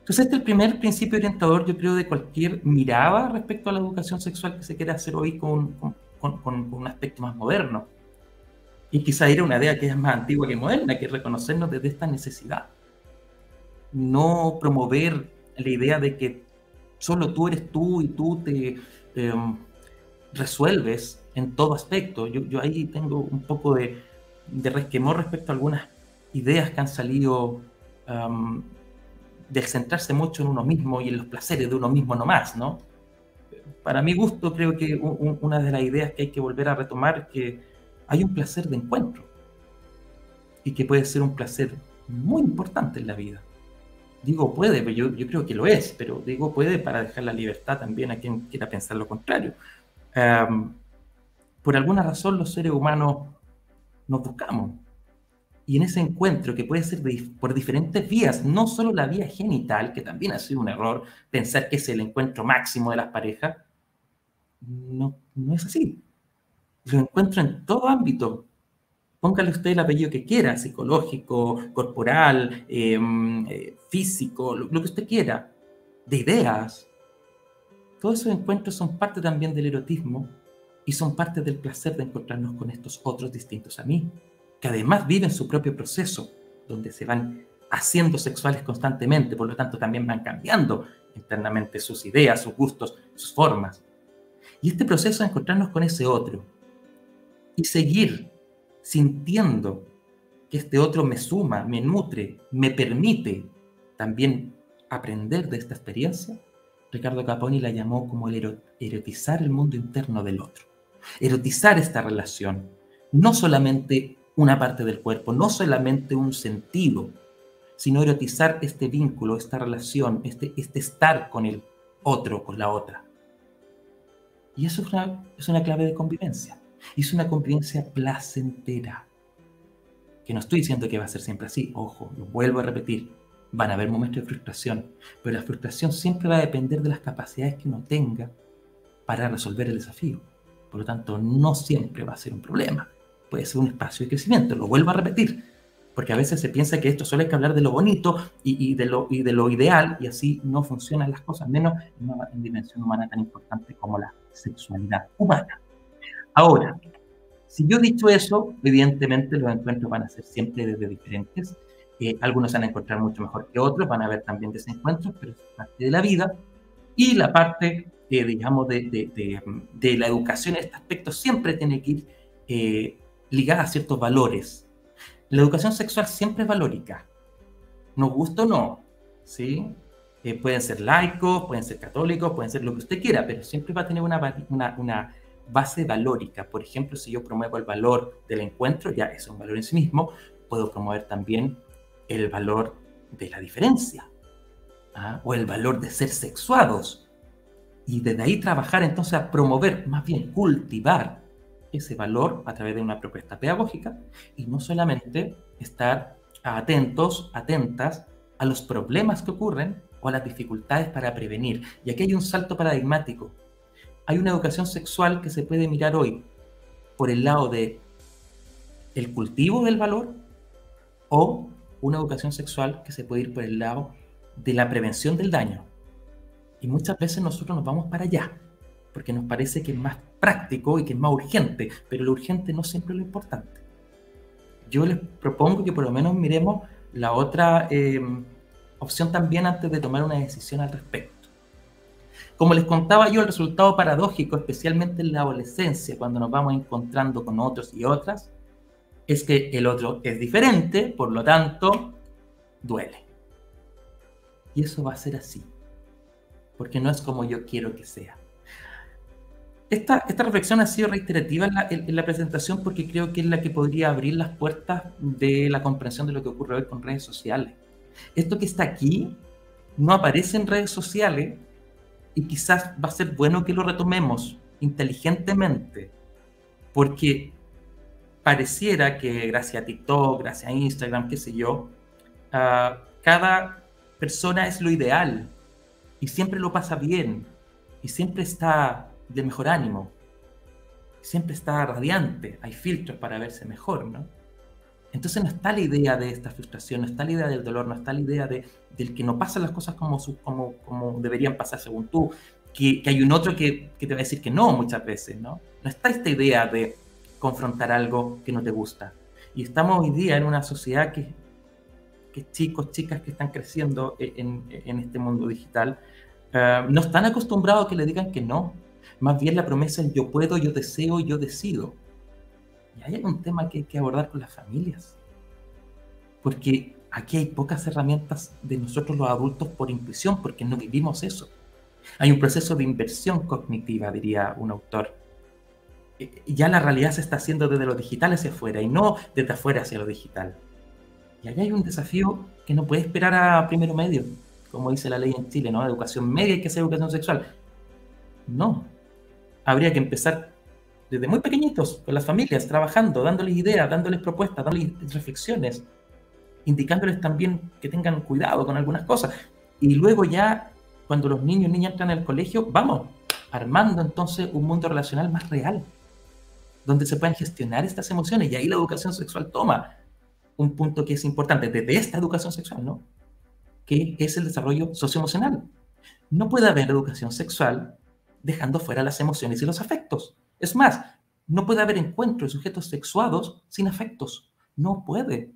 Entonces, este es el primer principio orientador, yo creo, de cualquier mirada respecto a la educación sexual que se quiera hacer hoy con, un aspecto más moderno. Y quizá era una idea que es más antigua que moderna, que es reconocernos desde esta necesidad. No promover la idea de que solo tú eres tú y tú te em, resuelves en todo aspecto. Yo, ahí tengo un poco de, resquemor respecto a algunas ideas que han salido um, del centrarse mucho en uno mismo y en los placeres de uno mismo nomás, ¿no? Para mi gusto, creo que una de las ideas que hay que volver a retomar es que hay un placer de encuentro. y que puede ser un placer muy importante en la vida. Digo puede, pero yo creo que lo es, pero digo puede para dejar la libertad también a quien quiera pensar lo contrario. por alguna razón los seres humanos nos buscamos. Y en ese encuentro, que puede ser por diferentes vías, no solo la vía genital, que también ha sido un error pensar que es el encuentro máximo de las parejas, no, no es así. Lo encuentro en todo ámbito. Póngale usted el apellido que quiera, psicológico, corporal, em, eh, físico, lo, lo que usted quiera, de ideas. Todos esos encuentros son parte también del erotismo y son parte del placer de encontrarnos con estos otros distintos a mí, que además viven su propio proceso, donde se van haciendo sexuales constantemente, por lo tanto también van cambiando internamente sus ideas, sus gustos, sus formas. Y este proceso de encontrarnos con ese otro y seguir sintiendo que este otro me suma, me nutre, me permite también aprender de esta experiencia, Ricardo Caponi la llamó como el erotizar el mundo interno del otro erotizar esta relación, no solamente una parte del cuerpo, no solamente un sentido, sino erotizar este vínculo, esta relación, este, este estar con el otro, con la otra. Y eso es una, es una clave de convivencia. Y es una convivencia placentera. Que no estoy diciendo que va a ser siempre así, ojo, lo vuelvo a repetir. Van a haber momentos de frustración, pero la frustración siempre va a depender de las capacidades que uno tenga para resolver el desafío. Por lo tanto, no siempre va a ser un problema. Puede ser un espacio de crecimiento. Lo vuelvo a repetir, porque a veces se piensa que esto solo hay que hablar de lo bonito y, de, lo, y de lo ideal, y así no funcionan las cosas, menos en una dimensión humana tan importante como la sexualidad humana. Ahora, si yo he dicho eso, evidentemente los encuentros van a ser siempre desde diferentes. Eh, algunos van a encontrar mucho mejor que otros, van a haber también desencuentros, pero es parte de la vida. Y la parte digamos, de, la educación en este aspecto siempre tiene que ir eh, ligada a ciertos valores. La educación sexual siempre es valórica. Nos gusta o no, ¿sí? Eh, pueden ser laicos, pueden ser católicos, pueden ser lo que usted quiera, pero siempre va a tener una, una, base valórica. Por ejemplo, si yo promuevo el valor del encuentro, ya es un valor en sí mismo, puedo promover también el valor de la diferencia ¿ah? o el valor de ser sexuados y desde ahí trabajar entonces a promover, más bien cultivar ese valor a través de una propuesta pedagógica y no solamente estar atentos, atentas a los problemas que ocurren o a las dificultades para prevenir. Y aquí hay un salto paradigmático. Hay una educación sexual que se puede mirar hoy por el lado de el cultivo del valor o una educación sexual que se puede ir por el lado de la prevención del daño. Y muchas veces nosotros nos vamos para allá, porque nos parece que es más práctico y que es más urgente, pero lo urgente no siempre es lo importante. Yo les propongo que por lo menos miremos la otra eh, opción también antes de tomar una decisión al respecto. Como les contaba yo, el resultado paradójico, especialmente en la adolescencia, cuando nos vamos encontrando con otros y otras, es que el otro es diferente, por lo tanto, duele. Y eso va a ser así porque no es como yo quiero que sea. Esta, esta reflexión ha sido reiterativa en la, presentación porque creo que es la que podría abrir las puertas de la comprensión de lo que ocurre hoy con redes sociales. Esto que está aquí no aparece en redes sociales y quizás va a ser bueno que lo retomemos inteligentemente, porque pareciera que gracias a TikTok, gracias a Instagram, qué sé yo, uh, cada persona es lo ideal y siempre lo pasa bien y siempre está de mejor ánimo, siempre está radiante, hay filtros para verse mejor, ¿no? Entonces no está la idea de esta frustración, no está la idea del dolor, no está la idea de, del que no pasan las cosas como, como, como deberían pasar según tú, que, que hay un otro que, que, te va a decir que no muchas veces, ¿no? No está esta idea de confrontar algo que no te gusta. Y estamos hoy día en una sociedad que, que chicos, chicas que están creciendo en, en este mundo digital, eh, no están acostumbrados a que le digan que no. Más bien la promesa es yo puedo, yo deseo, yo decido. Y hay un tema que hay que abordar con las familias. Porque aquí hay pocas herramientas de nosotros los adultos por intuición, porque no vivimos eso. Hay un proceso de inversión cognitiva, diría un autor. Eh, ya la realidad se está haciendo desde lo digital hacia afuera y no desde afuera hacia lo digital. Y allá hay un desafío que no puede esperar a primero medio, como dice la ley en Chile, ¿no? Educación media hay que hacer educación sexual. No. Habría que empezar desde muy pequeñitos, con las familias, trabajando, dándoles ideas, dándoles propuestas, dándoles reflexiones, indicándoles también que tengan cuidado con algunas cosas. Y luego ya, cuando los niños y niñas entran al colegio, vamos, armando entonces un mundo relacional más real, donde se puedan gestionar estas emociones. Y ahí la educación sexual toma un punto que es importante desde esta educación sexual, ¿no? Que es el desarrollo socioemocional. No puede haber educación sexual dejando fuera las emociones y los afectos. Es más, no puede haber encuentro de sujetos sexuados sin afectos. No puede.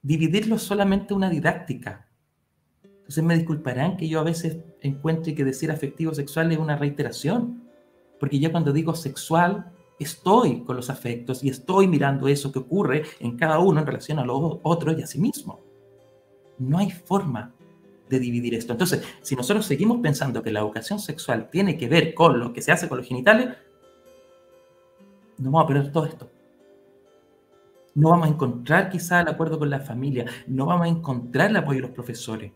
Dividirlo solamente una didáctica. Entonces me disculparán que yo a veces encuentre que decir afectivo sexual es una reiteración. Porque yo cuando digo sexual, estoy con los afectos y estoy mirando eso que ocurre en cada uno en relación a los otros y a sí mismo. No hay forma de dividir esto. Entonces, si nosotros seguimos pensando que la educación sexual tiene que ver con lo que se hace con los genitales, no vamos a perder todo esto. No vamos a encontrar quizá el acuerdo con la familia, no vamos a encontrar el apoyo de los profesores.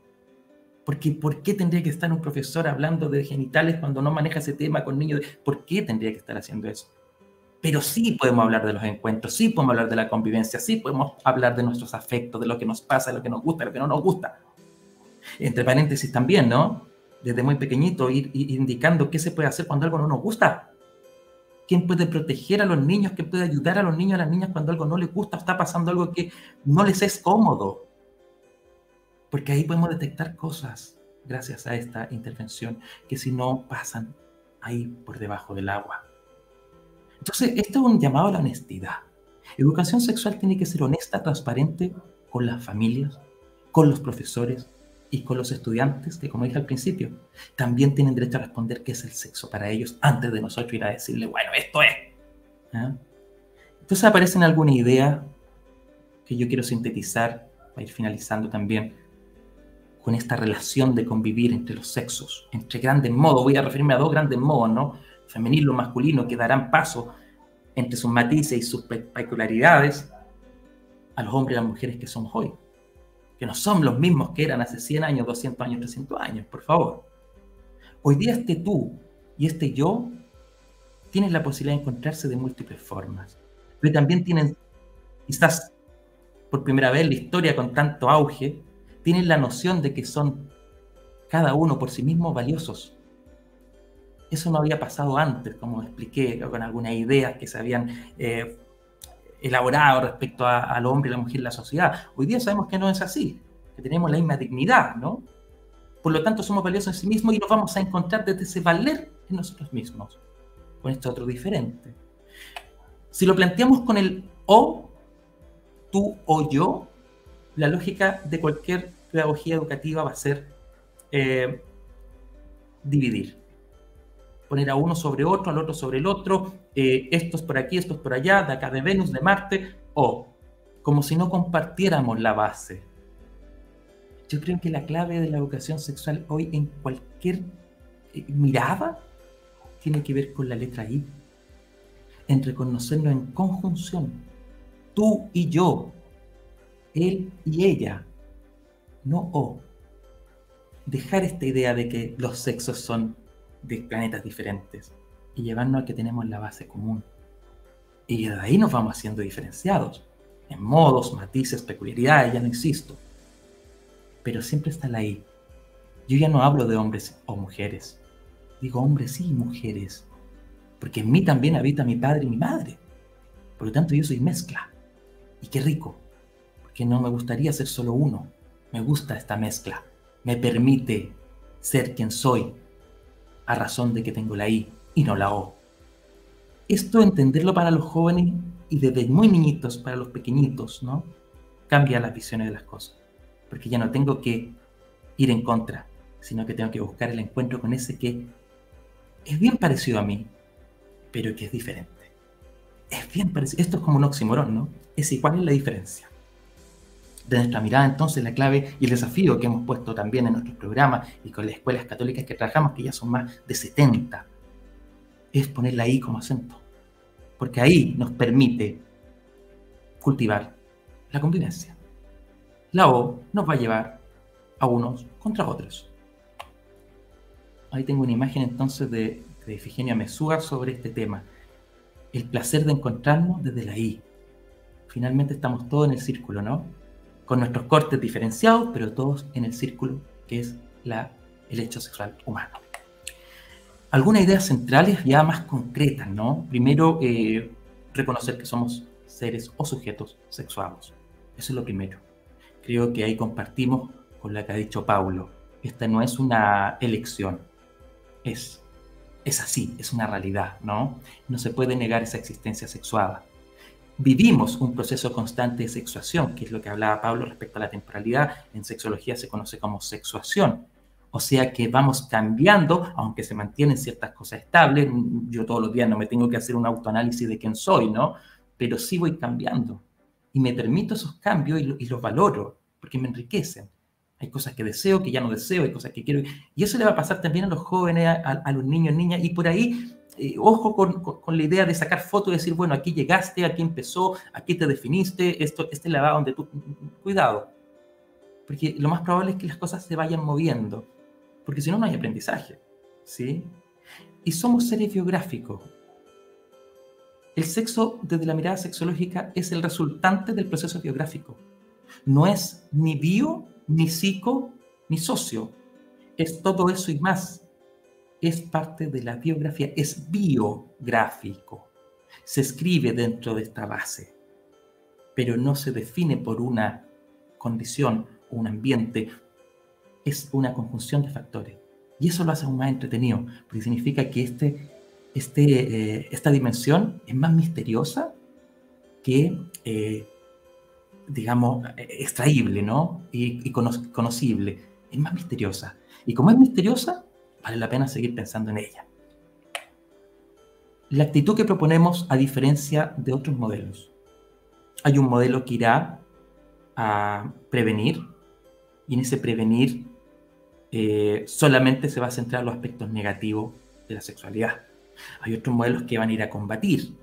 Porque ¿por qué tendría que estar un profesor hablando de genitales cuando no maneja ese tema con niños? ¿Por qué tendría que estar haciendo eso? Pero sí podemos hablar de los encuentros, sí podemos hablar de la convivencia, sí podemos hablar de nuestros afectos, de lo que nos pasa, de lo que nos gusta, de lo que no nos gusta. Entre paréntesis también, ¿no? Desde muy pequeñito ir, indicando qué se puede hacer cuando algo no nos gusta quién puede proteger a los niños, quién puede ayudar a los niños, a las niñas cuando algo no les gusta, está pasando algo que no les es cómodo. Porque ahí podemos detectar cosas gracias a esta intervención que si no pasan ahí por debajo del agua. Entonces, esto es un llamado a la honestidad. Educación sexual tiene que ser honesta, transparente con las familias, con los profesores, y con los estudiantes, que como dije al principio, también tienen derecho a responder qué es el sexo para ellos antes de nosotros ir a decirle, bueno, esto es. ¿Ah? Entonces aparecen alguna idea que yo quiero sintetizar para ir finalizando también con esta relación de convivir entre los sexos, entre grandes modos. Voy a referirme a dos grandes modos, ¿no? Femenino y masculino, que darán paso entre sus matices y sus peculiaridades a los hombres y las mujeres que somos hoy que no son los mismos que eran hace 100 años, 200 años, 300 años, por favor. Hoy día este tú y este yo tienen la posibilidad de encontrarse de múltiples formas, pero también tienen, quizás por primera vez en la historia con tanto auge, tienen la noción de que son cada uno por sí mismo valiosos. Eso no había pasado antes, como expliqué, con algunas ideas que se habían eh, elaborado respecto al hombre y la mujer en la sociedad. Hoy día sabemos que no es así, que tenemos la misma dignidad, ¿no? Por lo tanto, somos valiosos en sí mismos y nos vamos a encontrar desde ese valer en nosotros mismos, con este otro diferente. Si lo planteamos con el o, tú o yo, la lógica de cualquier pedagogía educativa va a ser eh, dividir poner a uno sobre otro, al otro sobre el otro, eh, estos por aquí, estos por allá, de acá de Venus, de Marte, o como si no compartiéramos la base. Yo creo que la clave de la educación sexual hoy en cualquier eh, mirada tiene que ver con la letra I, en reconocernos en conjunción, tú y yo, él y ella, no o. Dejar esta idea de que los sexos son de planetas diferentes y llevarnos a que tenemos la base común. Y de ahí nos vamos haciendo diferenciados, en modos, matices, peculiaridades, ya no existo. Pero siempre está la I. Yo ya no hablo de hombres o mujeres. Digo hombres y mujeres. Porque en mí también habita mi padre y mi madre. Por lo tanto, yo soy mezcla. Y qué rico. Porque no me gustaría ser solo uno. Me gusta esta mezcla. Me permite ser quien soy a razón de que tengo la I y no la O. Esto entenderlo para los jóvenes y desde muy niñitos para los pequeñitos, ¿no? Cambia las visiones de las cosas. Porque ya no tengo que ir en contra, sino que tengo que buscar el encuentro con ese que es bien parecido a mí, pero que es diferente. Es bien parecido. Esto es como un oxímoron, ¿no? Es igual en la diferencia de nuestra mirada, entonces la clave y el desafío que hemos puesto también en nuestros programas y con las escuelas católicas que trabajamos, que ya son más de 70, es ponerla ahí como acento. Porque ahí nos permite cultivar la convivencia. La O nos va a llevar a unos contra otros. Ahí tengo una imagen entonces de, de Efigenia Mesúa sobre este tema. El placer de encontrarnos desde la I. Finalmente estamos todos en el círculo, ¿no? Con nuestros cortes diferenciados, pero todos en el círculo que es la, el hecho sexual humano. Algunas ideas centrales ya más concretas, ¿no? Primero, eh, reconocer que somos seres o sujetos sexuados. Eso es lo primero. Creo que ahí compartimos con lo que ha dicho Paulo. Esta no es una elección, es, es así, es una realidad, ¿no? No se puede negar esa existencia sexuada. Vivimos un proceso constante de sexuación, que es lo que hablaba Pablo respecto a la temporalidad. En sexología se conoce como sexuación. O sea que vamos cambiando, aunque se mantienen ciertas cosas estables. Yo todos los días no me tengo que hacer un autoanálisis de quién soy, ¿no? Pero sí voy cambiando. Y me permito esos cambios y, los valoro, porque me enriquecen. Hay cosas que deseo, que ya no deseo, hay cosas que quiero. Y eso le va a pasar también a los jóvenes, a, los niños, niñas. Y por ahí, eh, ojo con, la idea de sacar fotos y decir, bueno, aquí llegaste, aquí empezó, aquí te definiste, esto, este es la donde tú... Cuidado. Porque lo más probable es que las cosas se vayan moviendo porque si no, no hay aprendizaje. ¿sí? Y somos seres biográficos. El sexo, desde la mirada sexológica, es el resultante del proceso biográfico. No es ni bio, ni psico, ni socio. Es todo eso y más. Es parte de la biografía, es biográfico. Se escribe dentro de esta base, pero no se define por una condición, un ambiente, es una conjunción de factores. Y eso lo hace aún más entretenido, porque significa que este, este, eh, esta dimensión es más misteriosa que, eh, digamos, extraíble, ¿no? Y conocible. Es más misteriosa. Y como es misteriosa, vale la pena seguir pensando en ella. La actitud que proponemos, a diferencia de otros modelos, hay un modelo que irá a prevenir, y en ese prevenir eh, solamente se va a centrar en los aspectos negativos de la sexualidad. Hay otros modelos que van a ir a combatir,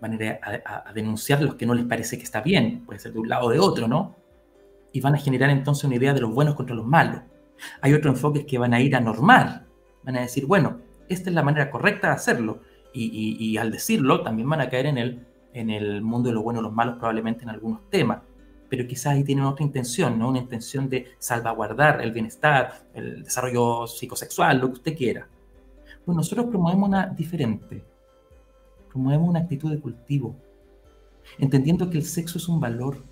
van a ir a, denunciar los que no les parece que está bien, puede ser de un lado o de otro, ¿no? Y van a generar entonces una idea de los buenos contra los malos. Hay otros enfoques que van a ir a normar, van a decir, bueno, esta es la manera correcta de hacerlo. Y, al decirlo, también van a caer en el, en el mundo de los buenos y los malos, probablemente en algunos temas pero quizás ahí tienen otra intención, ¿no? Una intención de salvaguardar el bienestar, el desarrollo psicosexual, lo que usted quiera. Pues nosotros promovemos una diferente. Promovemos una actitud de cultivo, entendiendo que el sexo es un valor,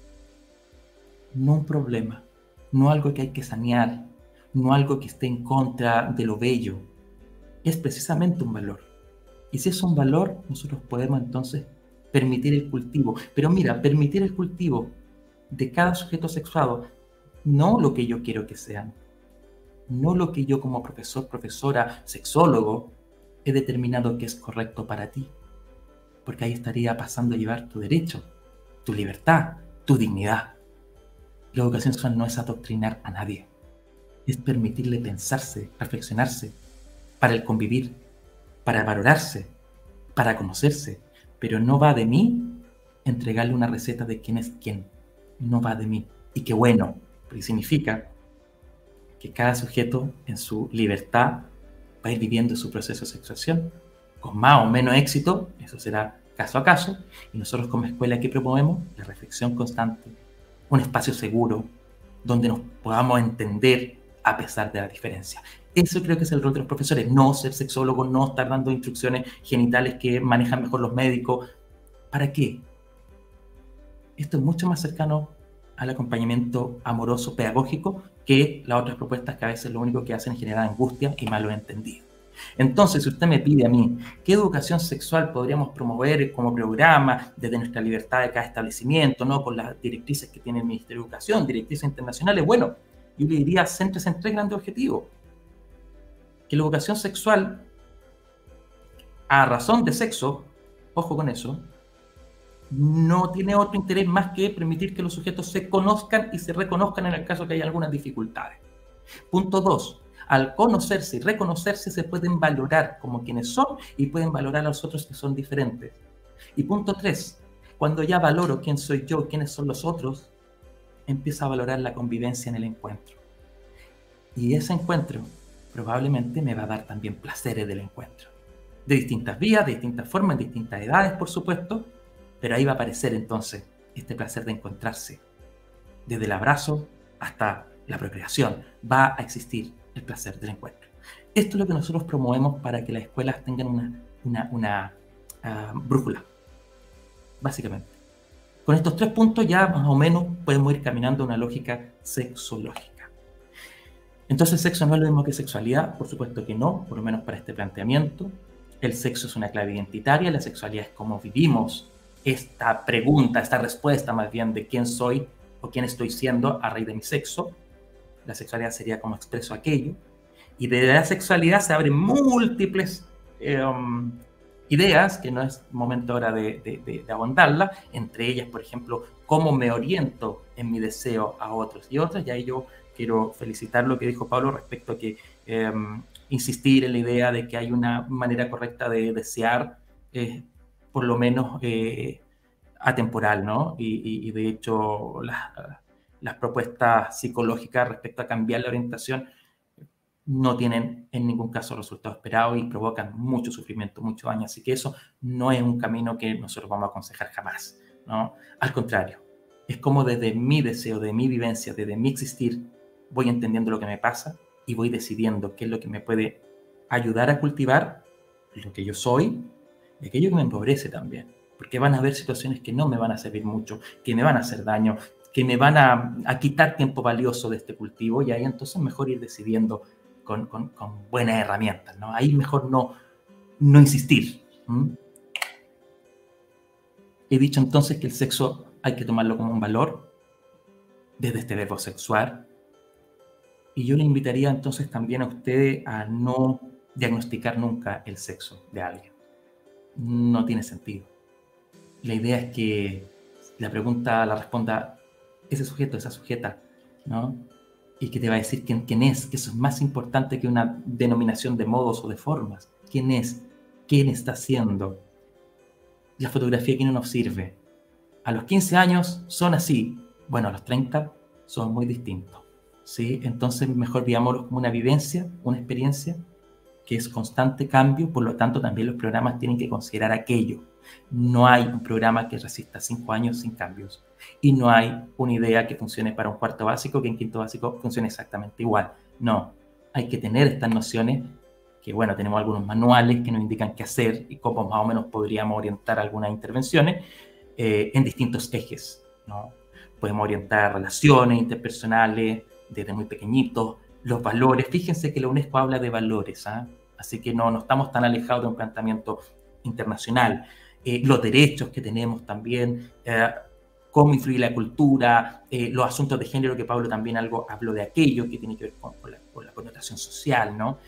no un problema, no algo que hay que sanear, no algo que esté en contra de lo bello. Es precisamente un valor. Y si es un valor, nosotros podemos entonces permitir el cultivo. Pero mira, permitir el cultivo de cada sujeto sexuado, no lo que yo quiero que sean, no lo que yo como profesor, profesora, sexólogo he determinado que es correcto para ti, porque ahí estaría pasando a llevar tu derecho, tu libertad, tu dignidad. La educación sexual no es adoctrinar a nadie, es permitirle pensarse, reflexionarse, para el convivir, para valorarse, para conocerse, pero no va de mí entregarle una receta de quién es quién. No va de mí. Y qué bueno, porque significa que cada sujeto en su libertad va a ir viviendo su proceso de sexuación. Con más o menos éxito, eso será caso a caso, y nosotros como escuela que promovemos la reflexión constante, un espacio seguro donde nos podamos entender a pesar de la diferencia. Eso creo que es el rol de los profesores, no ser sexólogo, no estar dando instrucciones genitales que manejan mejor los médicos. ¿Para qué? esto es mucho más cercano al acompañamiento amoroso pedagógico que las otras propuestas que a veces lo único que hacen es generar angustia y malo entendido. Entonces, si usted me pide a mí qué educación sexual podríamos promover como programa desde nuestra libertad de cada establecimiento, ¿no? con las directrices que tiene el Ministerio de Educación, directrices internacionales, bueno, yo le diría, céntrese en tres grandes objetivos. Que la educación sexual, a razón de sexo, ojo con eso, no tiene otro interés más que permitir que los sujetos se conozcan y se reconozcan en el caso que haya algunas dificultades. Punto dos, al conocerse y reconocerse se pueden valorar como quienes son y pueden valorar a los otros que son diferentes. Y punto tres, cuando ya valoro quién soy yo, quiénes son los otros, empiezo a valorar la convivencia en el encuentro. Y ese encuentro probablemente me va a dar también placeres del encuentro. De distintas vías, de distintas formas, en distintas edades, por supuesto, pero ahí va a aparecer entonces este placer de encontrarse. Desde el abrazo hasta la procreación, va a existir el placer del encuentro. Esto es lo que nosotros promovemos para que las escuelas tengan una ah, brújula, básicamente. Con estos tres puntos ya más o menos podemos ir caminando una lógica sexológica. Entonces, sexo no es lo mismo que sexualidad, por supuesto que no, por lo menos para este planteamiento. El sexo es una clave identitaria, la sexualidad es cómo vivimos esta pregunta, esta respuesta más bien de quién soy o quién estoy siendo a raíz de mi sexo. La sexualidad sería cómo expreso aquello. Y de la sexualidad se abren múltiples em, ideas, que no es momento ahora de, de, abondarla, entre ellas, por ejemplo, cómo me oriento en mi deseo a otros y otras, y ahí yo quiero felicitar lo que dijo Pablo respecto a que em, insistir en la idea de que hay una manera correcta de desear, eh, por lo menos eh, atemporal, ¿no? Y, de hecho, las propuestas psicológicas respecto a cambiar la orientación no tienen en ningún caso resultados esperados y provocan mucho sufrimiento, mucho daño. Así que eso no es un camino que nosotros vamos a aconsejar jamás. ¿no? Al contrario, es como desde mi deseo, de mi vivencia, desde mi existir, voy entendiendo lo que me pasa y voy decidiendo qué es lo que me puede ayudar a cultivar lo que yo soy y aquello que me empobrece también. Porque van a haber situaciones que no me van a servir mucho, que me van a hacer daño, que me van a, a quitar tiempo valioso de este cultivo y ahí entonces mejor ir decidiendo con, buenas herramientas. ¿no? Ahí mejor no, no insistir. He dicho entonces que el sexo hay que tomarlo como un valor desde este verbo sexual. Y yo le invitaría entonces también a usted a no diagnosticar nunca el sexo de alguien. No tiene sentido. La idea es que la pregunta la responda ese sujeto, esa sujeta, ¿no? Y que te va a decir quién, es, que eso es más importante que una denominación de modos o de formas. ¿Quién es? ¿Quién está haciendo? La fotografía que no nos sirve. A los 15 años son así. Bueno, a los 30 son muy distintos. ¿sí? Entonces, mejor veámoslo como una vivencia, una experiencia que es constante cambio, por lo tanto, también los programas tienen que considerar aquello. No hay un programa que resista cinco años sin cambios y no hay una idea que funcione para un cuarto básico que en quinto básico funcione exactamente igual. No, hay que tener estas nociones que, bueno, tenemos algunos manuales que nos indican qué hacer y cómo más o menos podríamos orientar algunas intervenciones eh, en distintos ejes. ¿no? Podemos orientar relaciones interpersonales desde muy pequeñitos, los valores. Fíjense que la UNESCO habla de valores, ¿ah? así que no, no estamos tan alejados de un planteamiento internacional. Eh, los derechos que tenemos también, eh, cómo influye la cultura, eh, los asuntos de género, que Pablo también algo habló de aquello, que tiene que ver con, la, connotación social, ¿no?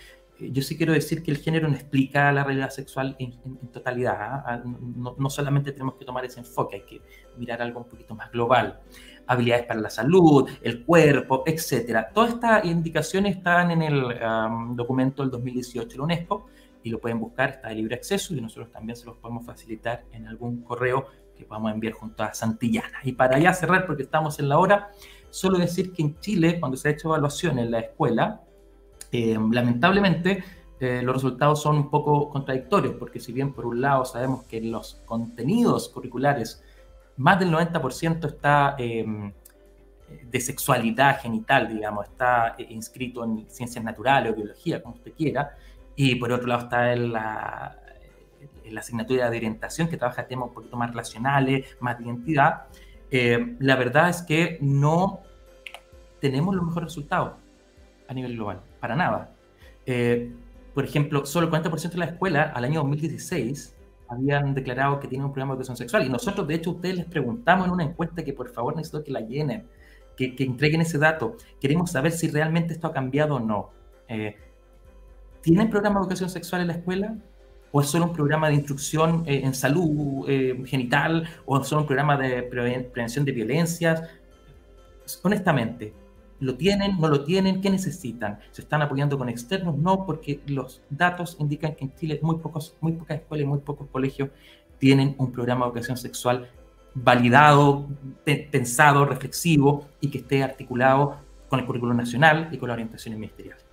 Eh, yo sí quiero decir que el género no explica la realidad sexual en, totalidad, ¿ah? Ah, no, solamente tenemos que tomar ese enfoque, hay que mirar algo un poquito más global. Habilidades para la salud, el cuerpo, etcétera. Todas estas indicaciones están en el documento del 2018 de la UNESCO y lo pueden buscar, está de libre acceso y nosotros también se los podemos facilitar en algún correo que podamos enviar junto a Santillana. Y para ya cerrar, porque estamos en la hora, solo decir que en Chile, cuando se ha hecho evaluación en la escuela, eh, lamentablemente eh, los resultados son un poco contradictorios, porque si bien por un lado sabemos que los contenidos curriculares, más del 90% está em, de sexualidad genital, digamos, está eh, inscrito en ciencias naturales o biología, como usted quiera, y por otro lado está en la, la asignatura de orientación que trabaja temas un poquito más relacionales, más de identidad, eh, la verdad es que no tenemos los mejores resultados a nivel global, para nada. Eh, por ejemplo, solo el 40% de la escuela al año 2016 habían declarado que tienen un problema de educación sexual. Y nosotros, de hecho, ustedes les preguntamos en una encuesta que por favor necesito que la llenen, que, que entreguen ese dato. Queremos saber si realmente esto ha cambiado o no. Eh, ¿Tienen programa de educación sexual en la escuela? O es solo un programa de instrucción eh, en salud eh, genital, o es solo un programa de prevención de violencias. Honestamente, ¿lo tienen? ¿No lo tienen? ¿Qué necesitan? ¿Se están apoyando con externos? No, porque los datos indican que en Chile muy, pocos, muy pocas escuelas y muy pocos colegios tienen un programa de educación sexual validado, pensado, reflexivo y que esté articulado con el currículo nacional y con la orientación ministerial.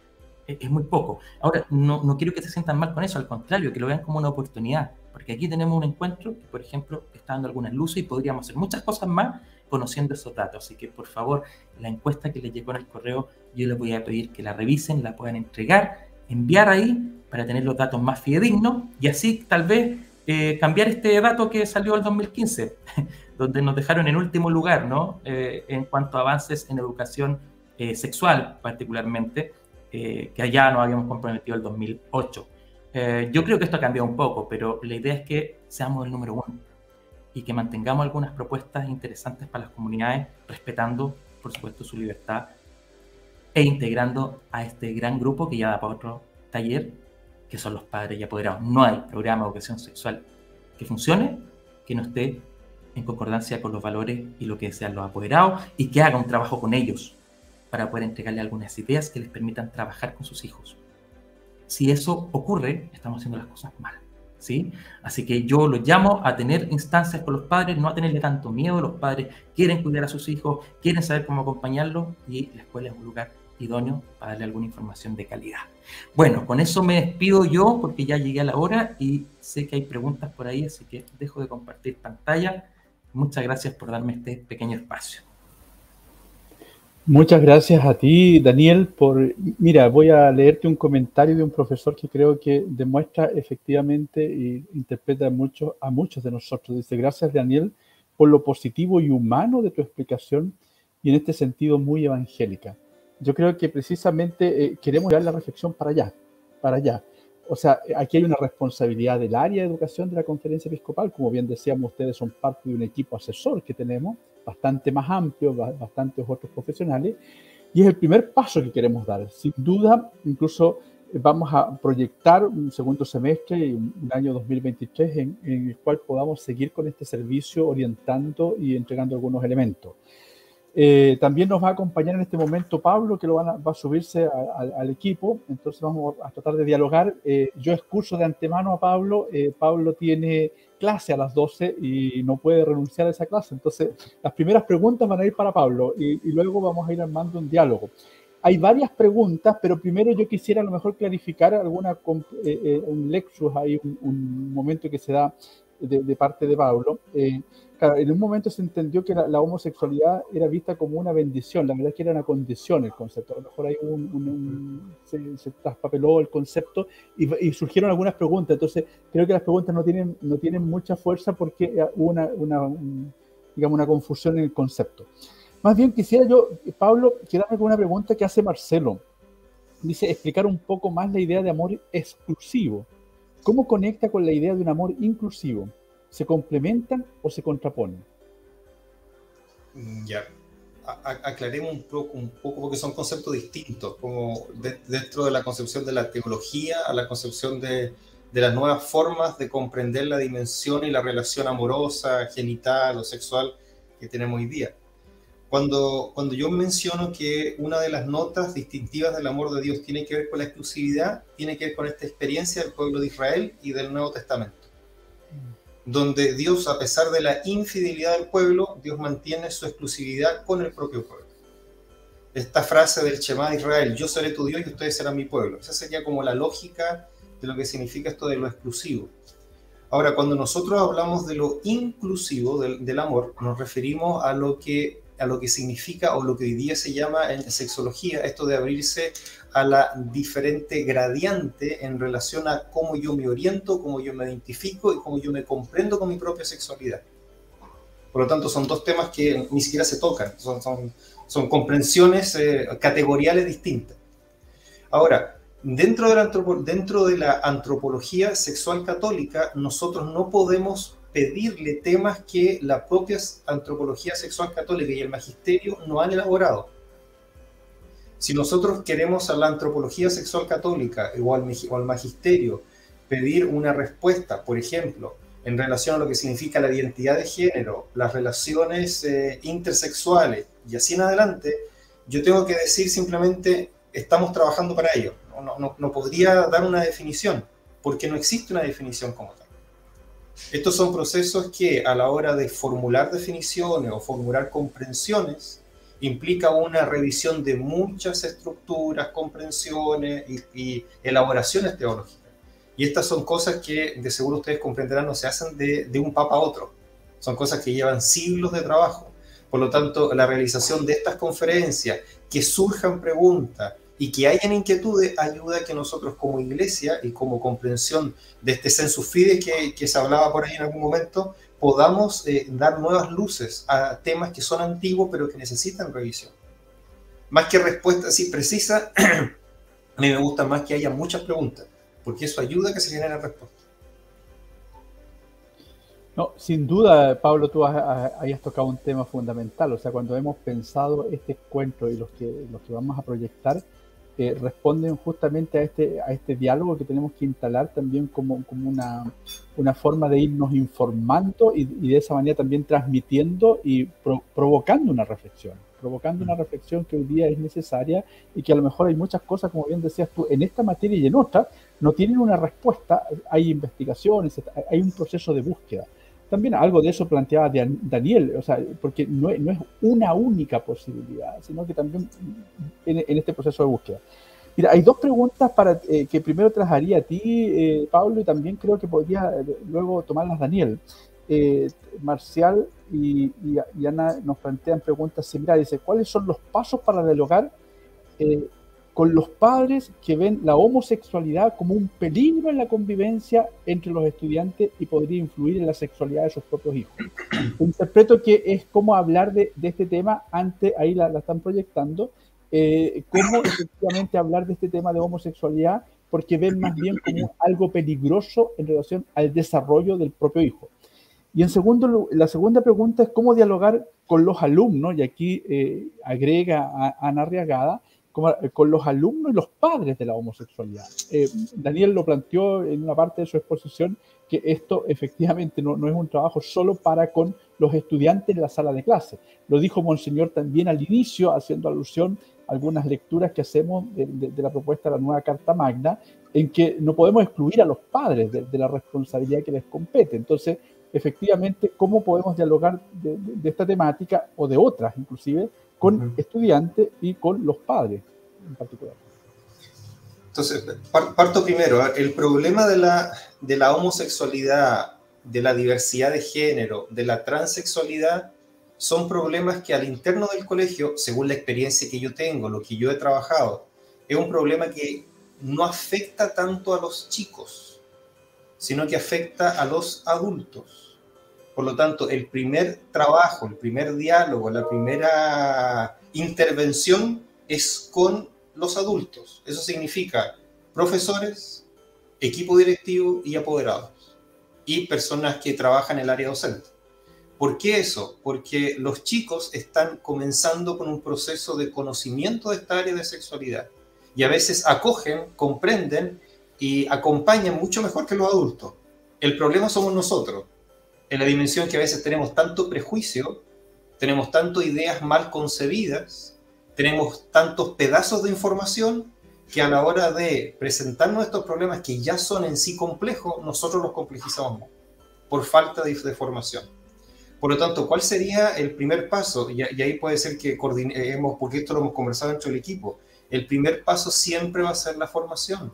Es, muy poco. Ahora, no, no, quiero que se sientan mal con eso, al contrario, que lo vean como una oportunidad, porque aquí tenemos un encuentro que, por ejemplo, está dando algunas luces y podríamos hacer muchas cosas más conociendo esos datos. Así que, por favor, la encuesta que les llegó en el correo, yo les voy a pedir que la revisen, la puedan entregar, enviar ahí para tener los datos más fidedignos y así tal vez eh, cambiar este dato que salió el 2015, [LAUGHS] donde nos dejaron en último lugar, ¿no? Eh, en cuanto a avances en educación eh, sexual, particularmente, que allá nos habíamos comprometido el 2008. yo creo que esto ha cambiado un poco, pero la idea es que seamos el número uno y que mantengamos algunas propuestas interesantes para las comunidades, respetando, por supuesto, su libertad e integrando a este gran grupo que ya da para otro taller que son los padres y apoderados. No hay programa de educación sexual que funcione que no esté en concordancia con los valores y lo que desean los apoderados y que haga un trabajo con ellos para poder entregarle algunas ideas que les permitan trabajar con sus hijos. Si eso ocurre, estamos haciendo las cosas mal. ¿sí? Así que yo los llamo a tener instancias con los padres, no a tenerle tanto miedo. Los padres quieren cuidar a sus hijos, quieren saber cómo acompañarlos y la escuela es un lugar idóneo para darle alguna información de calidad. Bueno, con eso me despido yo porque ya llegué a la hora y sé que hay preguntas por ahí, así que dejo de compartir pantalla. Muchas gracias por darme este pequeño espacio. Muchas gracias a ti, Daniel, por... Mira, voy a leerte un comentario de un profesor que creo que demuestra efectivamente e interpreta mucho, a muchos de nosotros. Dice, gracias, Daniel, por lo positivo y humano de tu explicación y en este sentido muy evangélica yo creo que precisamente eh, queremos llevar la reflexión para allá, para allá. O sea, aquí hay una responsabilidad del área de educación de la conferencia episcopal, como bien decíamos, ustedes son parte de un equipo asesor que tenemos, bastante más amplio, bastantes otros profesionales, y es el primer paso que queremos dar. Sin duda, incluso eh, vamos a proyectar un segundo semestre y un año 2023 en, en el cual podamos seguir con este servicio orientando y entregando algunos elementos. Eh, también nos va a acompañar en este momento Pablo, que lo va a subirse al equipo, entonces vamos a tratar de dialogar. Eh, yo excuso de antemano a Pablo, eh, Pablo tiene clase a las 12 y no puede renunciar a esa clase, entonces las primeras preguntas van a ir para Pablo y, luego vamos a ir armando un diálogo. Hay varias preguntas, pero primero yo quisiera a lo mejor clarificar alguna, un lexus, hay un, momento que se da de, de parte de Pablo en un momento se entendió que la, homosexualidad era vista como una bendición, la verdad es que era una condición el concepto, a lo mejor hay un, se, traspapeló el concepto y, surgieron algunas preguntas, entonces creo que las preguntas no tienen, no tienen mucha fuerza porque hubo una, digamos, una confusión en el concepto. Más bien quisiera yo, Pablo, quedarme con una pregunta que hace Marcelo. Dice, explicar un poco más la idea de amor exclusivo. ¿Cómo conecta con la idea de un amor inclusivo? ¿Se complementan o se contraponen? Mm, ya, aclaremos un poco, un poco porque son conceptos distintos, como dentro de la concepción de la teología a la concepción de, de, las nuevas formas de comprender la dimensión y la relación amorosa, genital o sexual que tenemos hoy día. Cuando, cuando yo menciono que una de las notas distintivas del amor de Dios tiene que ver con la exclusividad, tiene que ver con esta experiencia del pueblo de Israel y del Nuevo Testamento donde Dios, a pesar de la infidelidad del pueblo, Dios mantiene su exclusividad con el propio pueblo. Esta frase del Shema de Israel, yo seré tu Dios y ustedes serán mi pueblo. Esa sería como la lógica de lo que significa esto de lo exclusivo. Ahora, cuando nosotros hablamos de lo inclusivo del, amor, nos referimos a lo que a lo que significa o lo que hoy día se llama en sexología, esto de abrirse a la diferente gradiente en relación a cómo yo me oriento, cómo yo me identifico y cómo yo me comprendo con mi propia sexualidad. Por lo tanto, son dos temas que ni siquiera se tocan, son, son, son comprensiones eh, categoriales distintas. Ahora, dentro de, la dentro de la antropología sexual católica, nosotros no podemos pedirle temas que la propia antropología sexual católica y el magisterio no han elaborado si nosotros queremos a la antropología sexual católica o al, magisterio pedir una respuesta, por ejemplo, en relación a lo que significa la identidad de género, las relaciones eh, intersexuales y así en adelante, yo tengo que decir simplemente estamos trabajando para ello. No, no, no podría dar una definición, porque no existe una definición como tal. Estos son procesos que a la hora de formular definiciones o formular comprensiones implica una revisión de muchas estructuras, comprensiones y, elaboraciones teológicas. Y estas son cosas que de seguro ustedes comprenderán no se hacen de, un papa a otro. Son cosas que llevan siglos de trabajo. Por lo tanto, la realización de estas conferencias, que surjan preguntas, y que hayan inquietudes ayuda a que nosotros como iglesia y como comprensión de este sensus fide que se hablaba por ahí en algún momento, podamos eh, dar nuevas luces a temas que son antiguos pero que necesitan revisión. Más que respuesta así precisa, [CLEARS THROAT] a mí me gusta más que haya muchas preguntas, porque eso ayuda a que se generen respuestas. No, sin duda, Pablo, tú has, hayas tocado un tema fundamental. O sea, cuando hemos pensado este encuentro y los que, los que vamos a proyectar, responden justamente a este, a este diálogo que tenemos que instalar también como, como una, una forma de irnos informando y, de esa manera también transmitiendo y provocando una reflexión, provocando una reflexión que hoy día es necesaria y que a lo mejor hay muchas cosas, como bien decías tú, en esta materia y en otras, no tienen una respuesta, hay investigaciones, hay un proceso de búsqueda. También algo de eso planteaba Daniel, o sea, porque no es, no es una única posibilidad, sino que también en, este proceso de búsqueda. Mira, hay dos preguntas para eh, que primero trasladaría a ti, eh, Pablo, y también creo que podría eh, luego tomarlas Daniel. Marcial y, Ana nos plantean preguntas similares. Dice, ¿cuáles son los pasos para dialogar con los padres que ven la homosexualidad como un peligro en la convivencia entre los estudiantes y podría influir en la sexualidad de sus propios hijos. [CLEARS THROAT] Interpreto que es como hablar de, este tema, antes ahí la, están proyectando, eh, cómo efectivamente hablar de este tema de homosexualidad, porque ven más bien como algo peligroso en relación al desarrollo del propio hijo. Y en segundo, la segunda pregunta es cómo dialogar con los alumnos, y aquí eh, agrega a Ana Riagada, con los alumnos y los padres de la homosexualidad. Eh, Daniel lo planteó en una parte de su exposición que esto efectivamente no, es un trabajo solo para con los estudiantes en la sala de clase. Lo dijo Monseñor también al inicio, haciendo alusión a algunas lecturas que hacemos de, la propuesta de la nueva Carta Magna, en que no podemos excluir a los padres de, la responsabilidad que les compete. Entonces, efectivamente, ¿cómo podemos dialogar de esta temática o de otras inclusive con estudiantes y con los padres en particular. Entonces, parto primero. ¿eh? El problema de la, de la homosexualidad, de la diversidad de género, de la transexualidad, son problemas que al interno del colegio, según la experiencia que yo tengo, lo que yo he trabajado, es un problema que no afecta tanto a los chicos, sino que afecta a los adultos. Por lo tanto, el primer trabajo, el primer diálogo, la primera intervención es con los adultos. Eso significa profesores, equipo directivo y apoderados. Y personas que trabajan en el área docente. ¿Por qué eso? Porque los chicos están comenzando con un proceso de conocimiento de esta área de sexualidad. Y a veces acogen, comprenden y acompañan mucho mejor que los adultos. El problema somos nosotros, en la dimensión que a veces tenemos tanto prejuicio, tenemos tanto ideas mal concebidas, tenemos tantos pedazos de información que a la hora de presentarnos estos problemas que ya son en sí complejos, nosotros los complejizamos por falta de, formación. Por lo tanto, ¿cuál sería el primer paso? Y, ahí puede ser que coordinemos, porque esto lo hemos conversado dentro del equipo. El primer paso siempre va a ser la formación,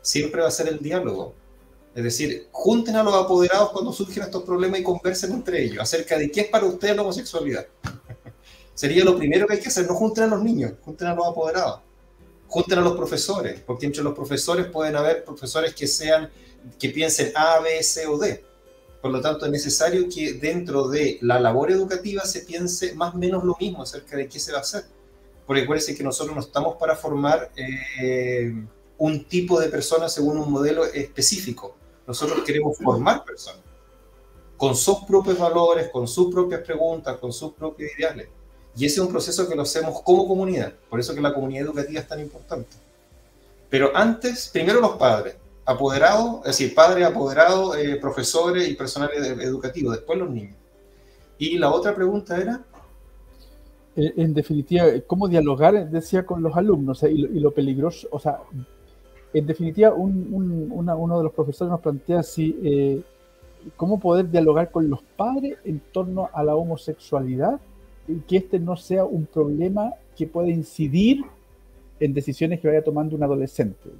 siempre va a ser el diálogo. Es decir, junten a los apoderados cuando surgen estos problemas y conversen entre ellos acerca de qué es para ustedes la homosexualidad. [LAUGHS] Sería lo primero que hay que hacer, no junten a los niños, junten a los apoderados, junten a los profesores, porque entre los profesores pueden haber profesores que sean, que piensen A, B, C o D. Por lo tanto, es necesario que dentro de la labor educativa se piense más o menos lo mismo acerca de qué se va a hacer. Porque acuérdense que nosotros no estamos para formar eh, un tipo de persona según un modelo específico nosotros queremos formar personas con sus propios valores, con sus propias preguntas, con sus propios ideales. Y ese es un proceso que lo hacemos como comunidad. Por eso que la comunidad educativa es tan importante. Pero antes, primero los padres, apoderados, es decir, padres, apoderados, eh, profesores y personal educativo, después los niños. Y la otra pregunta era... Eh, en definitiva, ¿cómo dialogar, decía, con los alumnos? y, lo, y, lo, peligroso, o sea, en definitiva, uno de los profesores nos plantea si, eh, cómo poder dialogar con los padres en torno a la homosexualidad y que este no sea un problema que pueda incidir en decisiones que vaya tomando un adolescente.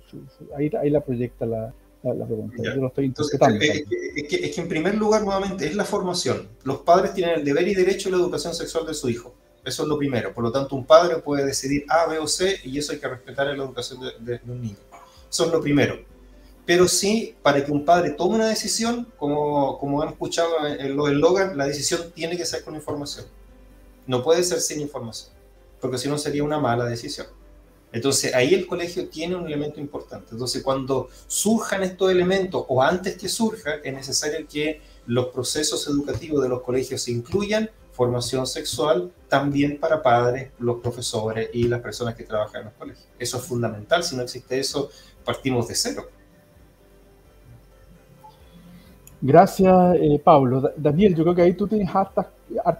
Ahí, ahí la proyecta la, la, pregunta. Yo lo estoy interpretando. es, que, es, que, en primer lugar, nuevamente, es la formación. Los padres tienen el deber y derecho a la educación sexual de su hijo. Eso es lo primero. Por lo tanto, un padre puede decidir A, B o C y eso hay que respetar en la educación de, un niño. Es lo primero. Pero sí, para que un padre tome una decisión, como, como han escuchado en lo del Logan, la decisión tiene que ser con información. No puede ser sin información, porque si no sería una mala decisión. Entonces ahí el colegio tiene un elemento importante. Entonces cuando surjan estos elementos o antes que surja, es necesario que los procesos educativos de los colegios incluyan formación sexual también para padres, los profesores y las personas que trabajan en los colegios. Eso es fundamental, si no existe eso, partimos de cero. Gracias, eh, Pablo. Daniel, yo creo que ahí tú tienes harta,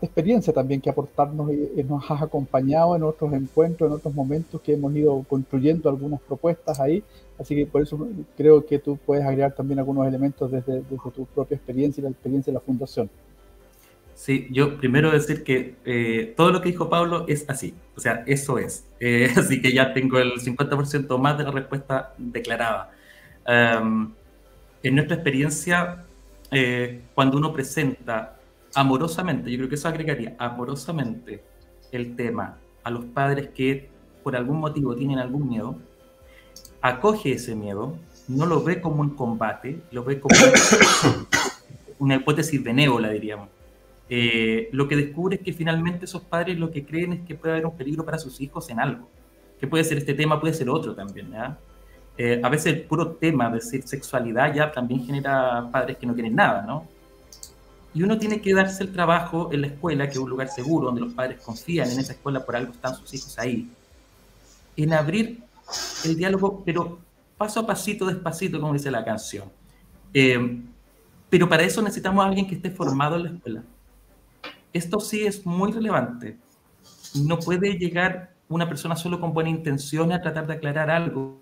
experiencia también que aportarnos y nos has acompañado en otros encuentros, en otros momentos que hemos ido construyendo algunas propuestas ahí. Así que por eso creo que tú puedes agregar también algunos elementos desde, tu propia experiencia y la experiencia de la Fundación. Sí, yo primero decir que eh, todo lo que dijo Pablo es así, o sea, eso es. Eh, [LAUGHS] así que ya tengo el 50% más de la respuesta declarada. Em, en nuestra experiencia, eh, cuando uno presenta amorosamente, yo creo que eso agregaría amorosamente el tema a los padres que por algún motivo tienen algún miedo, acoge ese miedo, no lo ve como un combate, lo ve como [COUGHS] una hipótesis benévola, diríamos. Eh, lo que descubre es que finalmente esos padres lo que creen es que puede haber un peligro para sus hijos en algo, que puede ser este tema, puede ser otro también. ¿ya? Eh, a veces el puro tema de decir sexualidad ya también genera padres que no quieren nada, ¿no? Y uno tiene que darse el trabajo en la escuela, que es un lugar seguro, donde los padres confían en esa escuela, por algo están sus hijos ahí, en abrir el diálogo, pero paso a pasito, despacito, como dice la canción. Eh, pero para eso necesitamos a alguien que esté formado en la escuela. Esto sí es muy relevante. No puede llegar una persona solo con buena intención a tratar de aclarar algo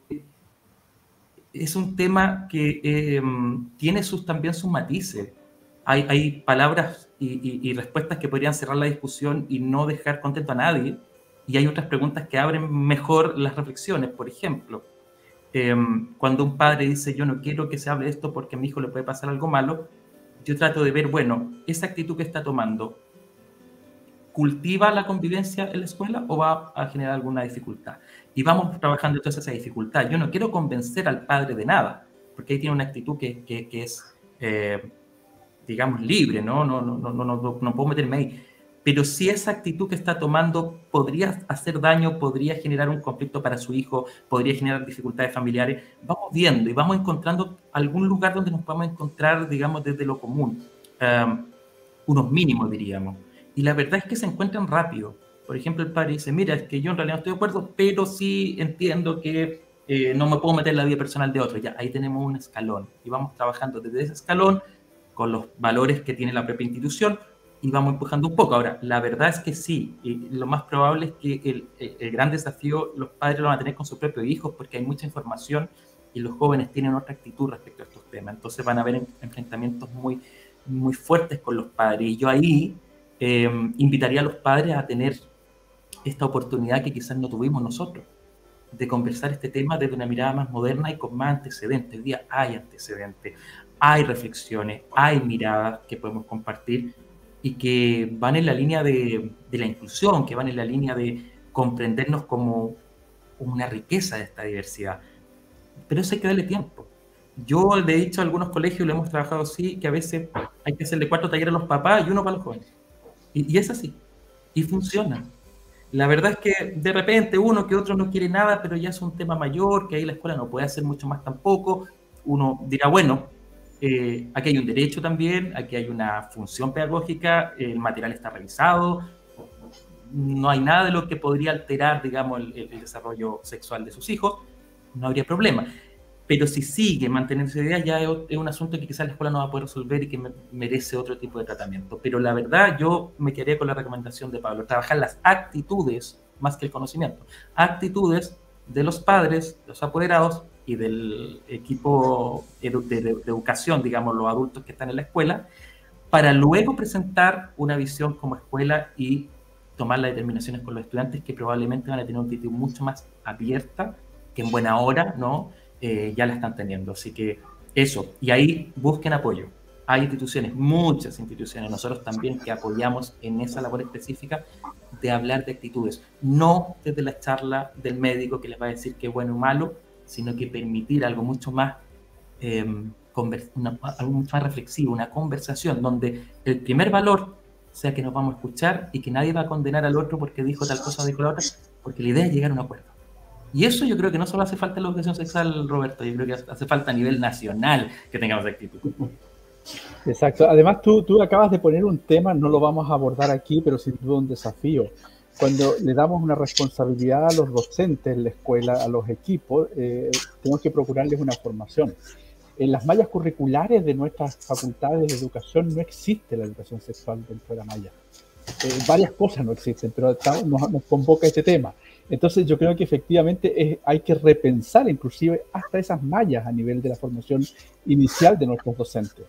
es un tema que em, tiene sus, también sus matices. Hay, hay palabras y, respuestas que podrían cerrar la discusión y no dejar contento a nadie. Y hay otras preguntas que abren mejor las reflexiones. Por ejemplo, em, cuando un padre dice, yo no quiero que se hable esto porque a mi hijo le puede pasar algo malo, yo trato de ver, bueno, esa actitud que está tomando, ¿cultiva la convivencia en la escuela o va a generar alguna dificultad? y vamos trabajando entonces esa dificultad. Yo no quiero convencer al padre de nada, porque ahí tiene una actitud que, que, es, eh, digamos, libre, ¿no? No, no, no, no, no puedo meterme ahí. Pero si esa actitud que está tomando podría hacer daño, podría generar un conflicto para su hijo, podría generar dificultades familiares, vamos viendo y vamos encontrando algún lugar donde nos podamos encontrar, digamos, desde lo común, um, unos mínimos, diríamos. Y la verdad es que se encuentran rápido por ejemplo, el padre dice, mira, es que yo en realidad no estoy de acuerdo, pero sí entiendo que eh, no me puedo meter en la vida personal de otro. Ya, ahí tenemos un escalón y vamos trabajando desde ese escalón con los valores que tiene la propia institución y vamos empujando un poco. Ahora, la verdad es que sí, y lo más probable es que el, el, gran desafío los padres lo van a tener con sus propios hijos porque hay mucha información y los jóvenes tienen otra actitud respecto a estos temas. Entonces van a haber enfrentamientos muy, muy fuertes con los padres. Y yo ahí eh, invitaría a los padres a tener esta oportunidad que quizás no tuvimos nosotros, de conversar este tema desde una mirada más moderna y con más antecedentes. Hoy día hay antecedentes, hay reflexiones, hay miradas que podemos compartir y que van en la línea de, de la inclusión, que van en la línea de comprendernos como una riqueza de esta diversidad. Pero eso hay que darle tiempo. Yo le he dicho a algunos colegios, lo hemos trabajado así, que a veces hay que hacerle cuatro talleres a los papás y uno para los jóvenes. Y, es así. Y funciona. La verdad es que de repente uno que otro no quiere nada, pero ya es un tema mayor, que ahí la escuela no puede hacer mucho más tampoco. Uno dirá, bueno, eh, aquí hay un derecho también, aquí hay una función pedagógica, el material está revisado, no hay nada de lo que podría alterar, digamos, el desarrollo sexual de sus hijos, no habría problema. Pero si sigue manteniendo esa idea, ya es un asunto que quizás la escuela no va a poder resolver y que merece otro tipo de tratamiento. Pero la verdad, yo me quedaría con la recomendación de Pablo, trabajar las actitudes más que el conocimiento. Actitudes de los padres, de los apoderados, y del equipo de, educación, digamos, los adultos que están en la escuela, para luego presentar una visión como escuela y tomar las determinaciones con los estudiantes que probablemente van a tener una actitud mucho más abierta, que en buena hora, ¿no? Eh, ya la están teniendo. Así que eso, y ahí busquen apoyo. Hay instituciones, muchas instituciones, nosotros también que apoyamos en esa labor específica de hablar de actitudes, no desde la charla del médico que les va a decir qué bueno o malo, sino que permitir algo mucho más, eh, algo mucho más reflexivo, una conversación donde el primer valor sea que nos vamos a escuchar y que nadie va a condenar al otro porque dijo tal cosa o dijo la otra, porque la idea es llegar a un acuerdo. Y eso yo creo que no solo hace falta en la educación sexual, Roberto, yo creo que hace falta a nivel nacional que tengamos actitud. Exacto. Además, tú, tú acabas de poner un tema, no lo vamos a abordar aquí, pero sin duda un desafío. Cuando le damos una responsabilidad a los docentes en la escuela, a los equipos, eh, tenemos que procurarles una formación. En las mallas curriculares de nuestras facultades de educación no existe la educación sexual dentro de la malla. Eh, varias cosas no existen, pero nos, nos, convoca este tema. Entonces yo creo que efectivamente hay que repensar inclusive hasta esas mallas a nivel de la formación inicial de nuestros docentes.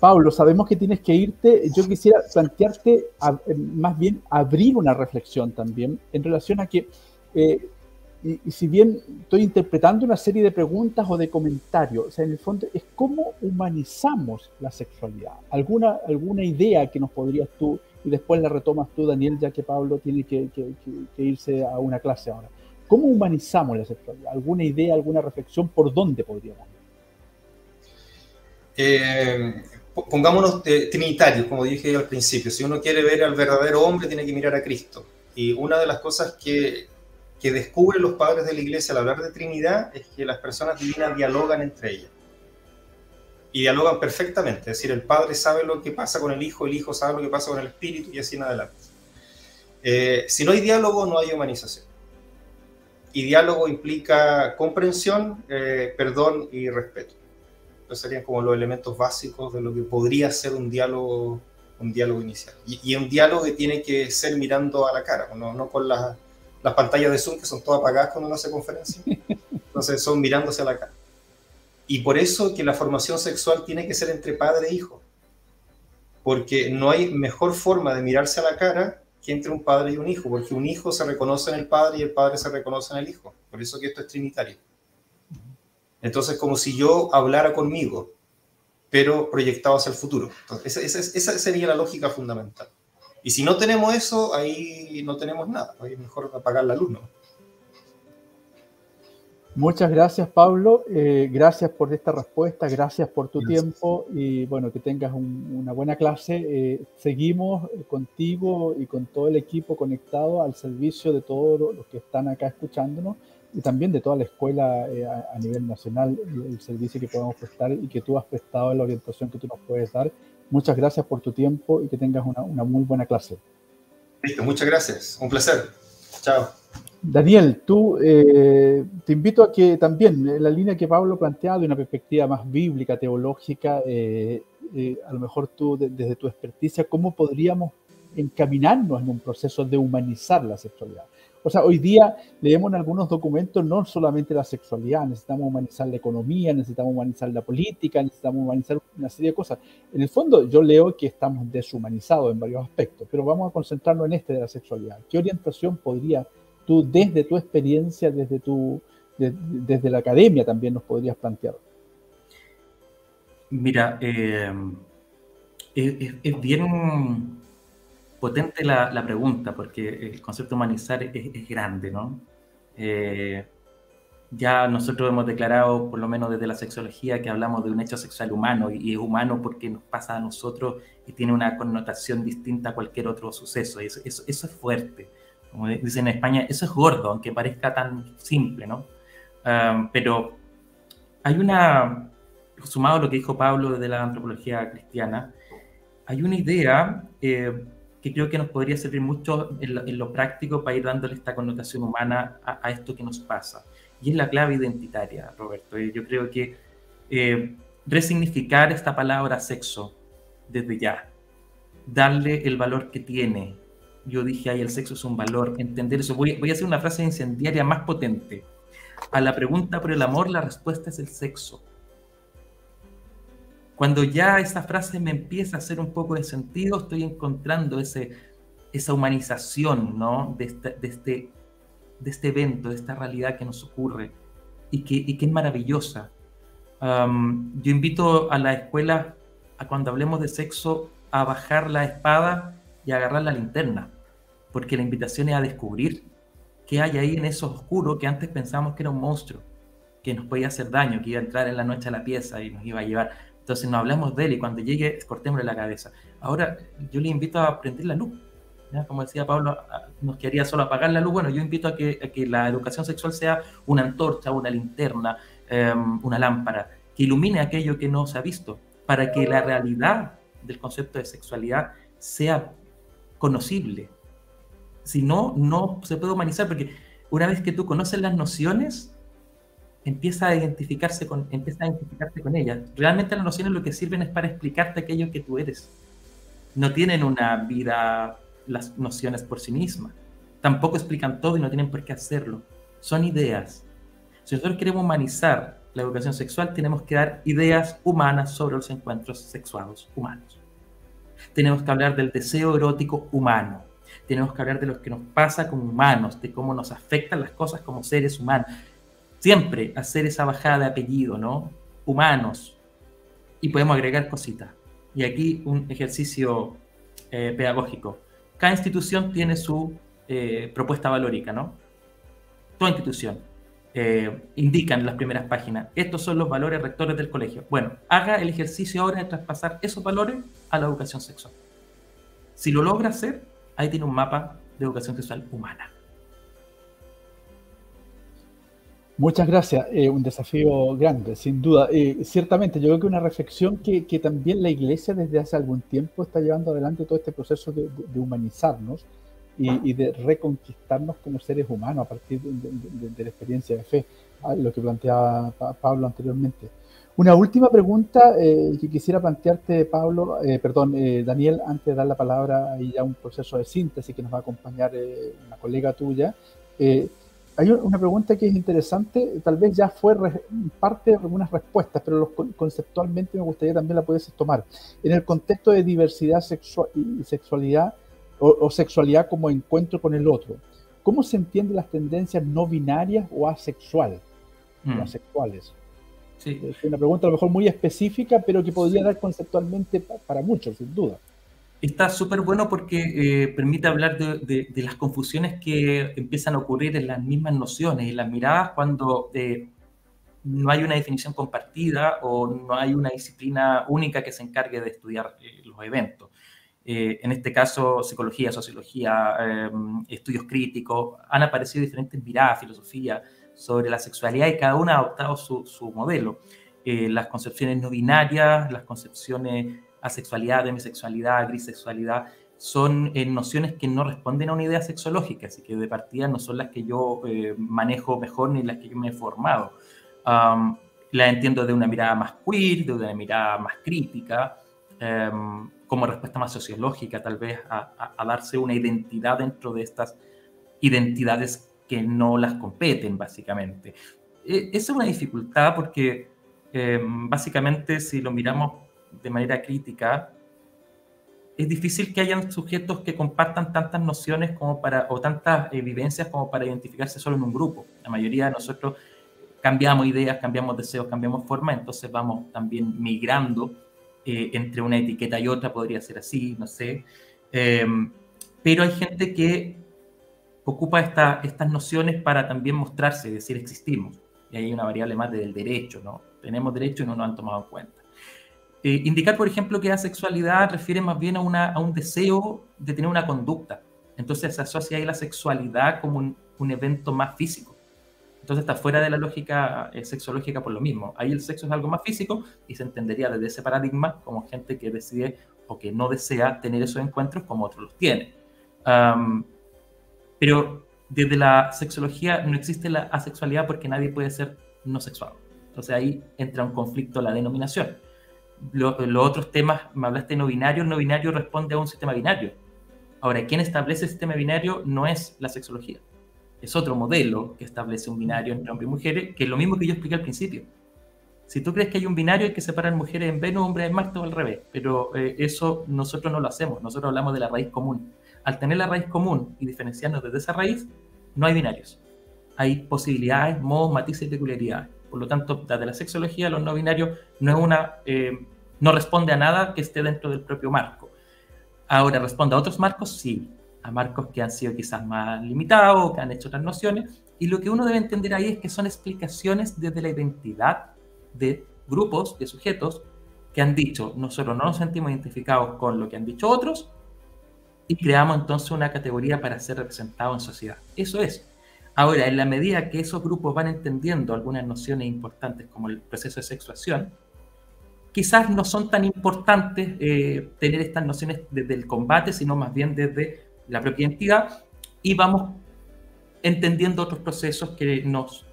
Pablo, sabemos que tienes que irte. Yo quisiera plantearte, eh, más bien, abrir una reflexión también en relación a que, eh, y, si bien estoy interpretando una serie de preguntas o de comentarios, o sea, en el fondo es cómo humanizamos la sexualidad. ¿Alguna, alguna idea que nos podrías tú, y después la retomas tú, Daniel, ya que Pablo tiene que, irse a una clase ahora? ¿Cómo humanizamos la sexualidad? ¿Alguna idea, alguna reflexión por dónde podríamos? Eh, pongámonos trinitarios, como dije al principio, si uno quiere ver al verdadero hombre, tiene que mirar a Cristo. Y una de las cosas que, que descubren los padres de la iglesia al hablar de Trinidad es que las personas divinas dialogan entre ellas. Y dialogan perfectamente, es decir, el Padre sabe lo que pasa con el Hijo, el Hijo sabe lo que pasa con el Espíritu y así en adelante. Eh, si no hay diálogo, no hay humanización. Y diálogo implica comprensión, eh, perdón y respeto serían como los elementos básicos de lo que podría ser un diálogo, un diálogo inicial. Y, un diálogo que tiene que ser mirando a la cara, no, no con las, las pantallas de Zoom que son todas apagadas cuando uno hace conferencia. Entonces son mirándose a la cara. Y por eso que la formación sexual tiene que ser entre padre e hijo. Porque no hay mejor forma de mirarse a la cara que entre un padre y un hijo, porque un hijo se reconoce en el padre y el padre se reconoce en el hijo. Por eso que esto es trinitario. Entonces, como si yo hablara conmigo, pero proyectado hacia el futuro. Esa, sería la lógica fundamental. Y si no tenemos eso, ahí no tenemos nada. Ahí es mejor apagar la luz, ¿no? Muchas gracias, Pablo. Eh, gracias por esta respuesta, gracias por tu tiempo y bueno, que tengas una buena clase. Eh, seguimos contigo y con todo el equipo conectado al servicio de todos los que están acá escuchándonos y también de toda la escuela eh, a, nivel nacional, el, servicio que podemos prestar y que tú has prestado, la orientación que tú nos puedes dar. Muchas gracias por tu tiempo y que tengas una, una muy buena clase. Listo, muchas gracias. Un placer. Chao. Daniel, tú eh, te invito a que también, en la línea que Pablo planteado, de una perspectiva más bíblica, teológica, eh, a lo mejor tú, desde tu experticia, ¿cómo podríamos encaminarnos en un proceso de humanizar la sexualidad? O sea, hoy día leemos en algunos documentos no solamente la sexualidad, necesitamos humanizar la economía, necesitamos humanizar la política, necesitamos humanizar una serie de cosas. En el fondo, yo leo que estamos deshumanizados en varios aspectos, pero vamos a concentrarnos en este de la sexualidad. ¿Qué orientación podría tú, desde tu experiencia, desde, tu, desde la academia también nos podrías plantear? Mira, eh, es bien potente la, pregunta, porque el concepto humanizar es, grande, ¿no? Eh, ya nosotros hemos declarado, por lo menos desde la sexología, que hablamos de un hecho sexual humano y, es humano porque nos pasa a nosotros y tiene una connotación distinta a cualquier otro suceso. Eso, eso, es fuerte. Como dicen en España, eso es gordo, aunque parezca tan simple, ¿no? Ah, pero hay una, sumado a lo que dijo Pablo desde la antropología cristiana, hay una idea eh, que creo que nos podría servir mucho en lo, práctico para ir dándole esta connotación humana a, esto que nos pasa. Y es la clave identitaria, Roberto. Yo creo que eh, resignificar esta palabra sexo desde ya, darle el valor que tiene. Yo dije, ahí el sexo es un valor, entender eso. Voy, voy a hacer una frase incendiaria más potente. a la pregunta por el amor, la respuesta es el sexo. Cuando ya esa frase me empieza a hacer un poco de sentido, estoy encontrando ese, esa humanización ¿no? de, este, de, este, de este evento, de esta realidad que nos ocurre y que, y que es maravillosa. yo invito a la escuela, a cuando hablemos de sexo, a bajar la espada y agarrar la linterna, porque la invitación es a descubrir qué hay ahí en eso oscuro que antes pensábamos que era un monstruo, que nos podía hacer daño, que iba a entrar en la noche a la pieza y nos iba a llevar. Entonces no hablamos de él y cuando llegue cortémosle la cabeza. Ahora yo le invito a prender la luz. Como decía Pablo, nos quería solo apagar la luz. Bueno, yo invito a que, que la educación sexual sea una antorcha, una linterna, em, una lámpara, que ilumine aquello que no se ha visto, para que la realidad del concepto de sexualidad sea conocible, si no, no se puede humanizar, porque una vez que tú conoces las nociones, empieza a identificarse con, empieza a identificarte con ellas. Realmente las nociones lo que sirven es para explicarte aquello que tú eres. No tienen una vida las nociones por sí mismas. Tampoco explican todo y no tienen por qué hacerlo. Son ideas. Si nosotros queremos humanizar la educación sexual, tenemos que dar ideas humanas sobre los encuentros sexuales humanos. Tenemos que hablar del deseo erótico humano tenemos que hablar de lo que nos pasa como humanos, de cómo nos afectan las cosas como seres humanos. Siempre hacer esa bajada de apellido, ¿no? Humanos. Y podemos agregar cositas. Y aquí un ejercicio eh, pedagógico. Cada institución tiene su eh, propuesta valórica, ¿no? Toda institución. Eh, indican las primeras páginas, estos son los valores rectores del colegio. Bueno, haga el ejercicio ahora de traspasar esos valores a la educación sexual. Si lo logra hacer, ahí tiene un mapa de educación sexual humana. Muchas gracias, eh, un desafío grande, sin duda. Eh, ciertamente, yo creo que una reflexión que, también la Iglesia desde hace algún tiempo está llevando adelante todo este proceso de, humanizarnos y, de reconquistarnos como seres humanos a partir de, la experiencia de fe, lo que planteaba Pablo anteriormente. Una última pregunta eh, que quisiera plantearte, Pablo, eh, perdón, eh, Daniel, antes de dar la palabra, hay ya un proceso de síntesis que nos va a acompañar una colega tuya. hay una pregunta que es interesante, tal vez ya fue parte de algunas respuestas, pero conceptualmente me gustaría también la pudieses tomar. En el contexto de diversidad sexual y sexualidad o, sexualidad como encuentro con el otro, ¿cómo se entienden las tendencias no binarias o asexuales? Mm. asexuales? Sí. Es una pregunta a lo mejor muy específica, pero que podría dar conceptualmente para muchos, sin duda. Está súper bueno porque eh, permite hablar de, las confusiones que empiezan a ocurrir en las mismas nociones y las miradas cuando eh, no hay una definición compartida o no hay una disciplina única que se encargue de estudiar eh, los eventos. En este caso, psicología, sociología, estudios críticos, han aparecido diferentes miradas, filosofía, sobre la sexualidad y cada una ha adoptado su, su modelo. Eh, las concepciones no binarias, las concepciones asexualidad, demisexualidad, grisexualidad, son eh, nociones que no responden a una idea sexológica, así que de partida no son las que yo eh, manejo mejor ni las que yo me he formado. Um, la entiendo de una mirada más queer, de una mirada más crítica, um, como respuesta más sociológica, tal vez a, darse una identidad dentro de estas identidades que no las competen, básicamente. E, es una dificultad porque em, básicamente si lo miramos de manera crítica, es difícil que hayan sujetos que compartan tantas nociones como para, o tantas evidencias como para identificarse solo en un grupo. La mayoría de nosotros cambiamos ideas, cambiamos deseos, cambiamos formas, entonces vamos también migrando eh, entre una etiqueta y otra, podría ser así, no sé. Em, pero hay gente que ocupa estas nociones para también mostrarse, decir existimos. Y hay una variable más del derecho, ¿no? Tenemos derecho y no nos han tomado en cuenta. Eh, indicar, por ejemplo, que la sexualidad refiere más bien a, una, a un deseo de tener una conducta. Entonces se asocia ahí la sexualidad como un, un evento más físico. Entonces está fuera de la lógica eh, sexológica por lo mismo. Ahí el sexo es algo más físico y se entendería desde ese paradigma como gente que decide o que no desea tener esos encuentros como otros los tienen. Pero desde la sexología no existe la asexualidad porque nadie puede ser no sexual. Entonces ahí entra un conflicto la denominación. los otros temas, me hablaste de no binario, no binario responde a un sistema binario. Ahora, quien establece el sistema binario no es la sexología. Es otro modelo que establece un binario entre hombres y mujeres, que es lo mismo que yo expliqué al principio. Si tú crees que hay un binario, hay que separar mujeres en Venus, hombres en Marte o al revés. Pero eh, eso nosotros no lo hacemos. Nosotros hablamos de la raíz común. Al tener la raíz común y diferenciarnos desde esa raíz, no hay binarios. Hay posibilidades, modos, matices y peculiaridades. Por lo tanto, desde la sexología, los no binarios no es una, eh, no responde a nada que esté dentro del propio marco. Ahora, ¿responde a otros marcos? Sí, a marcos que han sido quizás más limitados, que han hecho otras nociones. Y lo que uno debe entender ahí es que son explicaciones desde la identidad de grupos, de sujetos, que han dicho, nosotros no nos sentimos identificados con lo que han dicho otros, y creamos entonces una categoría para ser representado en sociedad. Eso es. Ahora, en la medida que esos grupos van entendiendo algunas nociones importantes como el proceso de sexuación, quizás no son tan importantes eh, tener estas nociones desde el combate, sino más bien desde la propia identidad y vamos entendiendo otros procesos que nos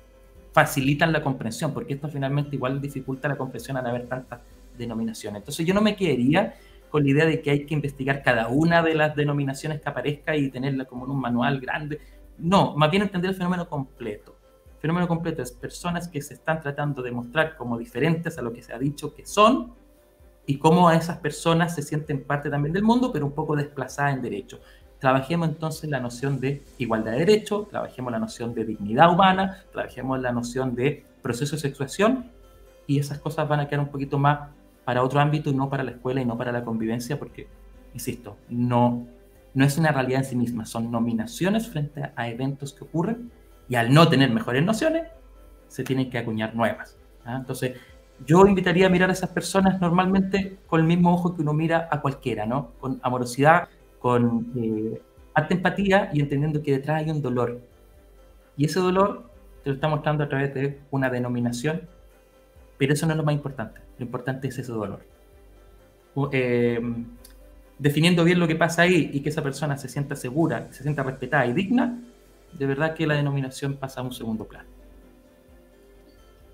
facilitan la comprensión, porque esto finalmente igual dificulta la comprensión al haber tantas denominaciones. Entonces yo no me quedaría con la idea de que hay que investigar cada una de las denominaciones que aparezca y tenerla como en un manual grande. No, más bien entender el fenómeno completo. El fenómeno completo es personas que se están tratando de mostrar como diferentes a lo que se ha dicho que son y cómo a esas personas se sienten parte también del mundo, pero un poco desplazadas en derecho. Trabajemos entonces la noción de igualdad de derecho, trabajemos la noción de dignidad humana, trabajemos la noción de proceso de sexuación y esas cosas van a quedar un poquito más para otro ámbito y no para la escuela y no para la convivencia porque, insisto, no, no es una realidad en sí misma, son nominaciones frente a eventos que ocurren y al no tener mejores nociones, se tienen que acuñar nuevas. ¿ah? Entonces, yo invitaría a mirar a esas personas normalmente con el mismo ojo que uno mira a cualquiera, ¿no? Con amorosidad, con eh, empatía y entendiendo que detrás hay un dolor. Y ese dolor te lo está mostrando a través de una denominación, pero eso no es lo más importante. Lo importante es ese dolor. Eh, definiendo bien lo que pasa ahí y que esa persona se sienta segura, se sienta respetada y digna, de verdad que la denominación pasa a un segundo plano.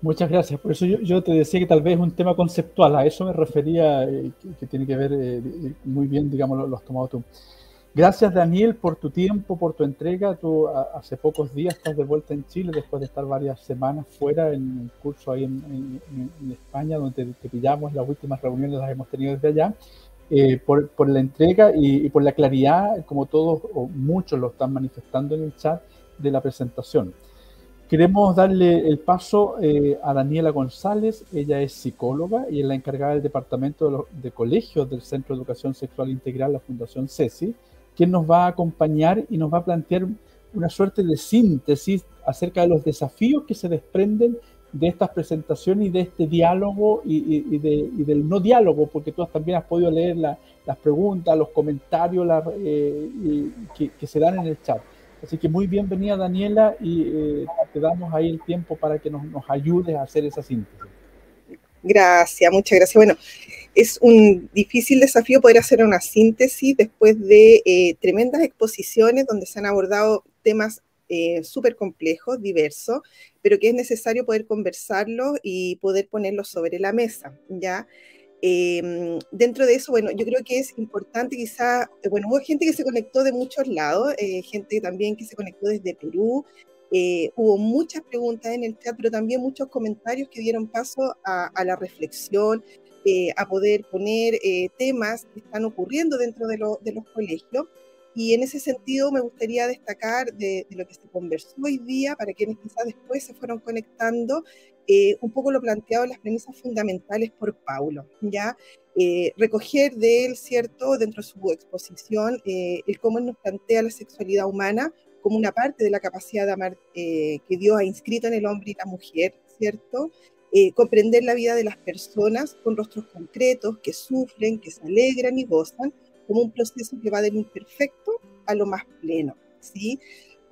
Muchas gracias. Por eso yo, te decía que tal vez es un tema conceptual. A eso me refería, eh, que, tiene que ver eh, muy bien, digamos, lo, has tomado tú. Gracias, Daniel, por tu tiempo, por tu entrega. Tú hace pocos días estás de vuelta en Chile después de estar varias semanas fuera en el curso ahí en, España, donde te, pillamos. Las últimas reuniones las hemos tenido desde allá. Eh, por, por, la entrega y, y, por la claridad, como todos o muchos lo están manifestando en el chat, de la presentación. Queremos darle el paso eh, a Daniela González, ella es psicóloga y es la encargada del Departamento de, Colegios del Centro de Educación Sexual Integral, la Fundación CESI, quien nos va a acompañar y nos va a plantear una suerte de síntesis acerca de los desafíos que se desprenden de estas presentaciones y de este diálogo y, del no diálogo, porque tú también has podido leer las preguntas, los comentarios eh, que se dan en el chat. Así que muy bienvenida Daniela y eh, te damos ahí el tiempo para que nos, nos ayudes a hacer esa síntesis. Gracias, muchas gracias. Bueno, es un difícil desafío poder hacer una síntesis después de eh, tremendas exposiciones donde se han abordado temas eh, súper complejos, diversos, pero que es necesario poder conversarlos y poder ponerlos sobre la mesa, ¿ya? Em, dentro de eso, bueno, yo creo que es importante quizá, eh, bueno, hubo gente que se conectó de muchos lados, eh, gente también que se conectó desde Perú, eh, hubo muchas preguntas en el chat, pero también muchos comentarios que dieron paso a, la reflexión, a poder poner temas que están ocurriendo dentro de, de los colegios. Y en ese sentido me gustaría destacar de, lo que se conversó hoy día, para quienes quizás después se fueron conectando, eh, un poco lo planteado en las premisas fundamentales por Paulo, ¿ya? Eh, recoger de él, ¿cierto?, dentro de su exposición, eh, el cómo nos plantea la sexualidad humana como una parte de la capacidad de amar que Dios ha inscrito en el hombre y la mujer, ¿cierto? comprender la vida de las personas con rostros concretos que sufren, que se alegran y gozan, como un proceso que va del imperfecto a lo más pleno, ¿sí?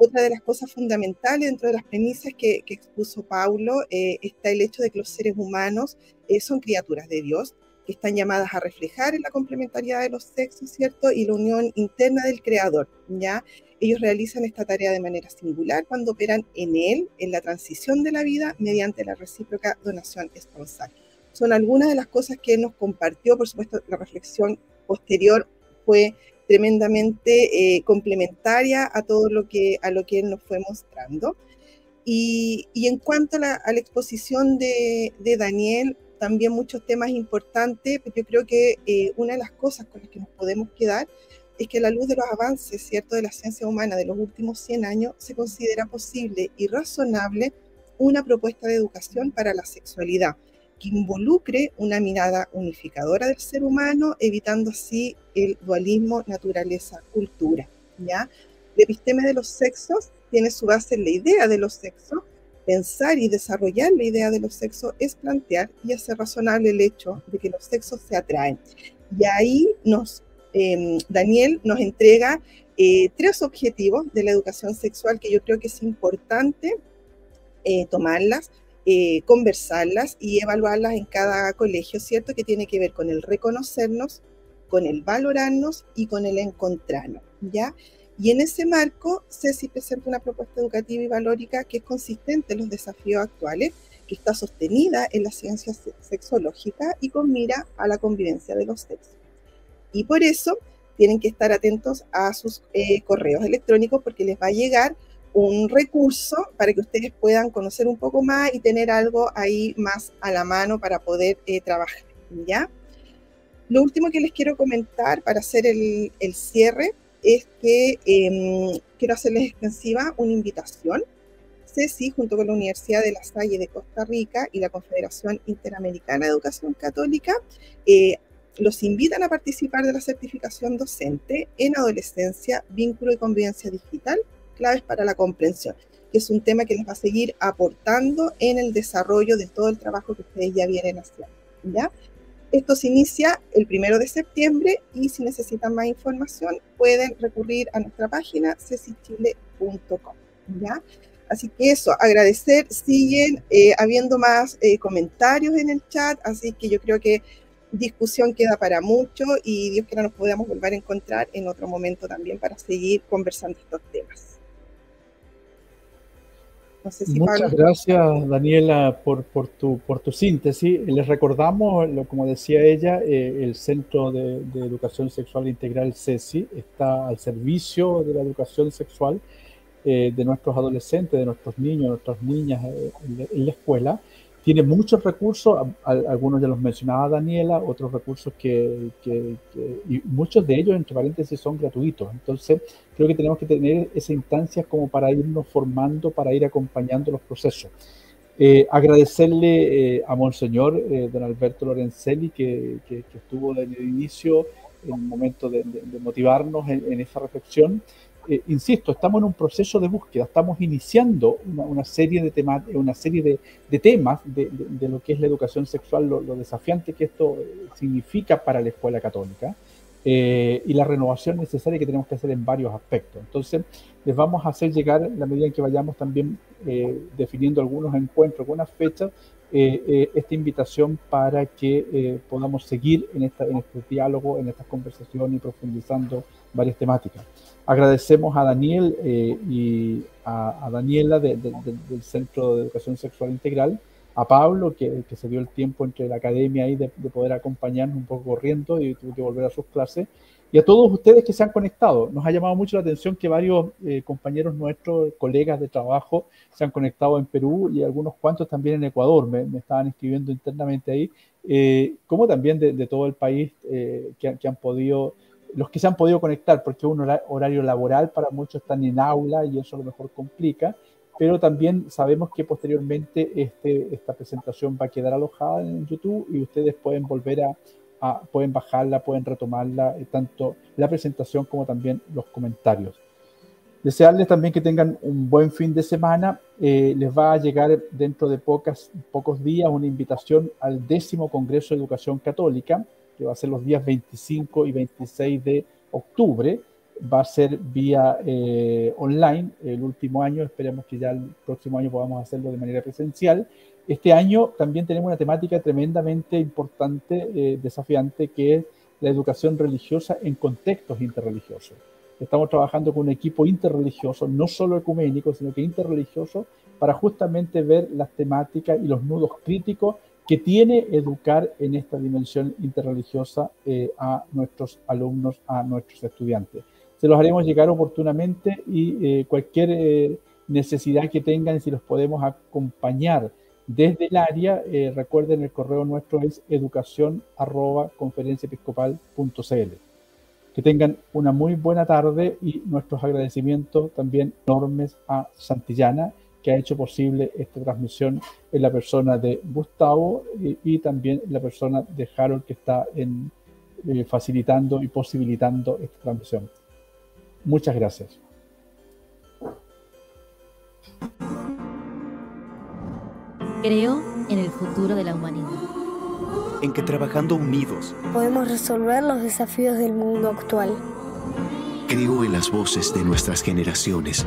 Otra de las cosas fundamentales dentro de las premisas que, expuso Paulo eh, está el hecho de que los seres humanos eh, son criaturas de Dios, que están llamadas a reflejar en la complementariedad de los sexos, ¿cierto? Y la unión interna del Creador, ¿ya? Ellos realizan esta tarea de manera singular cuando operan en Él, en la transición de la vida, mediante la recíproca donación esponsal. Son algunas de las cosas que nos compartió, por supuesto, la reflexión posterior fue tremendamente eh, complementaria a todo lo que, a lo que él nos fue mostrando. Y, en cuanto a la, exposición de, Daniel, también muchos temas importantes, yo creo que eh, una de las cosas con las que nos podemos quedar es que a la luz de los avances ¿cierto? de la ciencia humana de los últimos 100 años, se considera posible y razonable una propuesta de educación para la sexualidad que involucre una mirada unificadora del ser humano, evitando así el dualismo naturaleza-cultura. ¿ya? El episteme de los sexos tiene su base en la idea de los sexos. Pensar y desarrollar la idea de los sexos es plantear y hacer razonable el hecho de que los sexos se atraen. Y ahí nos, em, Daniel nos entrega eh, tres objetivos de la educación sexual que yo creo que es importante eh, tomarlas eh, conversarlas y evaluarlas en cada colegio, ¿cierto? Que tiene que ver con el reconocernos, con el valorarnos y con el encontrarnos, ¿ya? Y en ese marco, CECI presenta una propuesta educativa y valórica que es consistente en los desafíos actuales, que está sostenida en la ciencia sexológica y con mira a la convivencia de los sexos. Y por eso tienen que estar atentos a sus eh, correos electrónicos porque les va a llegar un recurso para que ustedes puedan conocer un poco más y tener algo ahí más a la mano para poder eh, trabajar, ¿ya? Lo último que les quiero comentar para hacer el, cierre es que em, quiero hacerles extensiva una invitación. CECI, junto con la Universidad de La Salle de Costa Rica y la Confederación Interamericana de Educación Católica, eh, los invitan a participar de la certificación docente en adolescencia, vínculo y convivencia digital claves para la comprensión, que es un tema que les va a seguir aportando en el desarrollo de todo el trabajo que ustedes ya vienen haciendo. ¿ya? Esto se inicia el primero de septiembre y si necesitan más información pueden recurrir a nuestra página cecichile.com. ¿ya? Así que eso, agradecer, siguen eh, habiendo más eh, comentarios en el chat, así que yo creo que discusión queda para mucho y Dios quiera nos podamos volver a encontrar en otro momento también para seguir conversando estos temas. Muchas gracias, Daniela, por, por, tu, por tu síntesis. Les recordamos, como decía ella, eh, el Centro de, Educación Sexual Integral CESI está al servicio de la educación sexual eh, de nuestros adolescentes, de nuestros niños, nuestras niñas eh, en la escuela tiene muchos recursos, algunos ya los mencionaba Daniela, otros recursos que, y muchos de ellos, entre paréntesis, son gratuitos. Entonces, creo que tenemos que tener esa instancia como para irnos formando, para ir acompañando los procesos. Eh, agradecerle eh, a Monseñor eh, don Alberto Lorenzelli, que, estuvo desde el inicio, en el momento de, motivarnos en, en esa reflexión. Eh, insisto, estamos en un proceso de búsqueda, estamos iniciando una, serie de temas, una serie de, temas de, lo que es la educación sexual, lo, desafiante que esto eh, significa para la escuela católica eh, y la renovación necesaria que tenemos que hacer en varios aspectos. Entonces, les vamos a hacer llegar, en la medida en que vayamos también definiendo algunos encuentros, algunas fechas, esta invitación para que podamos seguir en, esta, en este diálogo, en estas conversaciones y profundizando varias temáticas. Agradecemos a Daniel eh, y a, Daniela del Centro de Educación Sexual Integral, a Pablo, que, se dio el tiempo entre la academia y de, poder acompañarnos un poco corriendo y tuvo que volver a sus clases, y a todos ustedes que se han conectado. Nos ha llamado mucho la atención que varios eh, compañeros nuestros, colegas de trabajo, se han conectado en Perú y algunos cuantos también en Ecuador, me, estaban escribiendo internamente ahí, eh, como también de, todo el país que, que han podido los que se han podido conectar, porque un horario laboral, para muchos están en aula y eso a lo mejor complica, pero también sabemos que posteriormente este, esta presentación va a quedar alojada en YouTube y ustedes pueden volver a, pueden bajarla, pueden retomarla, eh, tanto la presentación como también los comentarios. Desearles también que tengan un buen fin de semana. Eh, les va a llegar dentro de pocas, pocos días una invitación al décimo Congreso de Educación Católica, que va a ser los días 25 y 26 de octubre. Va a ser vía eh, online el último año. Esperemos que ya el próximo año podamos hacerlo de manera presencial. Este año también tenemos una temática tremendamente importante, eh, desafiante, que es la educación religiosa en contextos interreligiosos. Estamos trabajando con un equipo interreligioso, no solo ecuménico, sino que interreligioso, para justamente ver las temáticas y los nudos críticos que tiene educar en esta dimensión interreligiosa eh, a nuestros alumnos, a nuestros estudiantes. Se los haremos llegar oportunamente y eh, cualquier eh, necesidad que tengan, si los podemos acompañar desde el área, recuerden el correo nuestro es educación arroba Que tengan una muy buena tarde y nuestros agradecimientos también enormes a Santillana que ha hecho posible esta transmisión en la persona de Gustavo y, también en la persona de Harold que está en, eh, facilitando y posibilitando esta transmisión. Muchas gracias. Creo en el futuro de la humanidad. En que trabajando unidos podemos resolver los desafíos del mundo actual. Creo en las voces de nuestras generaciones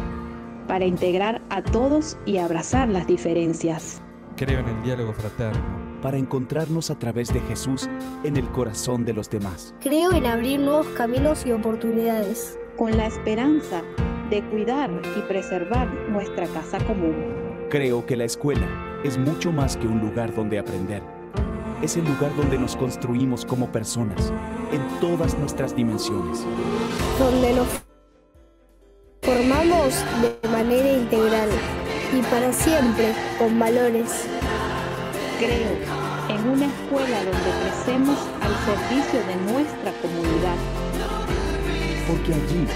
para integrar a todos y abrazar las diferencias. Creo en el diálogo fraterno. Para encontrarnos a través de Jesús en el corazón de los demás. Creo en abrir nuevos caminos y oportunidades. Con la esperanza de cuidar y preservar nuestra casa común. Creo que la escuela es mucho más que un lugar donde aprender. Es el lugar donde nos construimos como personas, en todas nuestras dimensiones. Donde nos formamos de manera integral y para siempre con valores. Creo en una escuela donde crecemos al servicio de nuestra comunidad. Porque allí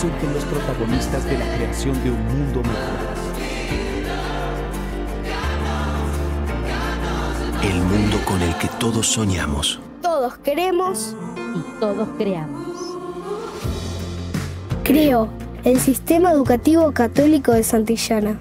surgen los protagonistas de la creación de un mundo mejor. El mundo con el que todos soñamos. Todos queremos y todos creamos. Creo el Sistema Educativo Católico de Santillana.